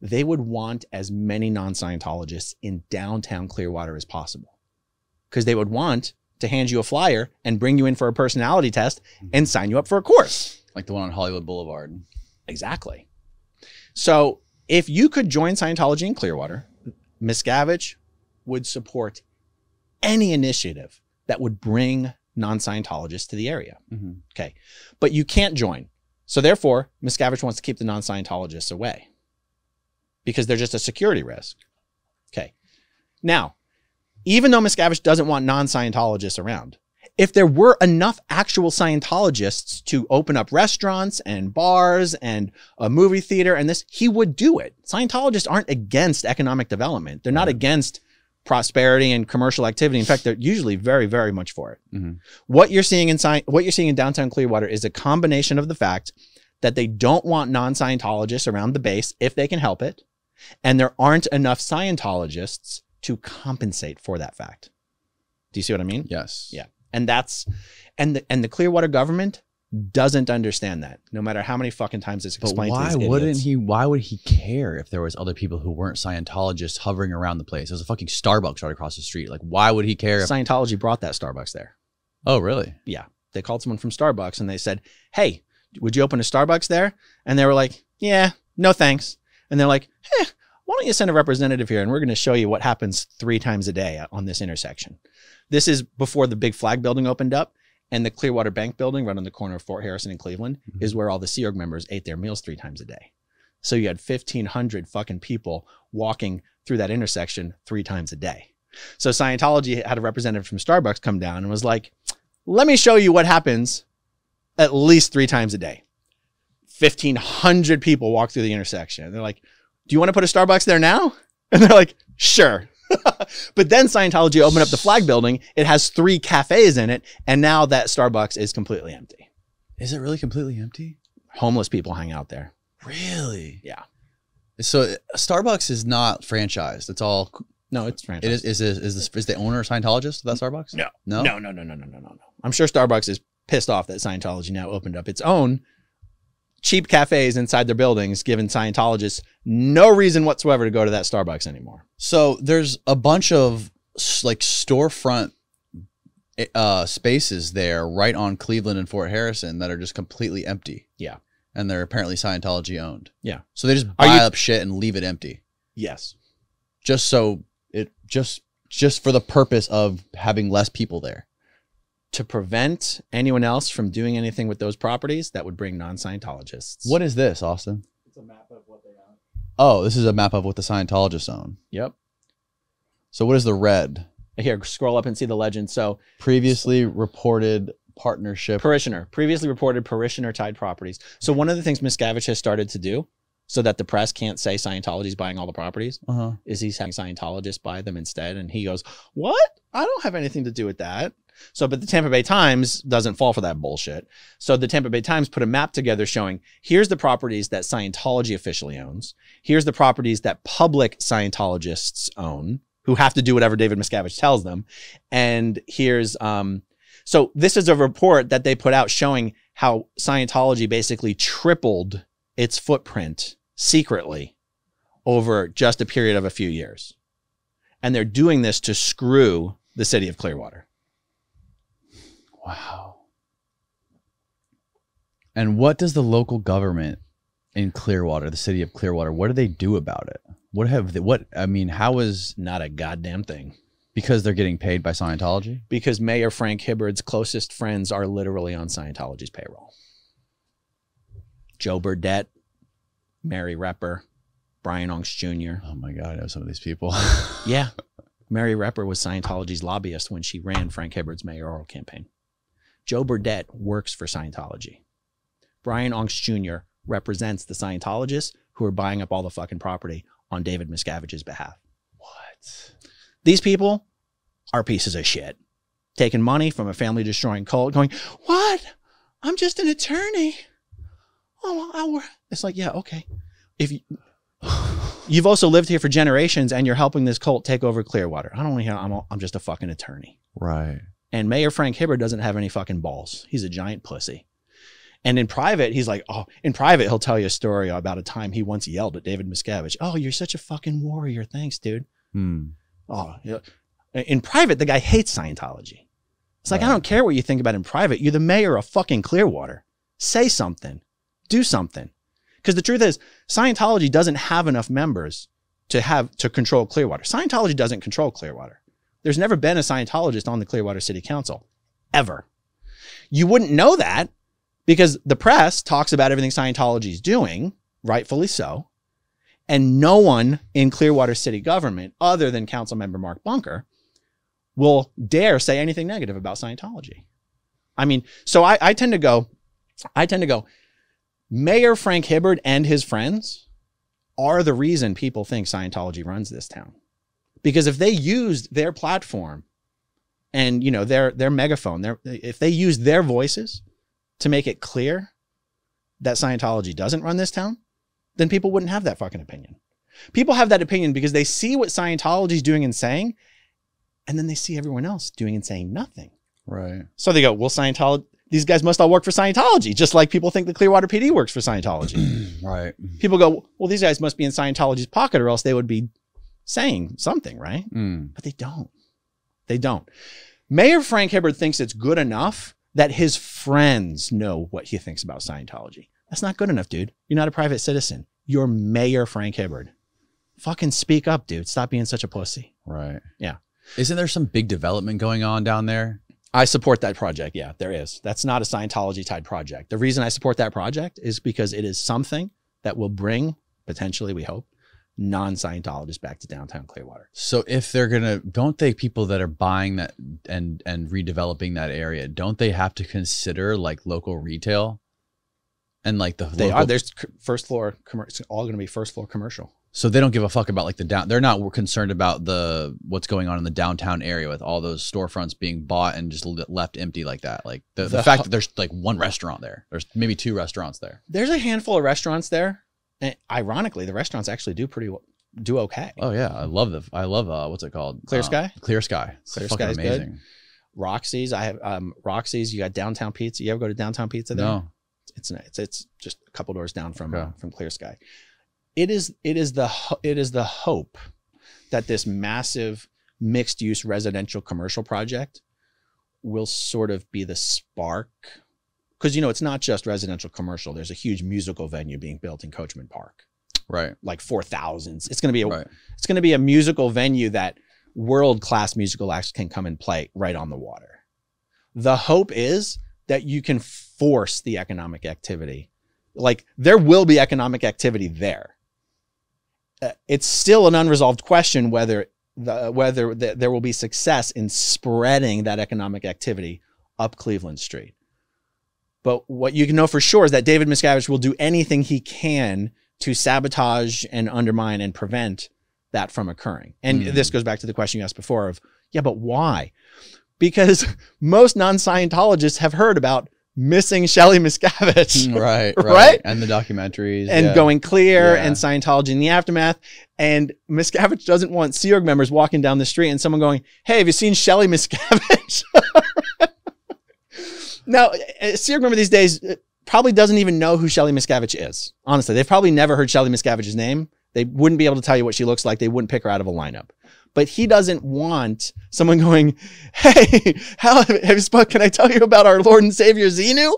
they would want as many non Scientologists in downtown Clearwater as possible. Because they would want to hand you a flyer and bring you in for a personality test mm-hmm. and sign you up for a course. Like the one on Hollywood Boulevard. Exactly. So if you could join Scientology in Clearwater, Miscavige would support any initiative that would bring non Scientologists to the area. Mm-hmm. Okay. But you can't join. So therefore, Miscavige wants to keep the non Scientologists away because they're just a security risk. Okay. Now, even though Miscavige doesn't want non Scientologists around, if there were enough actual Scientologists to open up restaurants and bars and a movie theater and this, he would do it. Scientologists aren't against economic development. They're not Right. against prosperity and commercial activity. In fact, they're usually very, very much for it. Mhm. What you're seeing in what you're seeing in downtown Clearwater is a combination of the fact that they don't want non-Scientologists around the base if they can help it, and there aren't enough Scientologists to compensate for that fact. Do you see what I mean? Yes. Yeah. And that's and the and the Clearwater government doesn't understand that. No matter how many fucking times it's But explained why to these wouldn't idiots. he? Why would he care if there was other people who weren't Scientologists hovering around the place? There's a fucking Starbucks right across the street. Like, why would he care? If, Scientology brought that Starbucks there. oh, really? Yeah. They called someone from Starbucks and they said, "Hey, would you open a Starbucks there?" And they were like, "Yeah, no thanks." And they're like, "Eh, why don't you send a representative here and we're going to show you what happens three times a day on this intersection." This is before the big flag building opened up and the Clearwater Bank building right on the corner of Fort Harrison and Cleveland Mhm. is where all the Sea Org members ate their meals three times a day. So you had 1500 fucking people walking through that intersection three times a day. So Scientology had a representative from Starbucks come down and was like, let me show you what happens at least three times a day. 1,500 people walk through the intersection. And they're like, do you want to put a Starbucks there now? And they're like, sure. but then Scientology opened up the flag building. It has three cafes in it. And now that Starbucks is completely empty. Is it really completely empty? Homeless people hang out there. Really? Yeah. So Starbucks is not franchised. It's all. No, it's franchised. franchise. is. Is is, is, the, is the owner a Scientologist of that Starbucks? No. No, no, no, no, no, no, no, no. I'm sure Starbucks is pissed off that Scientology now opened up its own cheap cafes inside their buildings, giving Scientologists no reason whatsoever to go to that Starbucks anymore. So there's a bunch of like storefront uh, spaces there, right on Cleveland and Fort Harrison, that are just completely empty. Yeah. And they're apparently Scientology owned. Yeah. So they just buy you- up shit and leave it empty, Yes. just so it just just for the purpose of having less people there. To prevent anyone else from doing anything with those properties, that would bring non Scientologists. What is this, Austin? It's a map of what they own. Oh, this is a map of what the Scientologists own. Yep. So what is the red? Here, scroll up and see the legend. So, Previously reported partnership. parishioner, previously reported parishioner tied properties. So, one of the things Miscavige has started to do so that the press can't say Scientology's buying all the properties Uh-huh. is he's having Scientologists buy them instead. And he goes, What? I don't have anything to do with that. So, but the Tampa Bay Times doesn't fall for that bullshit. So the Tampa Bay Times put a map together showing here's the properties that Scientology officially owns. Here's the properties that public Scientologists own, who have to do whatever David Miscavige tells them. And here's um so this is a report that they put out showing how Scientology basically tripled its footprint secretly over just a period of a few years. And they're doing this to screw the city of Clearwater. Wow. And what does the local government in Clearwater, the city of Clearwater, what do they do about it? What have they, what I mean, how is Not a goddamn thing. because they're getting paid by Scientology? Because Mayor Frank Hibbard's closest friends are literally on Scientology's payroll. Joe Burdett, Mary Repper, Brian Aungst Jr. Oh my god, I know some of these people. Yeah. Mary Repper was Scientology's lobbyist when she ran Frank Hibbard's mayoral campaign. Joe Burdett works for Scientology. Brian Aungst Jr. represents the Scientologists who are buying up all the fucking property on David Miscavige's behalf. What? These people are pieces of shit. Taking money from a family destroying cult, going, What? I'm just an attorney. Oh, I wor-" it's like, yeah, okay. If you, you've also lived here for generations and you're helping this cult take over Clearwater, I don't want to hear. I'm, a, I'm just a fucking attorney. Right. And Mayor Frank Hibbard doesn't have any fucking balls. He's a giant pussy. And in private, he's like, oh, in private, he'll tell you a story about a time he once yelled at David Miscavige. Oh, you're such a fucking warrior. Thanks, dude. Hmm. Oh. In private, the guy hates Scientology. It's like, I don't care what you think about in private. You're the mayor of fucking Clearwater. Say something. Do something. Because the truth is, Scientology doesn't have enough members to have to control Clearwater. Scientology doesn't control Clearwater. There's never been a Scientologist on the Clearwater City Council, ever. You wouldn't know that because the press talks about everything Scientology is doing, rightfully so. And no one in Clearwater City government, other than Council Member Mark Bunker, will dare say anything negative about Scientology. I mean, so I, I tend to go, I tend to go, Mayor Frank Hibbard and his friends are the reason people think Scientology runs this town. Because if they used their platform and you know their their megaphone, their if they used their voices to make it clear that Scientology doesn't run this town, then people wouldn't have that fucking opinion. People have that opinion because they see what Scientology is doing and saying, and then they see everyone else doing and saying nothing. Right. So they go, well, Scientology, these guys must all work for Scientology, just like people think the Clearwater PD works for Scientology. Right. people go, well, these guys must be in Scientology's pocket or else they would be saying something, right? Mm. But they don't. They don't. Mayor Frank Hibbard thinks it's good enough that his friends know what he thinks about Scientology. That's not good enough, dude. You're not a private citizen. You're Mayor Frank Hibbard. Fucking speak up, dude. Stop being such a pussy. Right. Yeah. Isn't there some big development going on down there? I support that project. Yeah, there is. That's not a Scientology tied project. The reason I support that project is because it is something that will bring, potentially, we hope, non Scientologists back to downtown Clearwater. So if they're gonna, don't they people that are buying that and and redeveloping that area, don't they have to consider like local retail? And like the They local, are. There's first floor, commer- it's all going to be first floor commercial. so they don't give a fuck about like the down. They're not concerned about the what's going on in the downtown area with all those storefronts being bought and just left empty like that. Like the, the, The fact that there's like one restaurant there. There's maybe two restaurants there. There's a handful of restaurants there. And ironically, the restaurants actually do pretty well, do okay. Oh yeah, I love the I love uh what's it called? Clear Uh, Sky? Clear Sky. It's Clear Sky's good. amazing. Roxy's, I have um, Roxy's. You got downtown pizza. You ever go to downtown pizza there? No. it's it's it's just a couple doors down from Okay. uh, from Clear Sky. It is it is the it is the hope that this massive mixed use residential commercial project will sort of be the spark because you know it's not just residential commercial. There's a huge musical venue being built in Coachman Park, Right. like four thousands. It's going to be a Right. it's going to be a musical venue that world class musical acts can come and play right on the water. The hope is that you can force the economic activity. Like there will be economic activity there. Uh, it's still an unresolved question whether the, whether th- there will be success in spreading that economic activity up Cleveland Street. But what you can know for sure is that David Miscavige will do anything he can to sabotage and undermine and prevent that from occurring. And Hmm. this goes back to the question you asked before of, yeah, but why? Because most non-Scientologists have heard about missing Shelly Miscavige right, right, Right? and the documentaries and yeah. going clear Yeah. and Scientology in the aftermath. And Miscavige doesn't want Sea Org members walking down the street and someone going, Hey, have you seen Shelly Miscavige? now, a Sea Org member these days uh, probably doesn't even know who Shelly Miscavige is. Honestly, they've probably never heard Shelly Miscavige's name. They wouldn't be able to tell you what she looks like. They wouldn't pick her out of a lineup. But he doesn't want someone going, "Hey, how have you spoke? Can I tell you about our Lord and Savior Xenu?"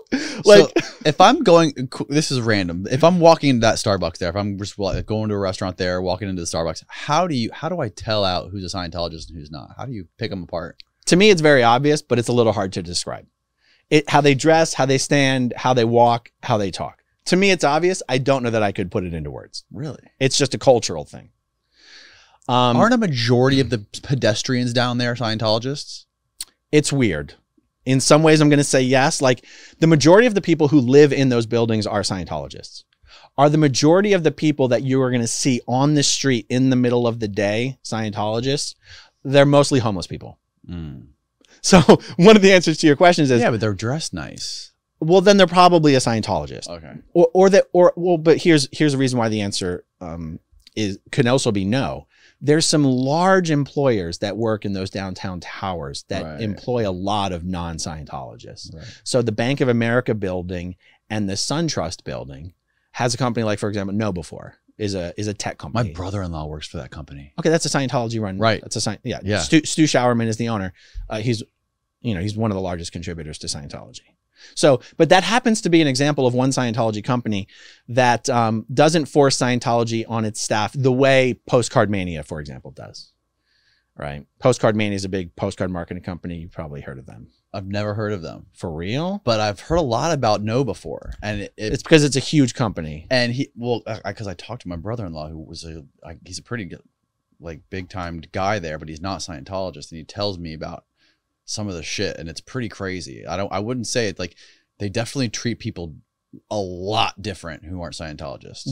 Like, so if I'm going, this is random. If I'm walking into that Starbucks there, if I'm just going to a restaurant there, walking into the Starbucks, how do you, how do I tell out who's a Scientologist and who's not? How do you pick them apart? to me, it's very obvious, but it's a little hard to describe. It how they dress, how they stand, how they walk, how they talk. To me, it's obvious. I don't know that I could put it into words. Really? It's just a cultural thing. Um, Aren't a majority of the pedestrians down there Scientologists? it's weird. In some ways, I'm going to say yes. Like the majority of the people who live in those buildings are Scientologists. Are the majority of the people that you are going to see on the street in the middle of the day Scientologists? They're mostly homeless people. Mm. So one of the answers to your questions is, Yeah, but they're dressed nice. well, then they're probably a Scientologist, Okay. or or that, or well, but here's here's the reason why the answer um, is can also be no. There's some large employers that work in those downtown towers that Right. employ a lot of non-Scientologists. Right. So the Bank of America building and the SunTrust building has a company like, for example, KnowBe4 is a is a tech company. My brother-in-law works for that company. Okay, that's a Scientology run. Right. That's a sign. Yeah. Yeah. Stu, Stu Sjouwerman is the owner. Uh, he's, you know, he's one of the largest contributors to Scientology. So, but that happens to be an example of one Scientology company that um, doesn't force Scientology on its staff the way Postcard Mania, for example, does. Right. Postcard Mania is a big postcard marketing company. You've probably heard of them. I've never heard of them, For real? but I've heard a lot about KnowBe4, and it, it It's because it's a huge company. and he well because I, talked to my brother-in-law who was a I, he's a pretty good like big time guy there but he's not scientologist and he tells me about some of the shit and it's pretty crazy i don't i wouldn't say it like they definitely treat people a lot different who aren't scientologists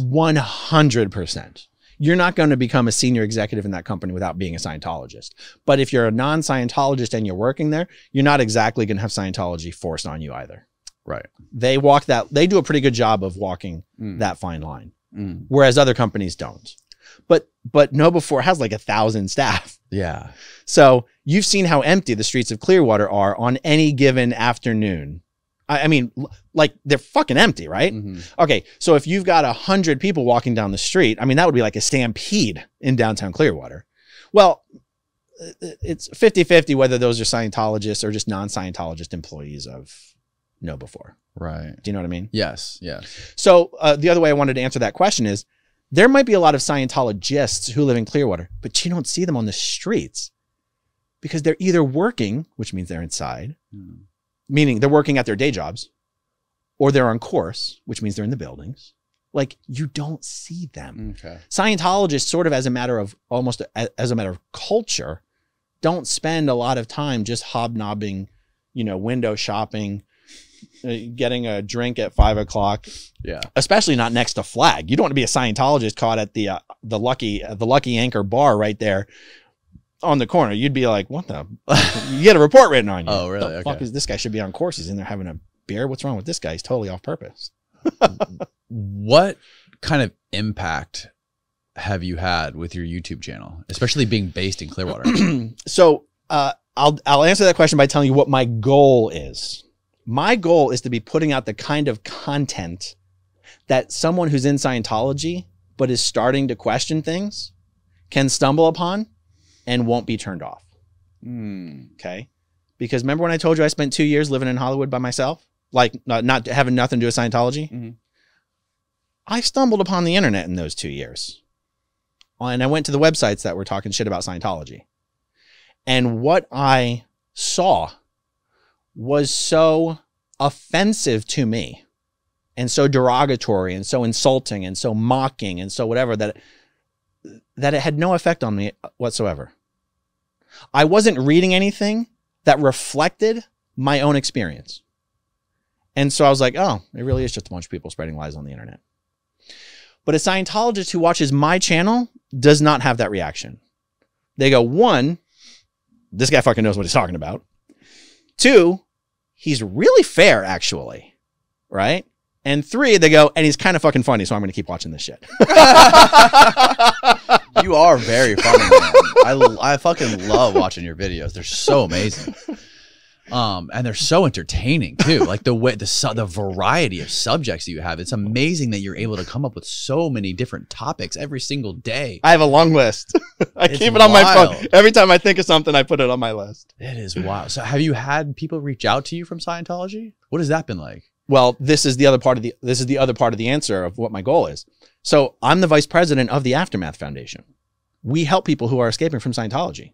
100%. You're not going to become a senior executive in that company without being a Scientologist. But if you're a non Scientologist and you're working there, you're not exactly going to have Scientology forced on you either. right They walk that, they do a pretty good job of walking Mm. that fine line, Mm. whereas other companies don't. But, but KnowBe4 has like a thousand staff. yeah So you've seen how empty the streets of Clearwater are on any given afternoon. I, I mean, like they're fucking empty, right? Mhm. Okay, so if you've got a hundred people walking down the street, I mean, that would be like a stampede in downtown Clearwater. Well, it's 50 50 whether those are Scientologists or just non Scientologist employees of KnowBe4. right Do you know what I mean? yes yes So uh, the other way I wanted to answer that question is there might be a lot of Scientologists who live in Clearwater, but you don't see them on the streets because they're either working, which means they're inside, Mm. meaning they're working at their day jobs, or they're on course, which means they're in the buildings. Like you don't see them. okay Scientologists, sort of as a matter of almost a- as a matter of culture, don't spend a lot of time just hobnobbing, you know, window shopping, uh, getting a drink at five o'clock, yeah especially not next to flag. You don't want to be a Scientologist caught at the uh, the lucky uh, the lucky anchor bar right there on the corner. You'd be like, "What the? you get a report written on you." Oh, really? The fuck is this guy should be on course? He's in there having a beer. What's wrong with this guy? He's totally off purpose. what kind of impact have you had with your youtube channel especially being based in clearwater so uh, I'll I'll answer that question by telling you what my goal is. My goal is to be putting out the kind of content that someone who's in Scientology but is starting to question things can stumble upon and won't be turned off. Mm. Okay, because remember when I told you I spent two years living in Hollywood by myself, like not, not having nothing to do with Scientology. Mhm. I stumbled upon the internet in those two years, and I went to the websites that were talking shit about Scientology. And what I saw was so offensive to me and so derogatory and so insulting and so mocking and so whatever that that it had no effect on me whatsoever. I wasn't reading anything that reflected my own experience. And so I was like, oh, it really is just a bunch of people spreading lies on the internet. But a Scientologist who watches my channel does not have that reaction. They go, one, this guy fucking knows what he's talking about. Two, he's really fair, actually. Right? And three, they go, and he's kind of fucking funny, so I'm going to keep watching this shit. you are very funny man. I, I fucking love watching your videos they're so amazing um and they're so entertaining too like the way the su- the variety of subjects that you have it's amazing that you're able to come up with so many different topics every single day I have a long list. I It's keep it on my phone. Every time I think of something, I put it on my list. it is wild so have you had people reach out to you from scientology what has that been like Well, this is the other part of the this is the other part of the answer of what my goal is. So I'm the vice president of the Aftermath Foundation. We help people who are escaping from Scientology.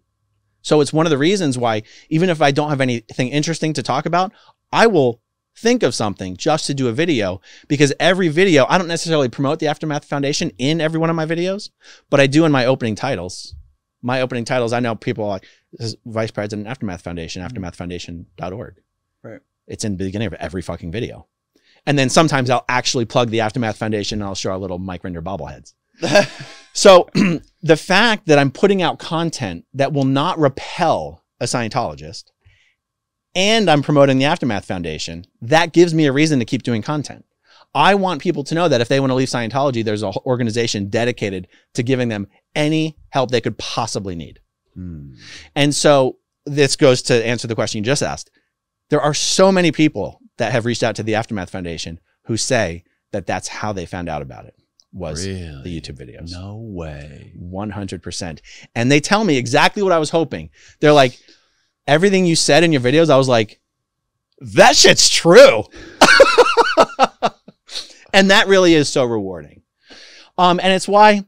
So it's one of the reasons why, even if I don't have anything interesting to talk about, I will think of something just to do a video because every video, I don't necessarily promote the Aftermath Foundation in every one of my videos, but I do in my opening titles. My opening titles, I know people are like, this is Vice President Aftermath Foundation, mm-hmm. aftermathfoundation.org. It's in the beginning of every fucking video. And then sometimes I'll actually plug the Aftermath Foundation and I'll show our little Mike Rinder bobbleheads. So the fact that I'm putting out content that will not repel a Scientologist and I'm promoting the Aftermath Foundation, that gives me a reason to keep doing content. I want people to know that if they want to leave Scientology, there's an organization dedicated to giving them any help they could possibly need. Hmm. And so this goes to answer the question you just asked. There are so many people that have reached out to the Aftermath Foundation who say that that's how they found out about it was Really? the YouTube videos. No way. 100%. And they tell me exactly what I was hoping. They're like, everything you said in your videos, I was like, that shit's true. and that really is so rewarding. Um, and it's why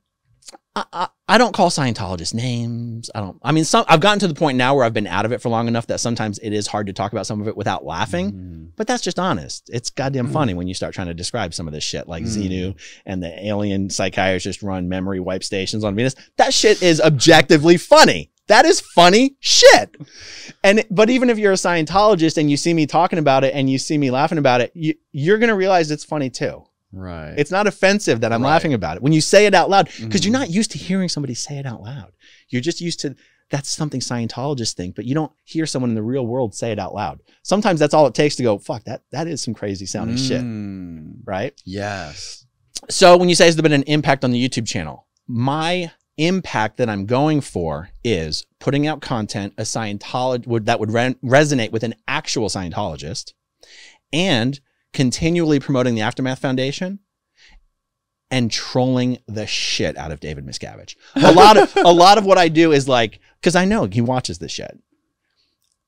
I, I, I don't call Scientologists names. I don't, I mean, some, I've gotten to the point now where I've been out of it for long enough that sometimes it is hard to talk about some of it without laughing. Mm. But that's just honest. It's goddamn funny when you start trying to describe some of this shit like Mm. Xenu and the alien psychiatrists run memory wipe stations on Venus. That shit is objectively funny. That is funny shit. And but even if you're a Scientologist and you see me talking about it and you see me laughing about it, you, you're gonna realize it's funny too. Right. It's not offensive that I'm Right. laughing about it when you say it out loud because Mhm. you're not used to hearing somebody say it out loud. You're just used to that's something Scientologists think, but you don't hear someone in the real world say it out loud. Sometimes that's all it takes to go, fuck, that that is some crazy sounding shit, Mm. right? Yes. So when you say has there been an impact on the YouTube channel, my impact that I'm going for is putting out content a Scientologist would that would re- resonate with an actual Scientologist, and continually promoting the Aftermath Foundation and trolling the shit out of David Miscavige. A lot of a lot of what I do is like because I know he watches this shit,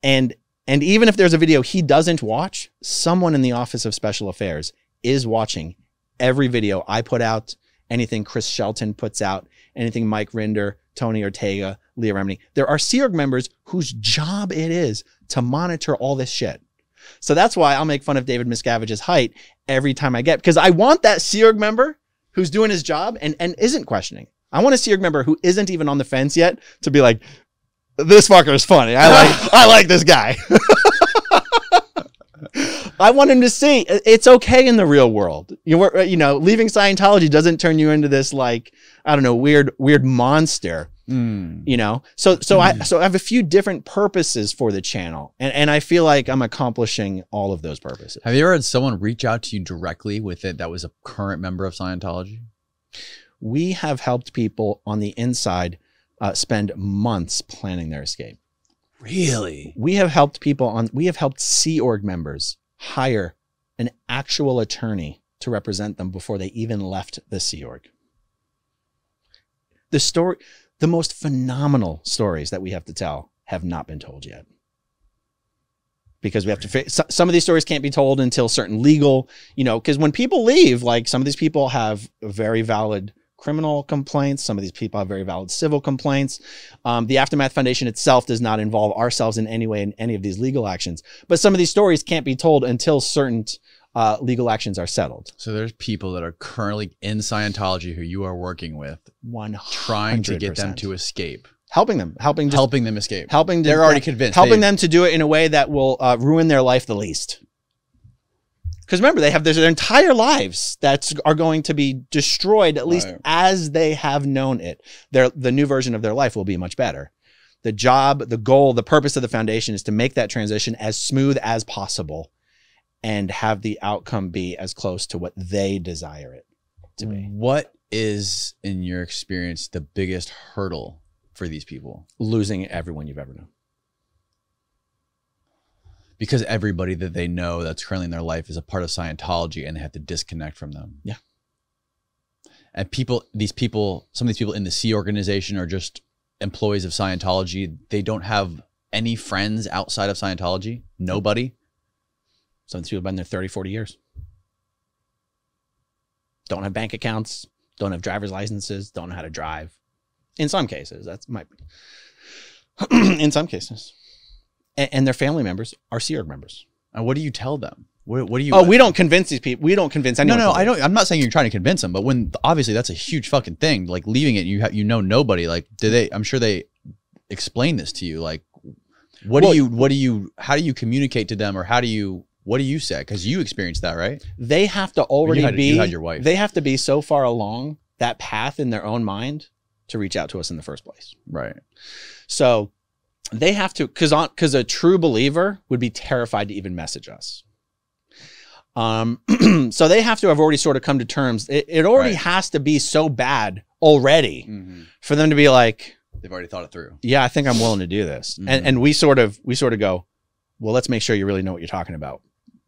and and even if there's a video he doesn't watch, someone in the Office of Special Affairs is watching every video I put out, anything Chris Shelton puts out, anything Mike Rinder, Tony Ortega, Leah Remini. There are Sea Org members whose job it is to monitor all this shit. So that's why I'll make fun of David Miscavige's height every time I get because I want that Sea Org member who's doing his job and, and isn't questioning. I want a Sea Org member who isn't even on the fence yet to be like, this fucker is funny. I like I like this guy. I want him to see it's okay in the real world. You you know, leaving Scientology doesn't turn you into this like I don't know weird weird monster. Mm. You know, so so I so I have a few different purposes for the channel, and and I feel like I'm accomplishing all of those purposes. Have you ever had someone reach out to you directly with it that was a current member of Scientology? We have helped people on the inside uh, spend months planning their escape. Really? We have helped people on. We have helped Sea Org members hire an actual attorney to represent them before they even left the Sea Org. The story, the most phenomenal stories that we have to tell have not been told yet. Because we have to, some of these stories can't be told until certain legal, you know, because when people leave, like some of these people have very valid criminal complaints. Some of these people have very valid civil complaints. Um, the Aftermath Foundation itself does not involve ourselves in any way in any of these legal actions. But some of these stories can't be told until certain uh, legal actions are settled. So there's people that are currently in Scientology who you are working with, One trying to get them to escape, helping them, helping just, helping them escape. helping. to- They're already convinced. helping They- them to do it in a way that will uh, ruin their life the least. Because remember, they have their, their entire lives that are going to be destroyed, at least Right. as they have known it. Their the new version of their life will be much better. The job, the goal, the purpose of the foundation is to make that transition as smooth as possible, and have the outcome be as close to what they desire it to be. Mm. What is, in your experience, the biggest hurdle for these people? Losing everyone you've ever known. Because everybody that they know that's currently in their life is a part of Scientology and they have to disconnect from them. Yeah. And people, these people, some of these people in the Sea organization are just employees of Scientology. They don't have any friends outside of Scientology. Nobody. Some of these people have been there 30, 40 years. Don't have bank accounts, don't have driver's licenses, don't know how to drive. In some cases, that's might be. in some cases. And, and their family members are Sea Org members. And what do you tell them? What, what do you? oh, we don't convince these people. We don't convince No, anyone. no, to I don't. I'm not saying you're trying to convince them, but when obviously that's a huge fucking thing. Like leaving it, you ha- you know nobody. Like, do they? I'm sure they explain this to you. Like, what Well- do you? What do you? How do you communicate to them, or how do you? What do you say? Because you experienced that, right? They have to already had- be. your wife. They have to be so far along that path in their own mind to reach out to us in the first place. Right. So they have to, because on because a true believer would be terrified to even message us. Um, so they have to have already sort of come to terms. It, it already Right. has to be so bad already Mm-hmm. for them to be like, They've already thought it through. yeah, I think I'm willing to do this. Mhm. And and we sort of we sort of go, well, let's make sure you really know what you're talking about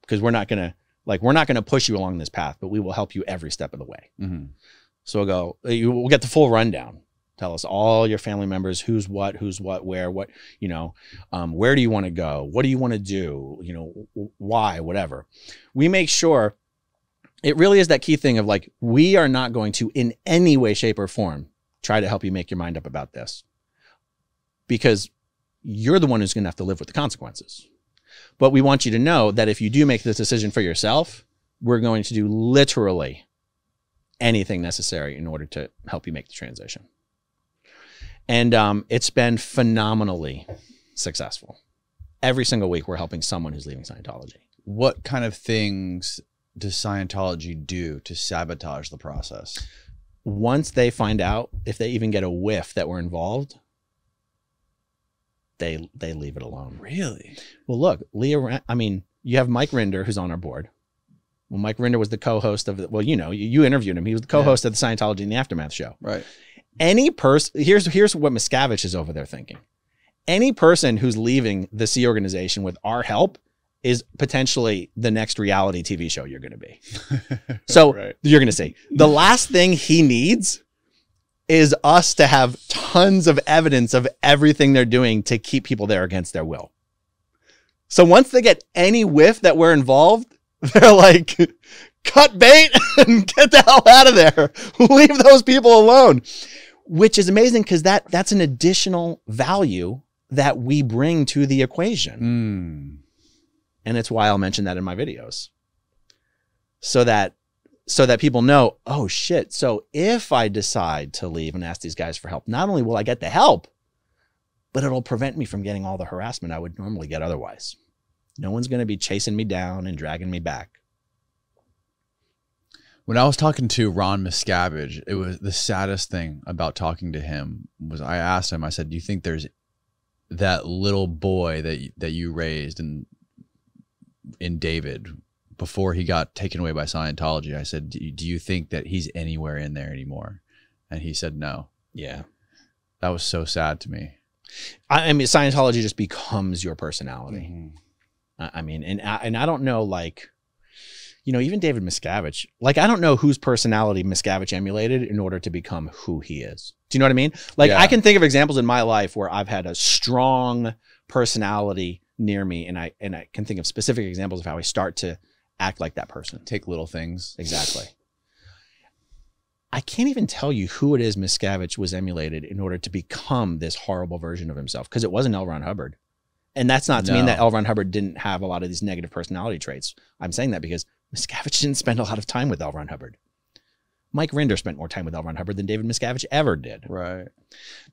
because we're not gonna like we're not gonna push you along this path, but we will help you every step of the way. Mm-hmm. So we'll go, you we'll get the full rundown. Tell us all your family members, who's what, who's what, where, what, you know, um, where do you want to go? What do you want to do? You know, why, whatever. We make sure it really is that key thing of like, we are not going to in any way, shape, or form try to help you make your mind up about this because you're the one who's going to have to live with the consequences. But we want you to know that if you do make this decision for yourself, we're going to do literally anything necessary in order to help you make the transition. And um, it's been phenomenally successful. Every single week, we're helping someone who's leaving Scientology. What kind of things does Scientology do to sabotage the process? Once they find out, if they even get a whiff that we're involved, they they leave it alone. Really? Well, look, Leah. I mean, you have Mike Rinder, who's on our board. Well, Mike Rinder was the co-host of the. Well, you know, you, you interviewed him. He was the co-host of the Scientology in the Aftermath show. Right. any person here's here's what Miscavige is over there thinking. Any person who's leaving the Sea organization with our help is potentially the next reality TV show you're going to be. So Right. you're going to see. The last thing he needs is us to have tons of evidence of everything they're doing to keep people there against their will. So once they get any whiff that we're involved, they're like, cut bait and get the hell out of there. Leave those people alone. Which is amazing because that that's an additional value that we bring to the equation. Mm. And it's why I'll mention that in my videos. So that so that people know, oh shit. So if I decide to leave and ask these guys for help, not only will I get the help, but it'll prevent me from getting all the harassment I would normally get otherwise. No one's going to be chasing me down and dragging me back. When I was talking to Ron Miscavige, it was the saddest thing about talking to him was I asked him, I said, Do you think there's that little boy that that you raised in in David before he got taken away by Scientology? I said, Do you, think that he's anywhere in there anymore? And he said no. Yeah. That was so sad to me. I, I mean, Scientology just becomes your personality. Mm-hmm. I I mean, and I, and I don't know, like, you know, even David Miscavige, like, I don't know whose personality Miscavige emulated in order to become who he is. Do you know what I mean? Like, Yeah. I can think of examples in my life where I've had a strong personality near me, and I and I can think of specific examples of how I start to act like that person. Take little things. Exactly. I can't even tell you who it is Miscavige was emulated in order to become this horrible version of himself because it wasn't L. Ron Hubbard. And that's not to mean that L. Ron Hubbard didn't have a lot of these negative personality traits. I'm saying that because Miscavige didn't spend a lot of time with L. Ron Hubbard. Mike Rinder spent more time with L. Ron Hubbard than David Miscavige ever did. Right.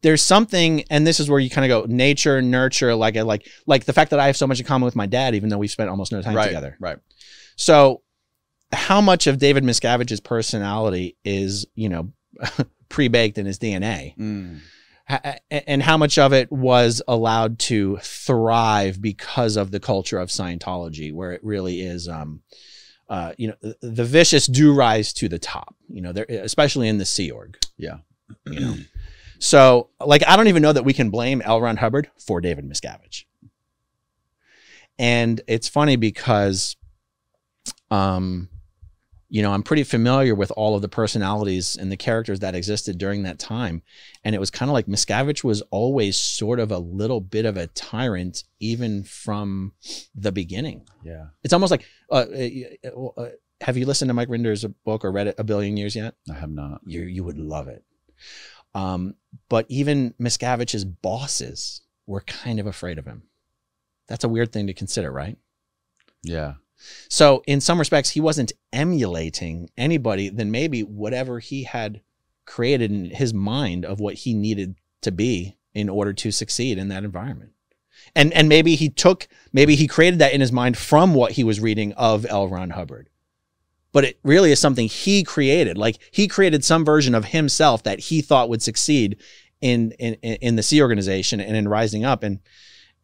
There's something, and this is where you kind of go nature, nurture, like like like the fact that I have so much in common with my dad, even though we've spent almost no time right. together. Right. So, how much of David Miscavige's personality is, you know, pre-baked in his DNA, Mm. And how much of it was allowed to thrive because of the culture of Scientology, where it really is, um, uh, you know, the, the vicious do rise to the top. You know, especially in the Sea Org. Yeah. You know, so like I don't even know that we can blame L. Ron Hubbard for David Miscavige. And it's funny because, um, you know, I'm pretty familiar with all of the personalities and the characters that existed during that time. And it was kind of like Miscavige was always sort of a little bit of a tyrant, even from the beginning. Yeah. It's almost like, uh, uh, uh, have you listened to Mike Rinder's book or read it a billion years yet? I have not. you you would love it. Um, but even Miscavige's bosses were kind of afraid of him. That's a weird thing to consider, right? Yeah. So in some respects, he wasn't emulating anybody than maybe whatever he had created in his mind of what he needed to be in order to succeed in that environment. And and maybe he took maybe he created that in his mind from what he was reading of L. Ron Hubbard. But it really is something he created. Like he created some version of himself that he thought would succeed in in in the Sea organization and in rising up and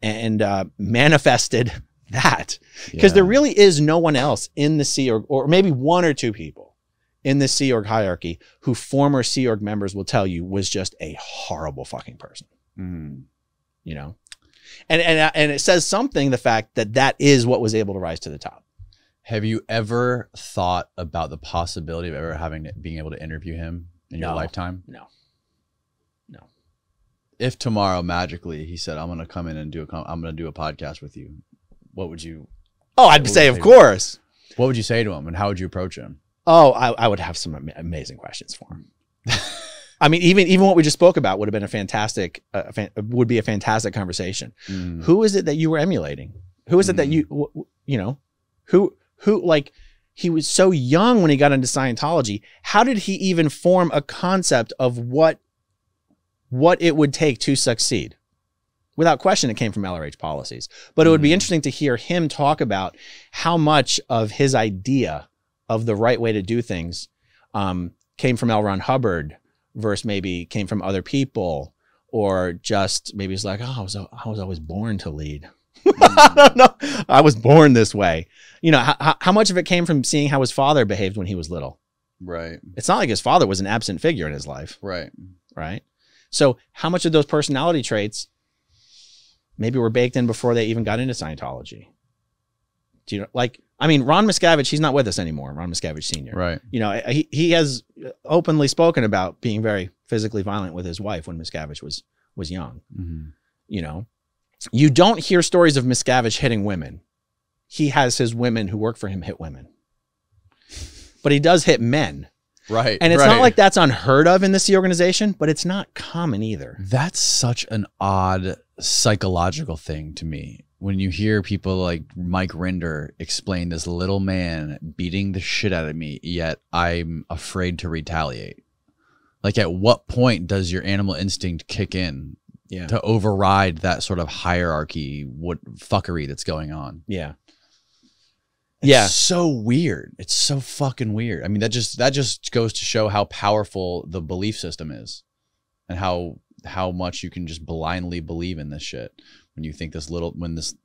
and uh, manifested that. Because Yeah. there really is no one else in the Sea Org, or maybe one or two people in the Sea Org hierarchy who former Sea Org members will tell you was just a horrible fucking person. Mm. you know? And and and it says something the fact that that is what was able to rise to the top. Have you ever thought about the possibility of ever having to, being able to interview him in your lifetime? no. No. If tomorrow magically he said, "I'm going to come in and do a com- I'm going to do a podcast with you," what would you oh i'd say of course. What would you say to him, and how would you approach him? oh i, I would have some ama- amazing questions for him. I mean even even what we just spoke about would have been a fantastic uh, fan, would be a fantastic conversation. Mm. who is it that you were emulating? Who is it that Mm. you you know who who like he was so young when he got into scientology. How did he even form a concept of what what it would take to succeed without question it came from lrh policies but it would be Mm. interesting to hear him talk about how much of his idea of the right way to do things um, came from L. Ron Hubbard versus maybe came from other people or just maybe it's like, oh, I was, I was always born to lead. I don't know. I was born this way. You know, how, how much of it came from seeing how his father behaved when he was little? Right, It's not like his father was an absent figure in his life, right. right? So, how much of those personality traits maybe we were baked in before they even got into Scientology? Do you know, like, I mean, Ron Miscavige, he's not with us anymore, Ron Miscavige Sr. Right. You know, he, he has openly spoken about being very physically violent with his wife when Miscavige was was young. Mhm. You know, you don't hear stories of Miscavige hitting women. He has his women who work for him hit women, but he does hit men. Right. And it's right. not like that's unheard of in the Sea organization, but it's not common either. That's such an odd psychological thing to me. When you hear people like Mike Rinder explain this little man beating the shit out of me, yet I'm afraid to retaliate. Like, at what point does your animal instinct kick in Yeah. to override that sort of hierarchy, what fuckery that's going on? Yeah. It's Yeah. so weird. It's so fucking weird. I mean, that just that just goes to show how powerful the belief system is, and how how much you can just blindly believe in this shit when you think this little when this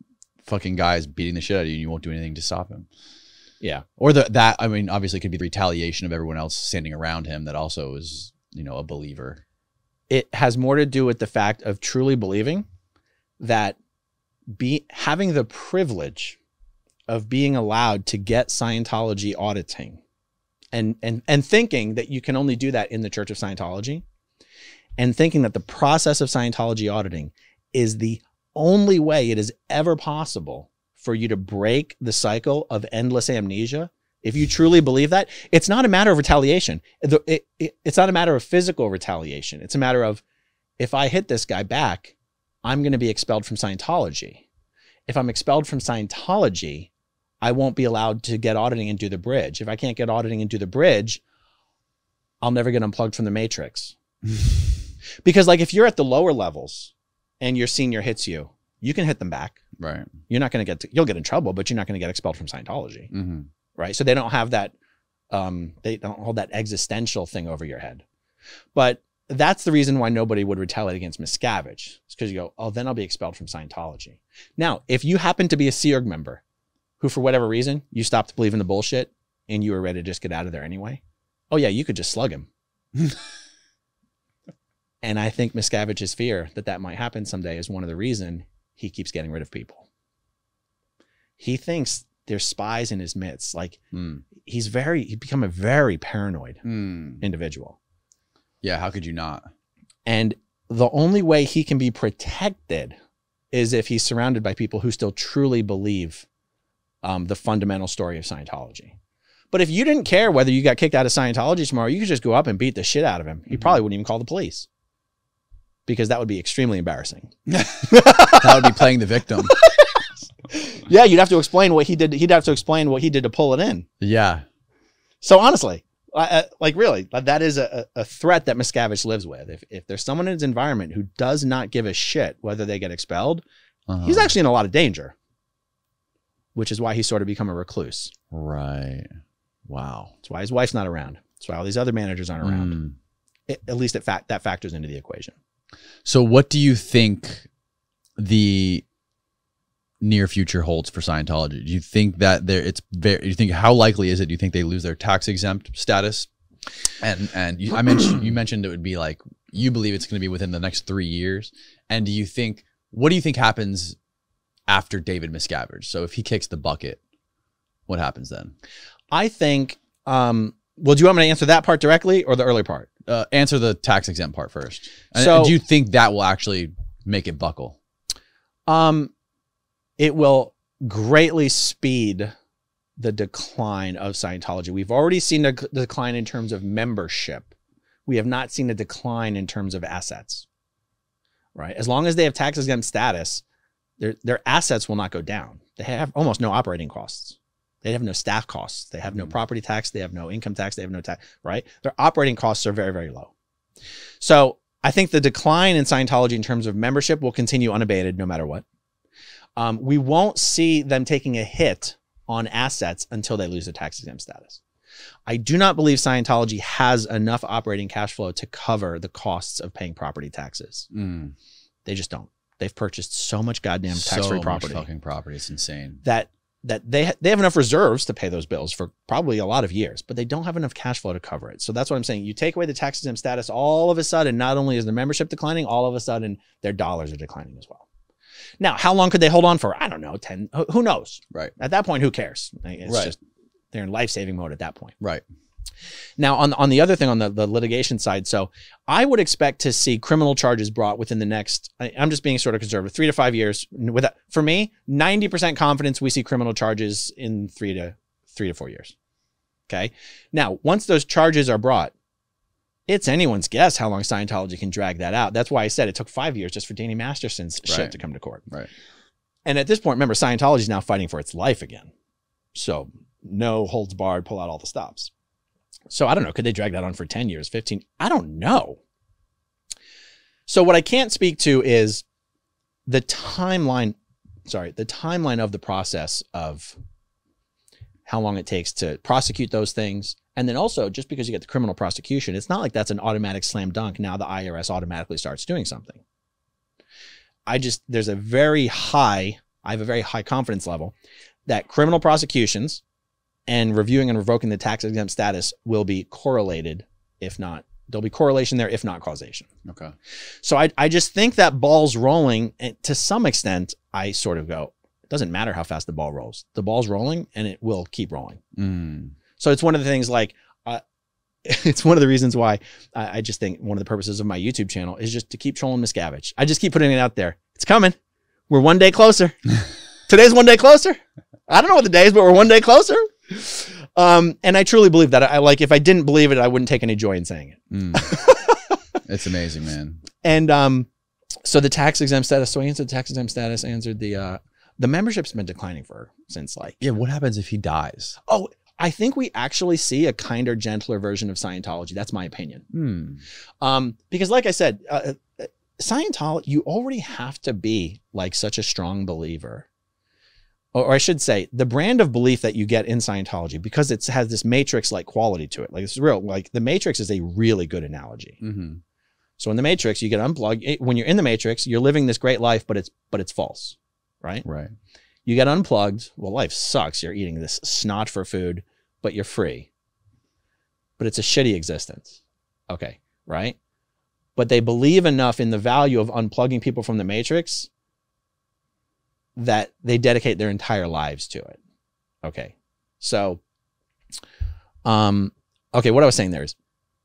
fucking guy is beating the shit out of you and you won't do anything to stop him. Yeah. Or the that I mean, obviously, it could be the retaliation of everyone else standing around him that also is you know a believer. It has more to do with the fact of truly believing that be having the privilege of being allowed to get Scientology auditing and and and thinking that you can only do that in the Church of Scientology and thinking that the process of Scientology auditing is the only way it is ever possible for you to break the cycle of endless amnesia. If you truly believe that, it's not a matter of retaliation. It- it- it's not a matter of physical retaliation. It's a matter of if I hit this guy back, I'm going to be expelled from Scientology. If I'm expelled from Scientology, I won't be allowed to get auditing and do the bridge. If I can't get auditing and do the bridge, I'll never get unplugged from the matrix. because like if you're at the lower levels and your senior hits you, you can hit them back. Right. You're not going to get you'll get in trouble, but you're not going to get expelled from Scientology, hmm right? So they don't have that um they don't hold that existential thing over your head. But that's the reason why nobody would retaliate against Miscavige. It's because you go, oh, then I'll be expelled from Scientology. Now, if you happen to be a Sea Org member who, for whatever reason, you stopped believing the bullshit and you were ready to just get out of there anyway, oh, yeah, you could just slug him. and I think Miscavige's fear that that might happen someday is one of the reason he keeps getting rid of people. He thinks there's spies in his midst. Like Mm. he's very, he become a very paranoid Mm. individual. Yeah. How could you not? And the only way he can be protected is if he's surrounded by people who still truly believe um, the fundamental story of Scientology. But if you didn't care whether you got kicked out of Scientology tomorrow, you could just go up and beat the shit out of him. He Mhm. probably wouldn't even call the police because that would be extremely embarrassing. That would be playing the victim. Yeah, you'd have to explain what he did. He'd have to explain what he did to pull it in. Yeah. So honestly, I- I- like really, that- is a, a threat that Miscavige lives with. If, if there's someone in his environment who does not give a shit whether they get expelled, Uh-huh. He's actually in a lot of danger, which is why he's sort of become a recluse. right. Wow. That's why his wife's not around. That's why all these other managers aren't around. Mm. It- at least it fact that factors into the equation. So, what do you think the near future holds for Scientology? Do you think that there it's very? You think how likely is it? Do you think they lose their tax exempt status? And and you, I mentioned you mentioned it would be like you believe it's going to be within the next three years. And do you think what do you think happens after David Miscavige? So if he kicks the bucket, what happens then? I think. Um, well, do you want me to answer that part directly or the early part? Uh, answer the tax exempt part first. So- do you think that will actually make it buckle? Um, it will greatly speed the decline of Scientology. We've already seen a decline in terms of membership. We have not seen a decline in terms of assets. Right? As long as they have tax exempt status, their their assets will not go down. They have almost no operating costs. They have no staff costs. They have no property tax. They have no income tax. They have no tax. Right? Their operating costs are very very low. So I think the decline in Scientology in terms of membership will continue unabated no matter what. Um, we won't see them taking a hit on assets until they lose their tax exempt status. I do not believe Scientology has enough operating cash flow to cover the costs of paying property taxes. Mm. They just don't. They've purchased so much goddamn tax so free much property fucking property. It's insane. that that they ha- they have enough reserves to pay those bills for probably a lot of years, but they don't have enough cash flow to cover it. So that's what I'm saying. You take away the tax exempt status, all of a sudden, not only is their membership declining, all of a sudden their dollars are declining as well. Now, how long could they hold on for? I don't know, ten. who- Who knows? Right. At that point, who cares? It's Right. just they're in life saving mode at that point. Right. Now, on on the other thing, on the, the litigation side, so I would expect to see criminal charges brought within the next. I, I'm just being sort of conservative, three to five years. With that, for me, ninety percent confidence we see criminal charges in three to three to four years. Okay. Now, once those charges are brought, it's anyone's guess how long Scientology can drag that out. That's why I said it took five years just for Danny Masterson's Right. shit to come to court. Right. And at this point, remember, Scientology is now fighting for its life again. So no holds barred, pull out all the stops. So I don't know. Could they drag that on for 10 years, 15? I don't know. So what I can't speak to is the timeline, sorry, the timeline of the process of how long it takes to prosecute those things. And then also, just because you get the criminal prosecution, it's not like that's an automatic slam dunk. Now the IRS automatically starts doing something. I just, there's a very high, I have a very high confidence level that criminal prosecutions and reviewing and revoking the tax exempt status will be correlated, if not, there'll be correlation there, if not causation. Okay. So I, I just think that ball's rolling. And to some extent, I sort of go, it doesn't matter how fast the ball rolls. The ball's rolling and it will keep rolling. Mm. So it's one of the things like, uh, it's one of the reasons why I, I just think one of the purposes of my YouTube channel is just to keep trolling Miscavige. I just keep putting it out there. It's coming. We're one day closer. Today's one day closer. I don't know what the day is, but we're one day closer. Um, and I truly believe that. I like if I didn't believe it, I wouldn't take any joy in saying it. Mm. it's amazing, man. And um, so the tax exempt status. So I answered the tax exempt status. I answered the uh, the membership's been declining for since like Yeah. What happens if he dies? oh I think we actually see a kinder, gentler version of Scientology. That's my opinion. Hmm. Um, because like I said, uh, uh, Scientology, you already have to be like such a strong believer. Or, I should say, the brand of belief that you get in Scientology, because it has this matrix like quality to it. Like it's real, like the matrix is a really good analogy. Mm-hmm. So in the matrix, you get unplugged. When you're in the matrix, you're living this great life, but it's but it's false, right? Right. You get unplugged. Well, life sucks. You're eating this snot for food, but you're free. But it's a shitty existence. Okay, right? But they believe enough in the value of unplugging people from the matrix that they dedicate their entire lives to it. Okay. So um okay, what I was saying there is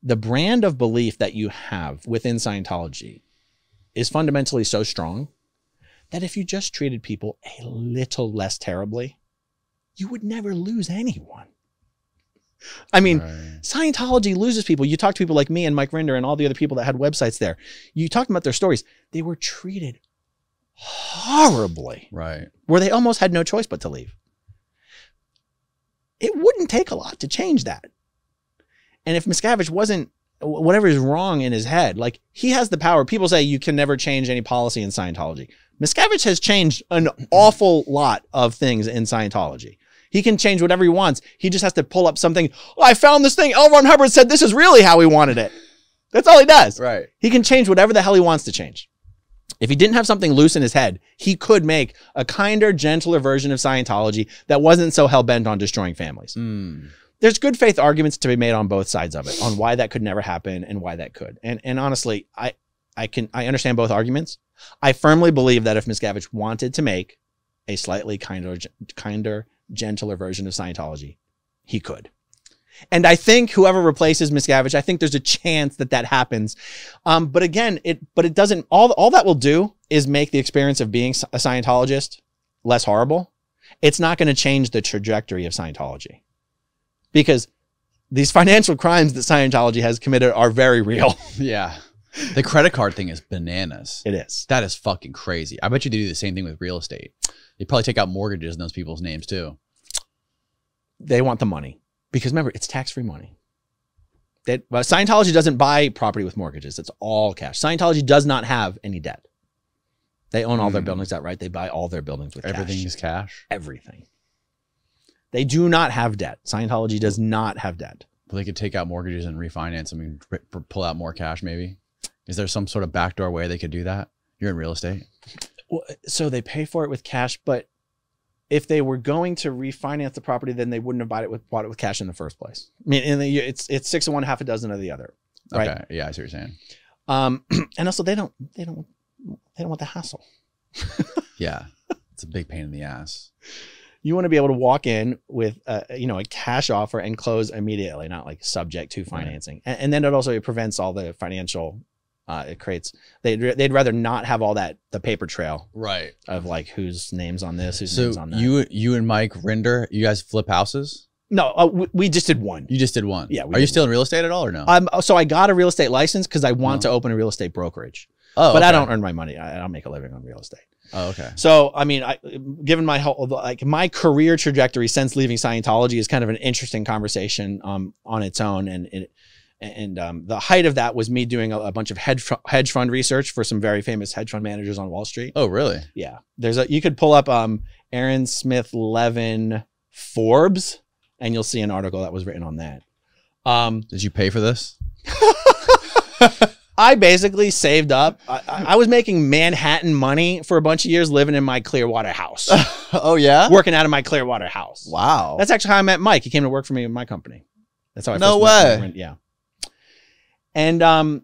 the brand of belief that you have within Scientology is fundamentally so strong that if you just treated people a little less terribly, you would never lose anyone. I mean, Right. Scientology loses people. You talk to people like me and Mike Rinder and all the other people that had websites there. You talk about their stories. They were treated horribly, Right. where they almost had no choice but to leave. It wouldn't take a lot to change that. And if Miscavige wasn't whatever is wrong in his head, like he has the power. People say you can never change any policy in Scientology. Miscavige has changed an awful lot of things in Scientology. He can change whatever he wants. He just has to pull up something. Oh, I found this thing. L. Ron Hubbard said this is really how he wanted it. That's all he does. Right. He can change whatever the hell he wants to change. If he didn't have something loose in his head, he could make a kinder, gentler version of Scientology that wasn't so hell bent on destroying families. Mm. There's good faith arguments to be made on both sides of it, on why that could never happen and why that could. And and honestly, I I can I understand both arguments. I firmly believe that if Miscavige wanted to make a slightly kinder, kinder, gentler version of Scientology, he could. And I think whoever replaces Miscavige, I think there's a chance that that happens. Um, but again, it but it doesn't. All all that will do is make the experience of being a Scientologist less horrible. It's not going to change the trajectory of Scientology because these financial crimes that Scientology has committed are very real. Yeah. The credit card thing is bananas. It is. That is fucking crazy. I bet you they do the same thing with real estate. They probably take out mortgages in those people's names too. They want the money because remember, it's tax free money. That well, Scientology doesn't buy property with mortgages. It's all cash. Scientology does not have any debt. They own all their Hmm. buildings outright. They buy all their buildings with Everything cash. is cash. everything. They do not have debt. Scientology does not have debt. But they could take out mortgages and refinance them and pull out more cash. Maybe. Is there some sort of backdoor way they could do that? You're in real estate. Well, so they pay for it with cash, but if they were going to refinance the property, then they wouldn't have bought it with bought it with cash in the first place. I mean, and the- it's it's six of one, half a dozen of the other, right? Okay. Yeah, I see what you're saying. Um, and also they don't they don't they don't want the hassle. Yeah. It's a big pain in the ass. You want to be able to walk in with a, you know a cash offer and close immediately, not like subject to Right. financing. And, and then it also prevents all the financial. Uh, it creates they'd they'd rather not have all that the paper trail Right. of like whose names on this, whose So names on that. you you and Mike Rinder, you guys flip houses? no, uh, we, we just did one. You just did one. Yeah, Are you still in real estate at all or no? Um, so I got a real estate license because I want Oh. to open a real estate brokerage, oh, but I don't earn my money. I, I don't make a living on real estate. Oh, okay. So I mean, I, given my whole like my career trajectory since leaving Scientology is kind of an interesting conversation um, on its own, and it, and um, the height of that was me doing a, a bunch of hedge hedge fund research for some very famous hedge fund managers on Wall Street. Oh, really? Yeah, there's a you could pull up um, Aaron Smith Levin Forbes, and you'll see an article that was written on that. Um, Did you pay for this? I basically saved up. I, I was making Manhattan money for a bunch of years, living in my Clearwater house, oh yeah. working out of my Clearwater house. Wow. That's actually how I met Mike. He came to work for me in my company. That's how I No first way. Yeah. And um,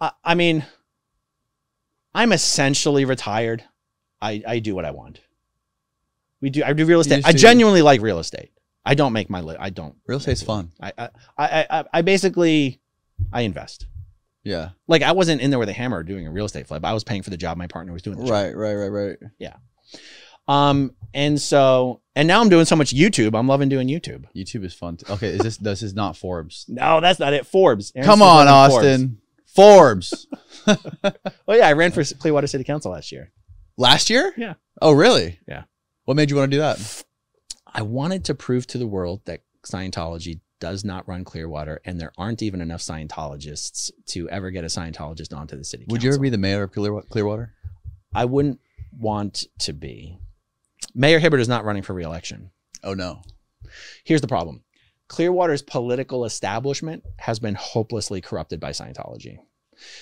I, I mean, I'm essentially retired. I I do what I want. We do. I do real estate. I genuinely like real estate. I don't make my li- I don't. real estate's fun. I I I I, basically I invest. Yeah. Like I wasn't in there with a hammer doing a real estate flip. I was paying for the job. My partner was doing the job. Right. Right. Right. Right. Um, and so, and now I'm doing so much YouTube. I'm loving doing YouTube. YouTube is fun. Too. Okay. Is this this is not Forbes? No, that's not it. Forbes. Come on, Forbes. Austin. Forbes. Oh yeah, I ran for Clearwater City Council last year. Last year? Yeah. Oh, really? Yeah. What made you want to do that? I wanted to prove to the world that Scientology does not run Clearwater, and there aren't even enough Scientologists to ever get a Scientologist onto the city. Would you ever be the mayor of Clear- Clearwater? I wouldn't want to be. Mayor Hibbard is not running for reelection. Oh no. Here's the problem Clearwater's political establishment has been hopelessly corrupted by Scientology.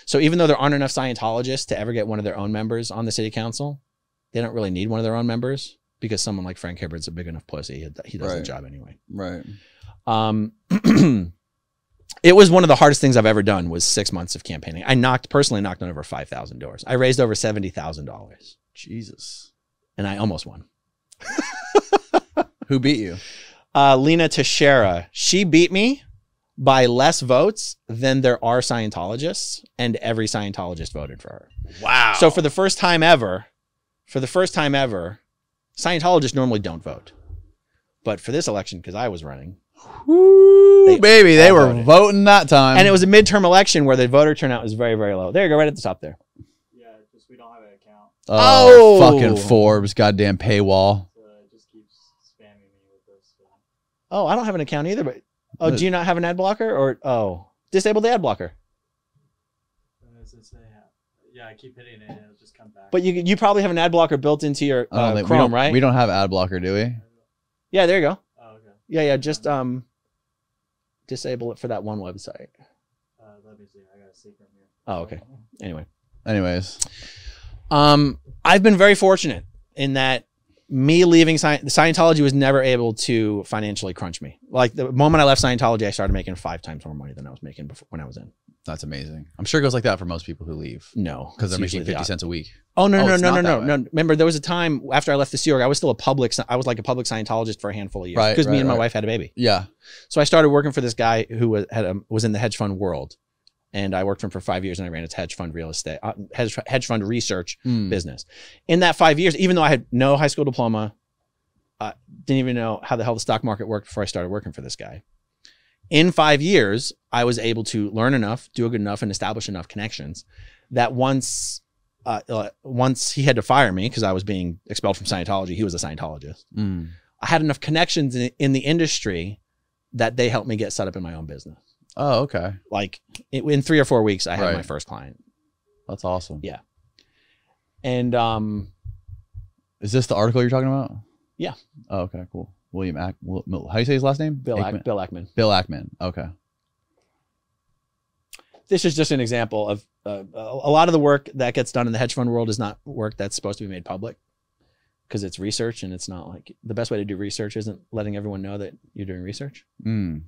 So even though there aren't enough Scientologists to ever get one of their own members on the city council, they don't really need one of their own members because someone like Frank Hibbard's a big enough pussy. He- He does the job anyway. Right. Um, it was one of the hardest things I've ever done was six months of campaigning. I knocked personally knocked on over 5,000 doors. I raised over $70,000 Jesus. and I almost won. Who beat you? uh, Lina Teixeira. She beat me by less votes than there are Scientologists, and every Scientologist voted for her. Wow. So for the first time ever, for the first time ever, Scientologists normally don't vote. But for this election, because I was running, Woo, They baby, they were voted. voting that time. and it was a midterm election where the voter turnout was very, very low. There you go, right at the top there. Yeah, just we don't have an account, oh, Oh. fucking Forbes, goddamn paywall. so it just keeps spamming me with this. So. Oh, I don't have an account either, but oh, But- do you not have an ad blocker or oh, disable the ad blocker? Since they have, Yeah, I keep hitting it and it'll just come back. But you you probably have an ad blocker built into your I don't uh, think- we Chrome, don't, right? We don't have ad blocker, do we? yeah, there you go. Oh, okay. Yeah, yeah. Just um, disable it for that one website. Uh, let me see. I got a secret here. Oh, okay. Anyway, Anyways, um, I've been very fortunate in that me leaving Sci- Scientology was never able to financially crunch me. Like the moment I left Scientology, I started making five times more money than I was making before when I was in. that's amazing. I'm sure it goes like that for most people who leave No, because they're making usually the 50 cents a week. Oh no Oh, no no no no no! Remember, there was a time after I left the Sea Org, I was still a public. I was like a public Scientologist for a handful of years Right, because me right, and my right. wife had a baby. Yeah. So I started working for this guy who was had a, was in the hedge fund world, and I worked for him for five years, and I ran his hedge fund real estate, uh, hedge hedge fund research Mm. business. In that five years, even though I had no high school diploma, uh, didn't even know how the hell the stock market worked before I started working for this guy. In five years, I was able to learn enough, do a good enough, and establish enough connections that once, uh, uh, once he had to fire me because I was being expelled from Scientology, he was a Scientologist. Mm. I had enough connections in, in the industry that they helped me get set up in my own business. Oh, okay. Like in, in three or four weeks, I had Right. my first client, That's awesome. Yeah. and um, Is this the article you're talking about? Yeah. Oh, okay, cool. William Ack. Will- How do you say his last name? Bill Ackman? Ack, Bill Ackman. Bill Ackman. Okay. this is just an example of uh, a lot of the work that gets done in the hedge fund world is not work that's supposed to be made public because it's research and it's not like the best way to do research isn't letting everyone know that you're doing research. Mm.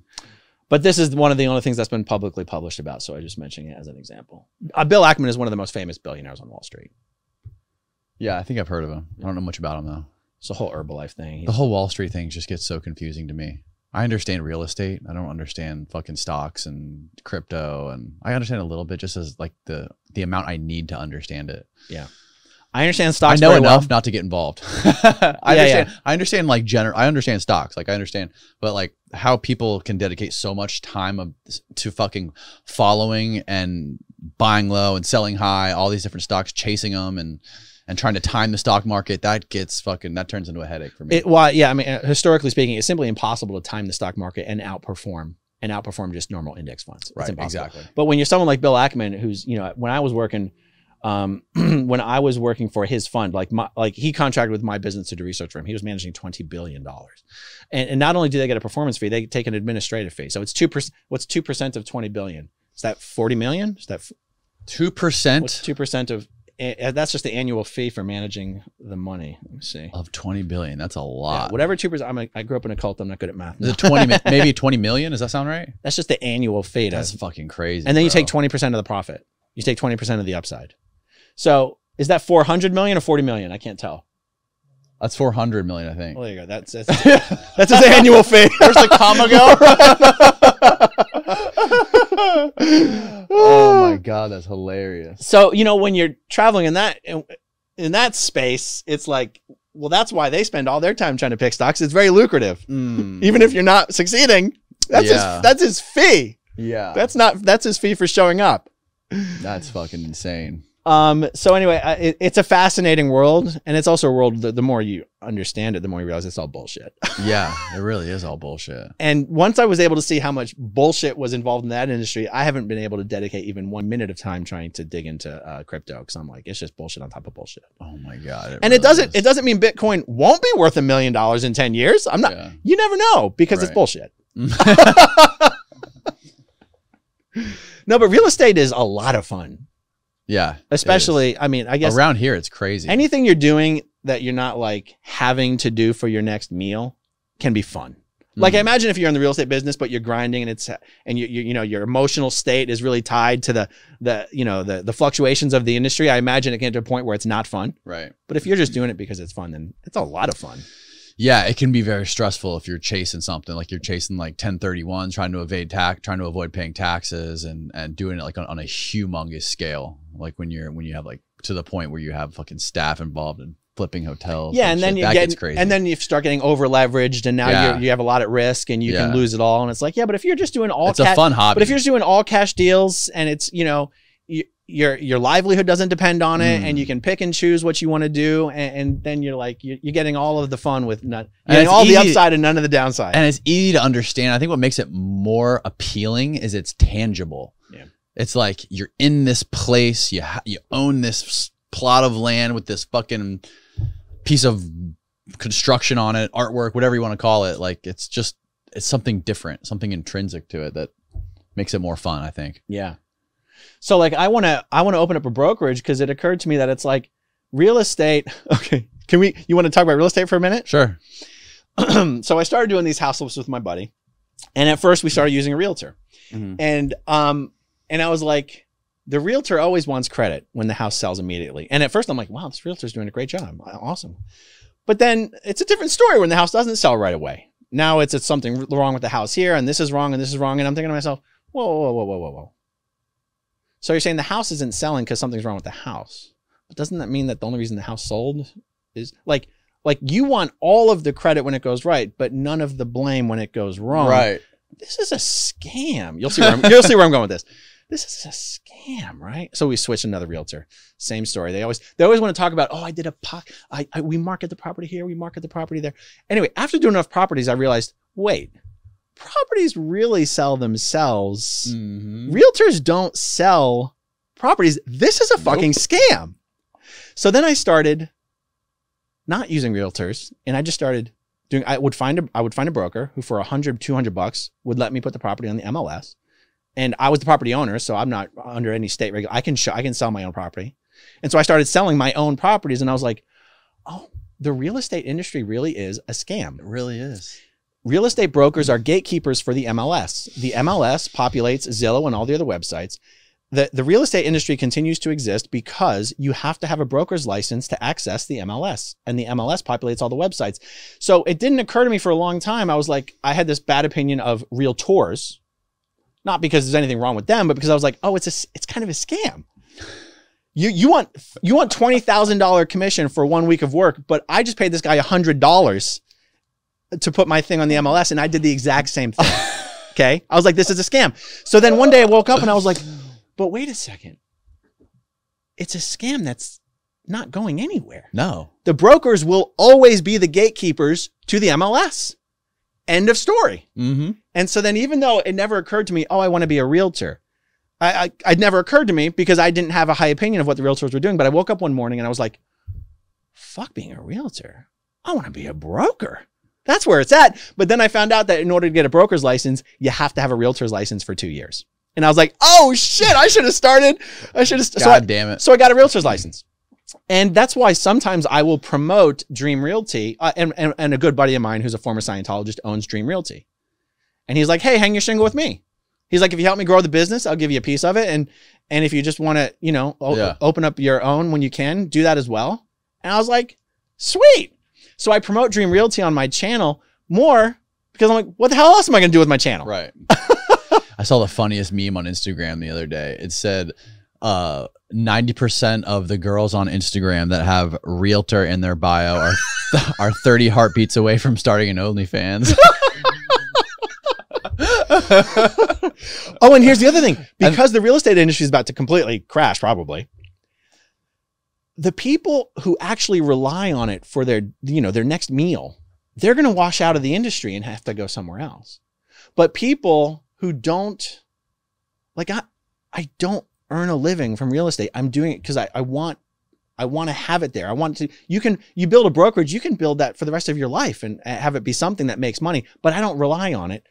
But this is one of the only things that's been publicly published about, so I just mentioning it as an example. Uh, Bill Ackman is one of the most famous billionaires on Wall Street. Yeah, I think I've heard of him. I don't know much about him though. It's a whole Herbalife thing. The whole Wall Street thing just gets so confusing to me. I understand real estate. I don't understand fucking stocks and crypto, and I understand a little bit just as like the the amount I need to understand it. Yeah, I understand stocks. I know enough well. not to get involved. I Yeah, understand. I understand like general. I understand stocks. Like I understand, but like how people can dedicate so much time of, to fucking following and buying low and selling high, all these different stocks, chasing them and and trying to time the stock market. That gets fucking that turns into a headache for me. It, well, yeah, I mean, uh, historically speaking, it's simply impossible to time the stock market and outperform and outperform just normal index funds. Right. impossible. Exactly. But when you're someone like Bill Ackman, who's you know, when I was working, um, when I was working for his fund, like my, like he contracted with my business to do research for him. He was managing twenty billion dollars, and, and not only do they get a performance fee, they take an administrative fee. So it's two percent. What's two percent of twenty billion? Is that forty million? Is that Two percent two percent of? eh, That's just the annual fee for managing the money. Let me see. of twenty billion. That's a Yeah, lot. whatever two percent. I'm a, I grew up in a cult. I'm not good at math. Is now. it twenty? maybe twenty million? Does that sound right? That's just the annual fee. That's fucking crazy. and then you take 20% of the profit. You take 20% of the upside. So is that 400 million or 40 million? I can't tell. That's four hundred million, I think. Well, there you go. That's that's, that's his annual fee. Where's the comma go? oh my god, that's hilarious. so you know when you're traveling in that in that space, it's like, well, that's why they spend all their time trying to pick stocks. It's very lucrative, Mm, even if you're not succeeding. That's Yeah. his that's his fee. yeah, That's not that's his fee for showing up. that's fucking insane. Um, so anyway, I, it, it's a fascinating world, and it's also a world that the more you understand it, the more you realize it's all bullshit. Yeah, it really is all bullshit. And once I was able to see how much bullshit was involved in that industry, I haven't been able to dedicate even one minute of time trying to dig into uh, crypto because I'm like, it's just bullshit on top of bullshit. Oh my god. and it doesn't is. it doesn't mean Bitcoin won't be worth a million dollars in ten years. I'm not. Yeah. You never know because it's bullshit. No, but real estate is a lot of fun, yeah, especially. I mean, I guess around here, it's crazy. anything you're doing that you're not like having to do for your next meal can be fun. Like Mhm. imagine if you're in the real estate business, but you're grinding and it's and you, you you know your emotional state is really tied to the the you know the the fluctuations of the industry. I imagine it can get to a point where it's not fun. right. But if you're just doing it because it's fun, then it's a lot of fun. Yeah, it can be very stressful if you're chasing something like you're chasing like 1031, trying to evade tax, trying to avoid paying taxes, and and doing it like on, on a humongous scale. Like when you're when you have like to the point where you have fucking staff involved in flipping hotels. Yeah, and then you get gets crazy. and then you start getting over leveraged, and now Yeah. you you have a lot at risk, and you can lose it all. And it's like, yeah, but if you're just doing all it's a cash, fun hobby. but if you're just doing all cash deals, and it's you know. You, your your livelihood doesn't depend on it, Mm. and you can pick and choose what you want to do, and, and then you're like you're, you're getting all of the fun with none, And you're getting it's all the upside and none of the downside. and it's easy to understand. I think what makes it more appealing is it's tangible. Yeah. It's like you're in this place, you ha- you own this plot of land with this fucking piece of construction on it, artwork, whatever you want to call it. Like it's just it's something different, something intrinsic to it that makes it more fun. I think. Yeah. So like I want to I want to open up a brokerage because it occurred to me that it's like real estate. Okay, can we? You want to talk about real estate for a minute? Sure. so I started doing these house flips with my buddy, and at first we started using a realtor, Mhm. and um and I was like, the realtor always wants credit when the house sells immediately, and at first I'm like, wow, this realtor's doing a great job, awesome, but then it's a different story when the house doesn't sell right away. Now it's it's something wrong with the house here, and this is wrong, and this is wrong, and I'm thinking to myself, whoa, whoa, whoa, whoa, whoa, whoa. So you're saying the house isn't selling because something's wrong with the house, but doesn't that mean that the only reason the house sold is like like you want all of the credit when it goes right, but none of the blame when it goes wrong. Right. This is a scam. You'll see where I'm, you'll see where I'm going with this. This is a scam, right? So we switch another realtor. Same story. They always they always want to talk about, oh, I did a po- I, I we market the property here, we market the property there. Anyway, after doing enough properties, I realized, wait, properties really sell themselves. Mhm. Realtors don't sell properties. This is a fucking scam. So then I started not using realtors and I just started doing I would find a I would find a broker who for 100 200 bucks would let me put the property on the MLS. And I was the property owner, so I'm not under any state regulation. I can show, I can sell my own property. And so I started selling my own properties and I was like, "Oh, the real estate industry really is a scam." It really is. Real estate brokers are gatekeepers for the MLS. The MLS populates Zillow and all the other websites. The, the real estate industry continues to exist because you have to have a broker's license to access the MLS, and the MLS populates all the websites. So it didn't occur to me for a long time. I was like, I had this bad opinion of realtors, not because there's anything wrong with them, but because I was like, oh, it's a, it's kind of a scam. You you want you want twenty thousand dollar commission for one week of work, but I just paid this guy hundred dollars to put my thing on the MLS and I did the exact same thing. Okay. I was like, this is a scam. So then one day I woke up and I was like, but wait a second. It's a scam that's not going anywhere. No. The brokers will always be the gatekeepers to the MLS. End of story. Mm-hmm. And so then, even though it never occurred to me, oh, I want to be a realtor, I, I, it never occurred to me because I didn't have a high opinion of what the realtors were doing. But I woke up one morning and I was like, fuck being a realtor. I want to be a broker. That's where it's at. But then I found out that in order to get a broker's license, you have to have a realtor's license for two years. And I was like, oh shit, I should have started. I should have. God So I, damn it. so I got a realtor's license. And that's why sometimes I will promote Dream Realty. Uh, and, and, and a good buddy of mine who's a former Scientologist owns Dream Realty. And he's like, hey, hang your shingle with me. He's like, if you help me grow the business, I'll give you a piece of it. And and if you just want to, you know, o- Yeah. open up your own when you can, do that as well. And I was like, sweet. So I promote Dream Realty on my channel more because I'm like, what the hell else am I going to do with my channel? Right. I saw the funniest meme on Instagram the other day. It said uh 90% of the girls on Instagram that have realtor in their bio are are 30 heartbeats away from starting an OnlyFans. Oh, and here's the other thing because the real estate industry is about to completely crash, probably. The people who actually rely on it for their, you know, their next meal, they're going to wash out of the industry and have to go somewhere else. But people who don't, like, I, I don't earn a living from real estate. I'm doing it because I, I want, I want to have it there. I want to. You can, you build a brokerage, you can build that for the rest of your life and uh, have it be something that makes money. But I don't rely on it.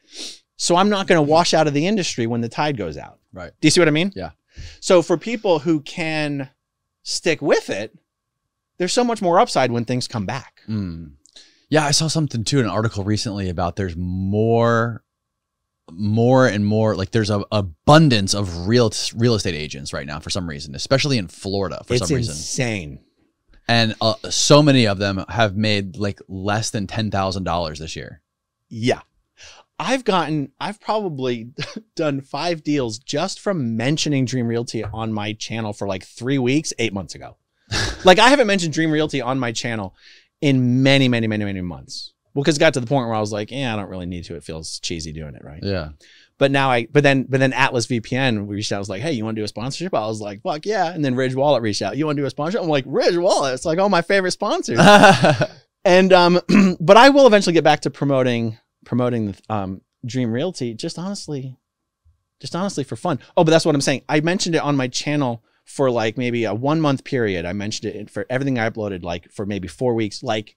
So I'm not going to wash out of the industry when the tide goes out. Right. Do you see what I mean? Yeah. So for people who can stick with it, there's so much more upside when things come back. Mm. Yeah, I saw something too, in an article recently about there's more more and more like there's a abundance of real real estate agents right now for some reason, especially in Florida for it's some reason. insane. And uh, so many of them have made like less than $10,000 this year. Yeah. I've gotten, I've probably done five deals just from mentioning Dream Realty on my channel for like three weeks, eight months ago. like I haven't mentioned Dream Realty on my channel in many, many, many, many months. Well, because it got to the point where I was like, yeah, I don't really need to. It feels cheesy doing it, right? Yeah. But now I, but then, but then Atlas VPN reached out. I was like, hey, you want to do a sponsorship? I was like, fuck yeah. And then Ridge Wallet reached out. You want to do a sponsorship? I'm like, Ridge Wallet. It's like all my favorite sponsors. and um, but I will eventually get back to promoting promoting the um Dream Realty. Just honestly, just honestly for fun. Oh, but that's what I'm saying. I mentioned it on my channel for like maybe a one month period. I mentioned it for everything I uploaded, like for maybe four weeks, like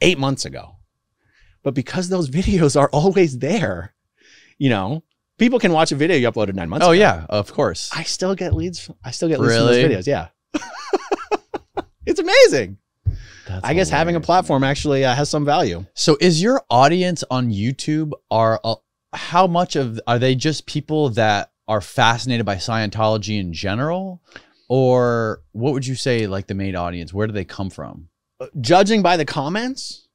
eight months ago. But because those videos are always there, you know, people can watch a video you uploaded nine months Oh ago. yeah, of course. I still get leads. I still get leads from those videos. Yeah. it's amazing. That's I guess having a platform actually uh, has some value. So is your audience on YouTube are uh, how much of are they just people that are fascinated by Scientology in general or what would you say like the main audience where do they come from? judging by the comments,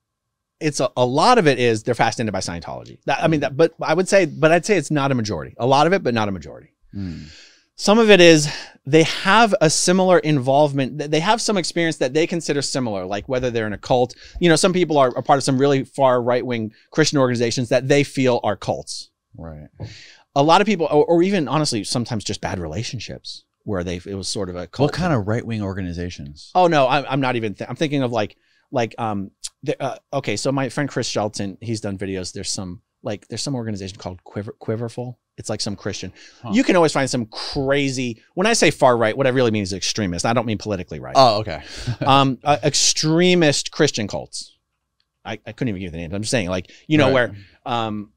it's a, a lot of it is they're fascinated by Scientology. That, I mean, that, but I would say, but I'd say it's not a majority. A lot of it, but not a majority. Hmm. Some of it is they have a similar involvement. They have some experience that they consider similar, like whether they're in a cult. You know, some people are a part of some really far right wing Christian organizations that they feel are cults. Right. A lot of people, or, or even honestly, sometimes just bad relationships where they it was sort of a cult. What kind of right-wing organizations? Oh no, I'm, I'm not even. Th- I'm thinking of like like um. The, uh, okay, so my friend Chris Shelton, he's done videos. There's some like there's some organization called Quiver Quiverful. It's like some Christian. Huh. You can always find some crazy. When I say far right, what I really mean is extremist. I don't mean politically right. Oh, okay. um, uh, extremist Christian cults. I, I couldn't even give the names. I'm just saying, like you know Right. where um.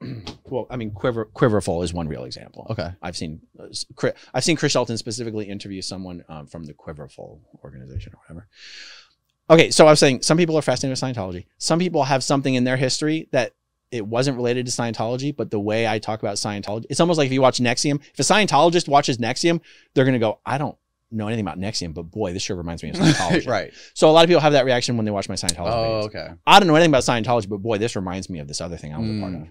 Well, I mean, Quiver Quiverful is one real example. Okay. I've seen uh, I've seen Chris Shelton specifically interview someone um, from the Quiverful organization or whatever. Okay, so I was saying some people are fascinated with Scientology. Some people have something in their history that it wasn't related to Scientology, but the way I talk about Scientology, it's almost like if you watch NXIVM. If a Scientologist watches NXIVM, they're going to go, "I don't know anything about NXIVM, but boy, this sure reminds me of Scientology." right. So a lot of people have that reaction when they watch my Scientology Oh, videos. okay. I don't know anything about Scientology, but boy, this reminds me of this other thing I was a part Mm. of.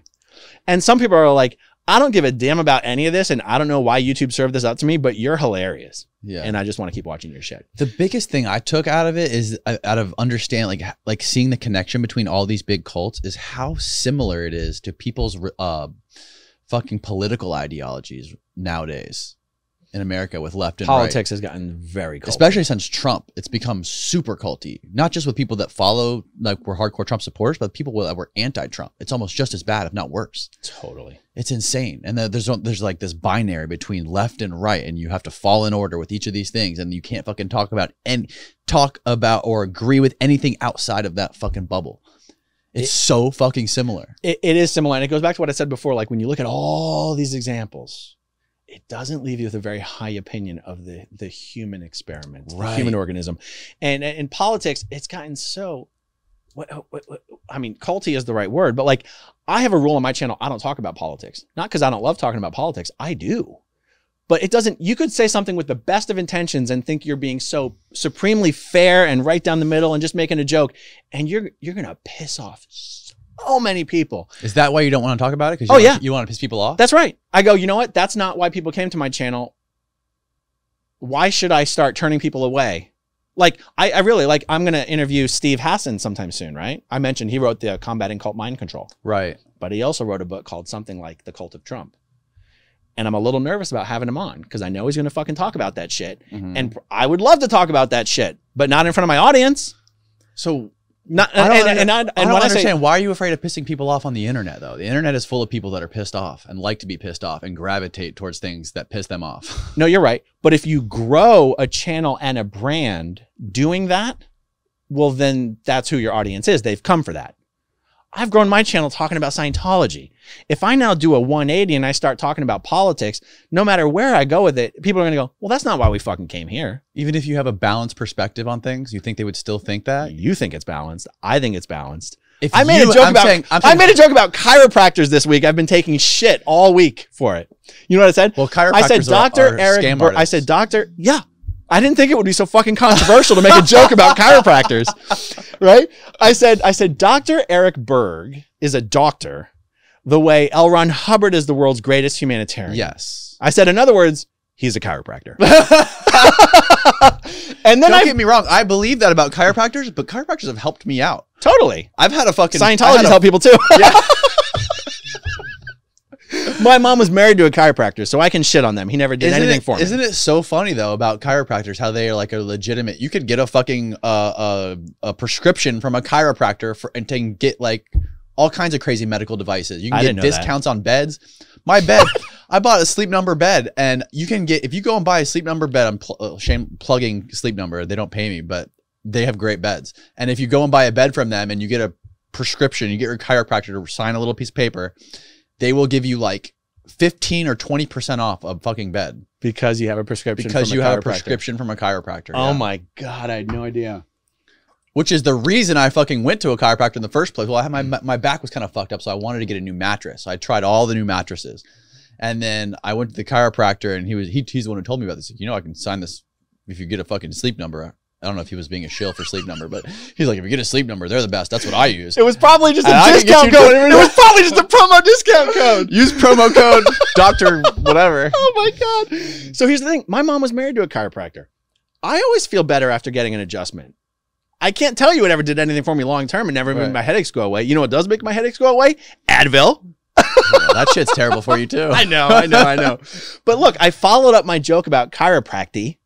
And some people are like, I don't give a damn about any of this, and I don't know why YouTube served this up to me, but you're hilarious, Yeah. and I just want to keep watching your shit. the biggest thing I took out of it is uh, out of understanding, like like seeing the connection between all these big cults is how similar it is to people's uh fucking political ideologies nowadays in America with left and right. Politics has gotten very cold. Especially since Trump, it's become super culty. Not just with people that follow, like were hardcore Trump supporters, but people that were anti-Trump. It's almost just as bad, if not worse. totally. It's insane. And there's there's like this binary between left and right, and you have to fall in order with each of these things, and you can't fucking talk about and talk about or agree with anything outside of that fucking bubble. It's so fucking similar. It, it is similar, and it goes back to what I said before. Like when you look at all these examples, it doesn't leave you with a very high opinion of the the human experiment, the human organism, and and in politics, it's gotten so. What, what, what, I mean, culty is the right word, but like, I have a rule on my channel: I don't talk about politics. Not because I don't love talking about politics, I do. But it doesn't. You could say something with the best of intentions and think you're being so supremely fair and right down the middle and just making a joke, and you're you're gonna piss off so many people. Is that why you don't want to talk about it? Because Oh, yeah. you want to piss people off. That's right. I go, you know what? That's not why people came to my channel. Why should I start turning people away? Like, I, I really like, I'm going to interview Steve Hassan sometime soon, right? I mentioned he wrote the Combating Cult Mind Control, right. but he also wrote a book called something like The Cult of Trump. And I'm a little nervous about having him on because I know he's going to fucking talk about that shit. Mhm. And I would love to talk about that shit, but not in front of my audience. so Not, I don't, and, and, I, I and don't when I understand say, why are you afraid of pissing people off on the internet though? The internet is full of people that are pissed off and like to be pissed off and gravitate towards things that piss them off. No, you're right. But if you grow a channel and a brand doing that, well, then that's who your audience is. They've come for that. I've grown my channel talking about Scientology. If I now do a 180 and I start talking about politics, no matter where I go with it, people are going to go, well, that's not why we fucking came here. Even if you have a balanced perspective on things, you think they would still think that? You think it's balanced. I think it's balanced. If I made you- a joke I'm about saying- I'm I made a joke about chiropractors this week. I've been taking shit all week for it. You know what I said? Well, chiropractors I said are- Dr. are Eric I said Dr. Yeah. I didn't think it would be so fucking controversial to make a joke about chiropractors. Right? I said I said Dr. Eric Berg is a doctor the way L. Ron Hubbard is the world's greatest humanitarian. Yes. I said in other words, he's a chiropractor. and then Don't I get me wrong. I believe that about chiropractors, but chiropractors have helped me out. totally I've had a fucking I had Scientologists a- help people too. My mom was married to a chiropractor, so I can shit on them. He never did Isn't anything it, for me. Isn't it so funny though about chiropractors how they are like a legitimate? You could get a fucking uh, uh, a prescription from a chiropractor for and can get like all kinds of crazy medical devices. You can I get didn't that. discounts on beds, My bed. I bought a sleep number bed, and you can get if you go and buy a sleep number bed. I'm pl- uh, shame plugging sleep number. They don't pay me, but they have great beds. And if you go and buy a bed from them, and you get a prescription, you get your chiropractor to sign a little piece of paper, they will give you like fifteen or twenty percent off a fucking bed because you have a prescription. because from you have a prescription from a chiropractor. Oh yeah. my god, I had no idea. which is the reason I fucking went to a chiropractor in the first place. Well, I had my my back was kind of fucked up, so I wanted to get a new mattress. So I tried all the new mattresses, and then I went to the chiropractor, and he was he, he's the one who told me about this. You know, I can sign this if you get a fucking sleep number. I don't know if he was being a shill for sleep number, but he's like, if you get a sleep number, they're the best. That's what I use. It was probably just a And I discount code. It was probably just a promo discount code. Use promo code Doctor whatever. Oh my god. So here's the thing. My mom was married to a chiropractor. I always feel better after getting an adjustment. I can't tell you it ever did anything for me long term and never made my headaches go away. You know what does make my headaches go away? Advil. Yeah, that shit's terrible for you too. I know, I know, I know. But look, I followed up my joke about chiropractic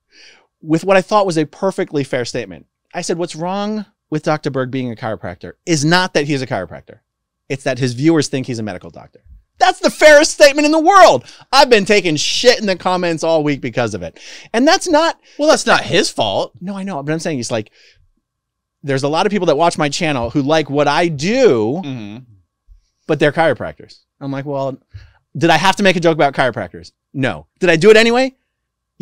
with what I thought was a perfectly fair statement. I said, What's wrong with Dr. Berg being a chiropractor is not that he's a chiropractor, it's that his viewers think he's a medical doctor. That's the fairest statement in the world. I've been taking shit in the comments all week because of it. And that's not, Well, that's not his fault. no, I know, but I'm saying he's like, there's a lot of people that watch my channel who like what I do, Mm-hmm. but they're chiropractors. I'm like, well, did I have to make a joke about chiropractors? No. Did I do it anyway?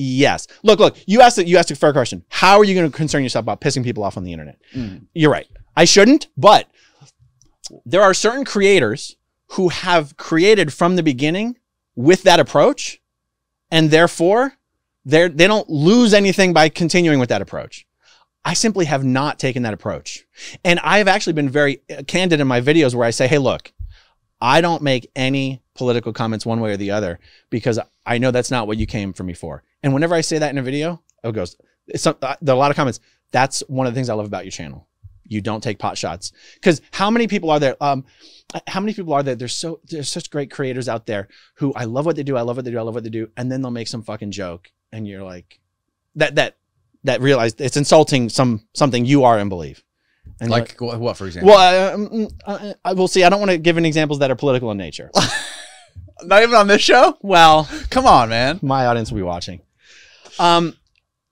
Yes. Look, look, you asked you asked a fair question. How are you going to concern yourself about pissing people off on the internet? Mm. You're right. I shouldn't, but there are certain creators who have created from the beginning with that approach, and therefore they're they don't lose anything by continuing with that approach. I simply have not taken that approach. And I've actually been very uh, candid in my videos where I say, hey, look, I don't make any political comments one way or the other because I know that's not what you came for me for. And whenever I say that in a video, it goes, it's uh, are a lot of comments. That's one of the things I love about your channel. You don't take pot shots. Because how many people are there? Um, how many people are there? There's so there's such great creators out there who I love what they do. I love what they do. I love what they do. And then they'll make some fucking joke, and you're like, that that that realize it's insulting some something you are and believe. And Like what, what, for example? well, uh, um, uh, I will see. I don't want to give any examples that are political in nature. not even on this show. well, Come on, man. my audience will be watching. Um,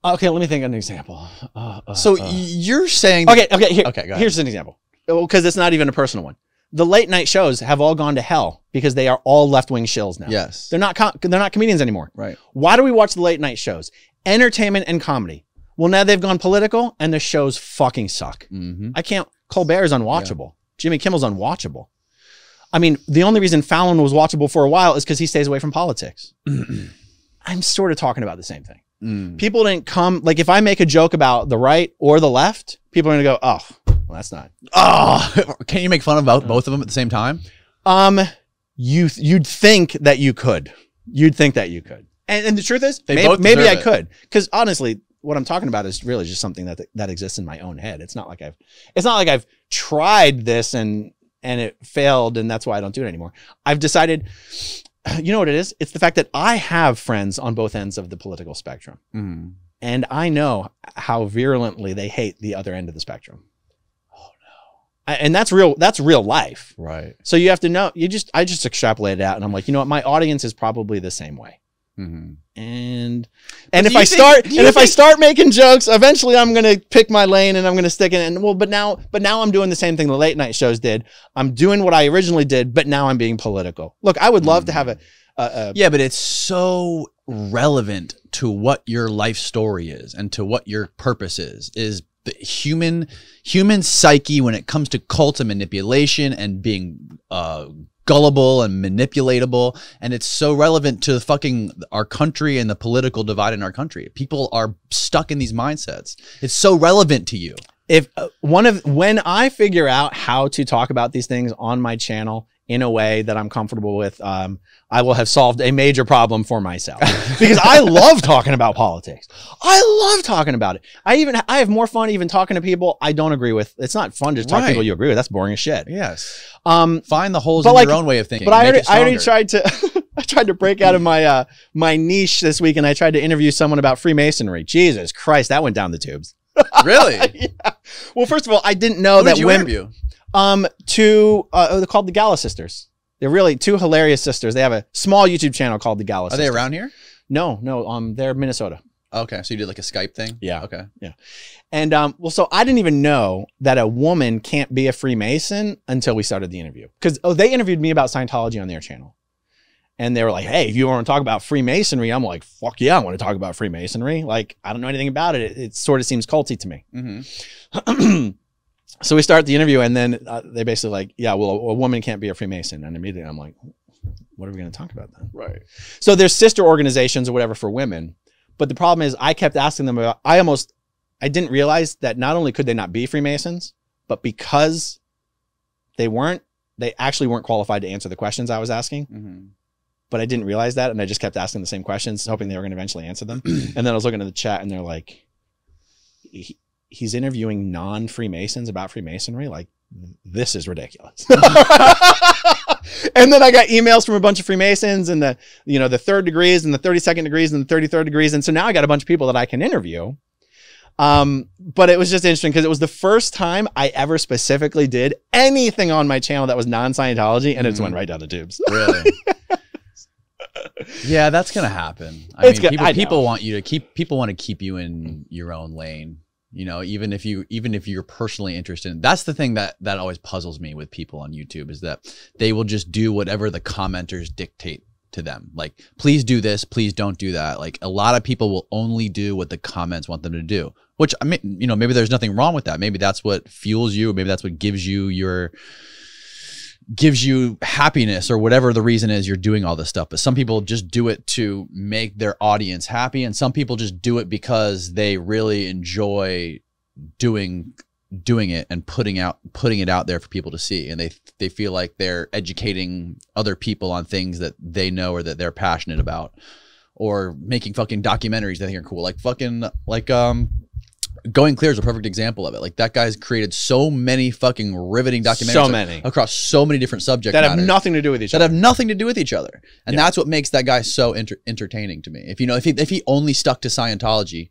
okay, let me think of an example. Uh, uh, So uh. you're saying okay, okay, here, Okay, here's an example. Because it's not even a personal one. The late night shows have all gone to hell because they are all left wing shills now. yes, They're not com- they're not comedians anymore. right. Why do we watch the late night shows? Entertainment and comedy. Well, now they've gone political and the shows fucking suck. Mm-hmm. I can't. Colbert is unwatchable. Jimmy Kimmel's unwatchable. I mean, the only reason Fallon was watchable for a while is because he stays away from politics. I'm sort of talking about the same thing. Mm. People didn't come like if I make a joke about the right or the left, people are gonna go, "Oh, well, that's not." Oh, can you make fun of both, of them at the same time? Um, you you'd think that you could. You'd think that you could. And, and the truth is, They maybe, both maybe I it. could. Because honestly, what I'm talking about is really just something that that exists in my own head. It's not like I've it's not like I've tried this and and it failed and that's why I don't do it anymore. I've decided you know what it is? It's the fact that I have friends on both ends of the political spectrum. Mm. And I know how virulently they hate the other end of the spectrum. Oh no. And that's real that's real life. Right. So you have to know. You just I just extrapolate it out, and I'm like, you know what? My audience is probably the same way. Mm-hmm. And and if I think- start and you if I start making jokes, eventually I'm gonna pick my lane and I'm gonna stick in. it. And well, but now but now I'm doing the same thing the late night shows did. I'm doing what I originally did, but now I'm being political. Look, I would love to have a, a, a Yeah, but it's so relevant to what your life story is and to what your purpose is. Is the human human psyche when it comes to cult and manipulation and being uh, gullible and manipulatable, and it's so relevant to fucking our country and the political divide in our country. People are stuck in these mindsets. It's so relevant to you. if uh, one of when I figure out how to talk about these things on my channel in a way that I'm comfortable with, um, I will have solved a major problem for myself because I love talking about politics. I love talking about it. I even I have more fun even talking to people I don't agree with. It's not fun to talk to people you agree with. That's boring as shit. Yes. Um, Find the holes in like- your own way of thinking. but I already, I already tried to I tried to break out of my uh my niche this week and I tried to interview someone about Freemasonry. Jesus Christ, that went down the tubes. Really? yeah. Well, first of all, I didn't know Who that women interview? Um to uh they're called the Gala sisters. They're really two hilarious sisters. They have a small YouTube channel called the Gala. Are they around here? No, no. Um, they're Minnesota. Okay, so you did like a Skype thing. Yeah. Okay. Yeah, and um, well, so I didn't even know that a woman can't be a Freemason until we started the interview. Because oh, they interviewed me about Scientology on their channel, and they were like, "Hey, if you want to talk about Freemasonry," I'm like, "Fuck yeah, I want to talk about Freemasonry." Like, I don't know anything about it. It, it sort of seems culty to me. Mm-hmm. so we start the interview, and then uh, they basically like, "Yeah, well, a woman can't be a Freemason," and immediately I'm like, "What are we going to talk about then?" Right. So there's sister organizations or whatever for women. But the problem is I kept asking them about I almost I didn't realize that not only could they not be Freemasons, but because they weren't, they actually weren't qualified to answer the questions I was asking. Mm-hmm. But I didn't realize that and I just kept asking the same questions, hoping they were going to eventually answer them. and then I was looking at the chat and they're like he, he's interviewing non-Freemasons about Freemasonry. Like, this is ridiculous. and then I got emails from a bunch of Freemasons and the, you know, the third degrees and the 32nd degrees and the 33rd degrees. And so now I got a bunch of people that I can interview. Um, but it was just interesting because it was the first time I ever specifically did anything on my channel that was non-Scientology and it just Mhm. went right down the tubes. Really? yeah, that's gonna happen. I It's mean, people I people want you to keep people want to keep you in your own lane. You know, even if you even if you're personally interested. That's the thing that that always puzzles me with people on YouTube is that they will just do whatever the commenters dictate to them. Like, please do this, please don't do that. Like a lot of people will only do what the comments want them to do. Which I mean, you know, maybe there's nothing wrong with that. Maybe that's what fuels you. Maybe that's what gives you your gives you happiness or whatever the reason is you're doing all this stuff. But some people just do it to make their audience happy, and some people just do it because they really enjoy doing doing it and putting out putting it out there for people to see and they they feel like they're educating other people on things that they know or that they're passionate about or making fucking documentaries that they think are cool like fucking like um going clear is a perfect example of it like that guy's created so many fucking riveting documentaries So many. across so many different subject that have nothing to do with each that other. have nothing to do with each other. And Yeah. that's what makes that guy so enter- entertaining to me. If you know, if he if he only stuck to Scientology,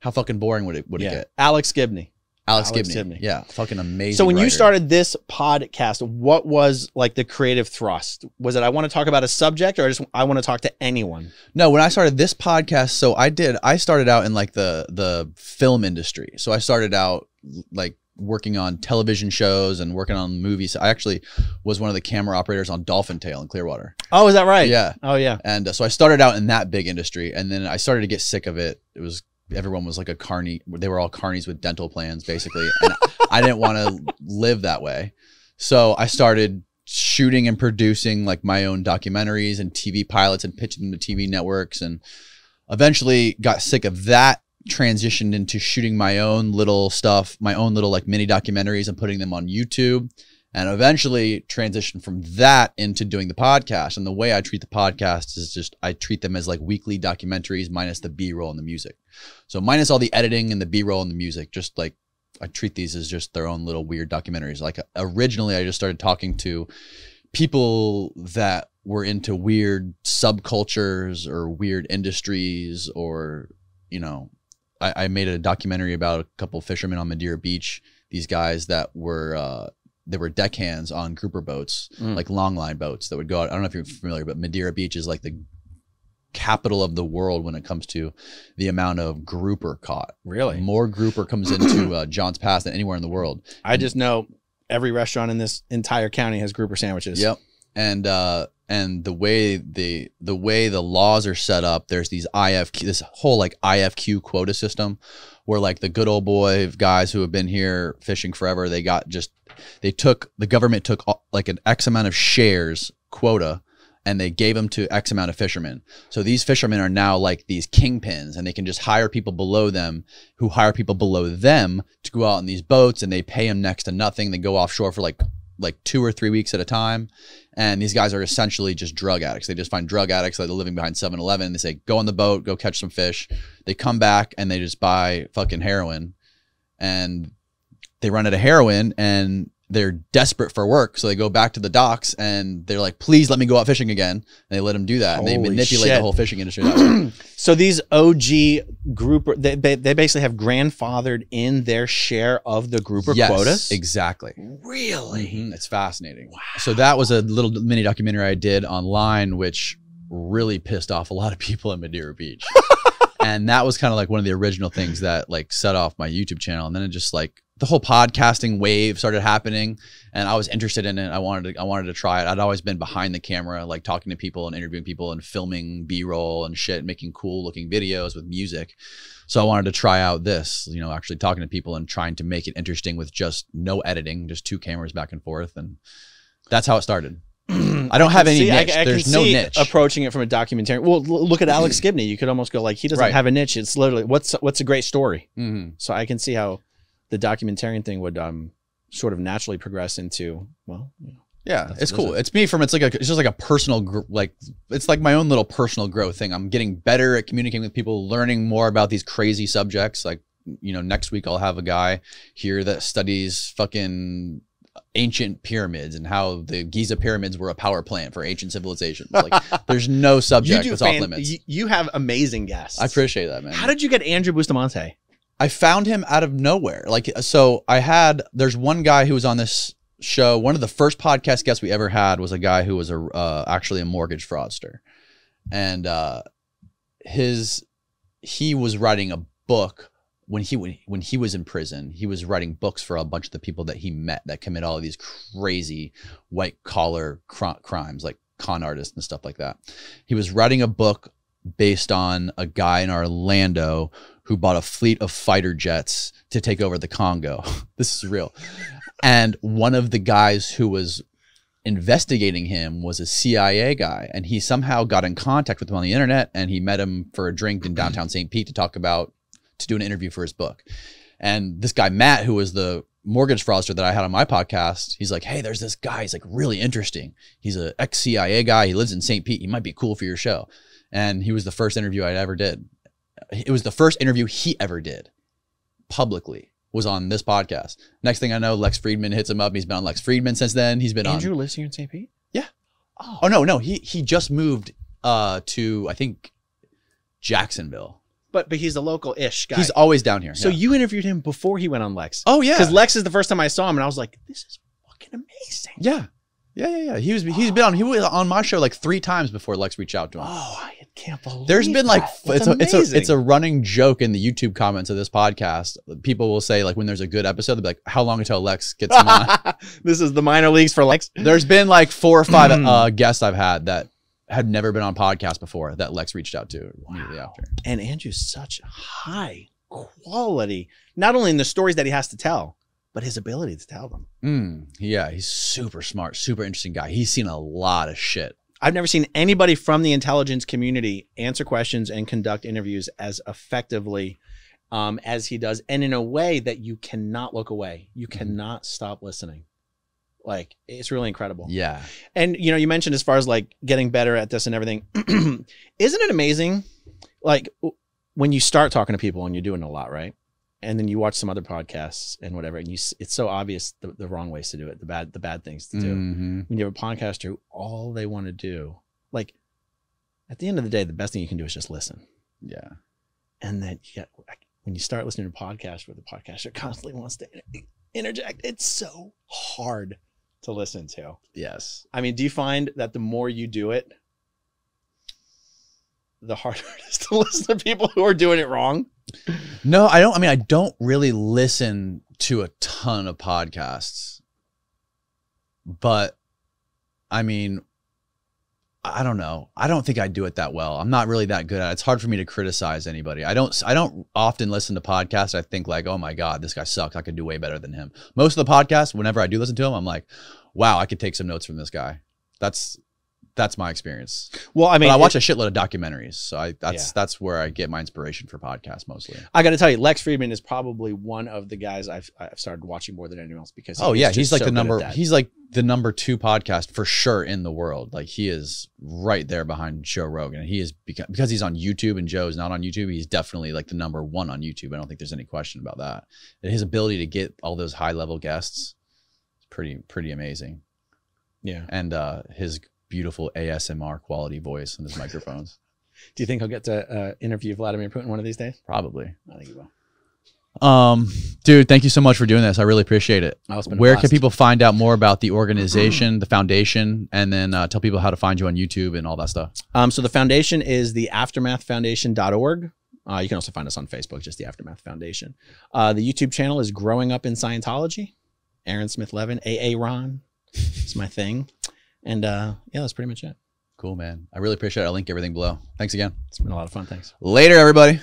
how fucking boring would it would it yeah. get? Alex Gibney. Alex, Alex Gibney. Gibney. Yeah, fucking amazing. So when you started this podcast, what was like the creative thrust? Was it I want to talk about a subject or I just I want to talk to anyone? No, when I started this podcast, so I did. I started out in like the the film industry. So I started out like working on television shows and working on movies. I actually was one of the camera operators on Dolphin Tale in Clearwater. Oh, is that right? Yeah. Oh yeah. And uh, so I started out in that big industry, and then I started to get sick of it. It was everyone was like a carny. They were all carnies with dental plans, basically, and I didn't want to live that way. So I started shooting and producing like my own documentaries and TV pilots and pitching them to TV networks, and eventually got sick of that. Transitioned into shooting my own little stuff, my own little like mini documentaries, and putting them on YouTube and eventually transition from that into doing the podcast. And the way I treat the podcast is just I treat them as like weekly documentaries minus the B roll and the music. So minus all the editing and the B roll and the music, just like I treat these as just their own little weird documentaries. Like originally, I just started talking to people that were into weird subcultures or weird industries or you know I, I made a documentary about a couple fishermen on madeira beach these guys that were uh they were deckhands on grouper boats Mm. like long line boats that would go out i don't know if you're familiar but madeira beach is like the capital of the world when it comes to the amount of grouper caught Really? more grouper comes into uh, john's pass than anywhere in the world I just know every restaurant in this entire county has grouper sandwiches. Yep. And uh and the way the the way the laws are set up, there's these IFQ this whole like IFQ quota system where like the good old boy guys who have been here fishing forever, they got just they took the government took like an X amount of shares quota and they gave them to X amount of fishermen. So these fishermen are now like these kingpins and they can just hire people below them who hire people below them to go out in these boats and they pay them next to nothing. They go offshore for like like two or three weeks at a time. And these guys are essentially just drug addicts. They just find drug addicts like they're living behind 7 Eleven. They say, go on the boat, go catch some fish. They come back and they just buy fucking heroin and they run out of heroin and they're desperate for work, so they go back to the docks and they're like, "Please let me go out fishing again." And they let them do that, and they manipulate shit. the whole fishing industry. That. So these OG grouper, they, they, they basically have grandfathered in their share of the grouper yes, quotas. exactly. Really? Mhm, It's fascinating. Wow. So that was a little mini documentary I did online, which really pissed off a lot of people in Madeira Beach. and that was kind of like one of the original things that like set off my YouTube channel. And then it just like the whole podcasting wave started happening, and I was interested in it. I wanted to, I wanted to try it. I'd always been behind the camera, like talking to people and interviewing people and filming B roll and shit, making cool looking videos with music. So I wanted to try out this, you know, actually talking to people and trying to make it interesting with just no editing, just two cameras back and forth, and that's how it started. I don't have any See, niche. I, There's can no niche. approaching it from a documentary. Well, look at Alex Gibney. You could almost go like he doesn't Right. have a niche. It's literally what's what's a great story. Mhm. So I can see how the documentarian thing would um sort of naturally progress into well, you know, Yeah, it's cool. it. It's me from it's like a it's just like a personal gr- like it's like my own little personal growth thing. I'm getting better at communicating with people, learning more about these crazy subjects. Like you know, next week I'll have a guy here that studies fucking ancient pyramids and how the Giza pyramids were a power plant for ancient civilizations. Like there's no subject that's off limits. you, you have amazing guests. I appreciate that, man. How did you get Andrew Bustamante? I found him out of nowhere. Like, so I had, there's one guy who was on this show. One of the first podcast guests we ever had was a guy who was a, uh, actually a mortgage fraudster. And, uh, his, he was writing a book when he, when, when he was in prison, he was writing books for a bunch of the people that he met that commit all of these crazy white collar cr- crimes, like con artists and stuff like that. He was writing a book based on a guy in Orlando who bought a fleet of fighter jets to take over the Congo. this is real. And one of the guys who was investigating him was a CIA guy. And he somehow got in contact with him on the internet and he met him for a drink in downtown St. Pete to talk about, to do an interview for his book. And this guy, Matt, who was the mortgage fraudster that I had on my podcast, he's like, Hey, there's this guy. He's like really interesting. He's a ex CIA guy. He lives in St. Pete. He might be cool for your show. And he was the first interview I ever did it was the first interview he ever did publicly was on this podcast. Next thing I know, Lex Fridman hits him up. He's been on Lex Fridman since then. He's been on. Andrew on. lives here in St. Pete. Yeah. Oh, Oh no, no, he he just moved uh to I think Jacksonville. but but he's a local ish guy. He's always down here. so yeah. you interviewed him before he went on Lex. oh yeah, Because Lex is the first time I saw him, and I was like, "This is fucking amazing." yeah, yeah, yeah, yeah. He was he's been on he was on my show like three times before Lex reached out to him. Oh, I can't believe. There's been like it's a, it's a it's a running joke in the YouTube comments of this podcast. People will say like when there's a good episode, they'll be like, "How long until Lex gets on?" this is the minor leagues for Lex. There's been like four or five uh, guests I've had that had never been on podcast before that Lex reached out to immediately after. And Andrew's such high quality, not only in the stories that he has to tell, but his ability to tell them. Mm, yeah, he's super smart, super interesting guy. He's seen a lot of shit. I've never seen anybody from the intelligence community answer questions and conduct interviews as effectively um, as he does, and in a way that you cannot look away. You Mm-hmm. cannot stop listening. Like it's really incredible. Yeah. And you know, you mentioned as far as like getting better at this and everything. Isn't it amazing? Like when you start talking to people and you're doing a lot, right? And then you watch some other podcasts and whatever, and you it's so obvious the, the wrong ways to do it, the bad the bad things to do Mhm. when you have a podcaster all they want to do, like at the end of the day, the best thing you can do is just listen. Yeah. And then you get, when you start listening to podcasts where the podcaster constantly wants to interject, it's so hard to listen to. Yes. I mean, do you find that the more you do it, the harder it is to listen to people who are doing it wrong? No, I don't. I mean, I don't really listen to a ton of podcasts, but I mean, I don't know. I don't think I do it that well. I'm not really that good at it. It's hard for me to criticize anybody. I don't. I don't often listen to podcasts. I think like, oh my god, this guy sucks. I could do way better than him. Most of the podcasts, whenever I do listen to them, I'm like, wow, I could take some notes from this guy. That's that's my experience. Well, I mean, but I watch a shitload of documentaries, so I that's Yeah. that's where I get my inspiration for podcasts mostly. I got to tell you, Lex Fridman is probably one of the guys I've, I've started watching more than anyone else because Oh yeah, he's like so the number. He's like the number two podcast for sure in the world. Like he is right there behind Joe Rogan. He is because, because he's on YouTube and Joe's not on YouTube. He's definitely like the number one on YouTube. I don't think there's any question about that. And his ability to get all those high level guests, is pretty pretty amazing. Yeah. And uh, his beautiful ASMR quality voice on his microphones. Do you think he'll get to uh, interview Vladimir Putin one of these days? Probably. I think he will. Um, dude, thank you so much for doing this. I really appreciate it. Oh, Where can people find out more about the organization, the foundation, and then uh, tell people how to find you on YouTube and all that stuff? Um, so the foundation is the aftermathfoundation.org. Uh, you can also find us on Facebook, just the Aftermath Foundation. Uh, the YouTube channel is Growing Up in Scientology. Aaron Smith Levin, AA Ron. It's my thing. And uh, yeah, that's pretty much it. Cool, man. I really appreciate it. I'll link everything below. Thanks again. It's been a lot of fun. Thanks. Later, everybody.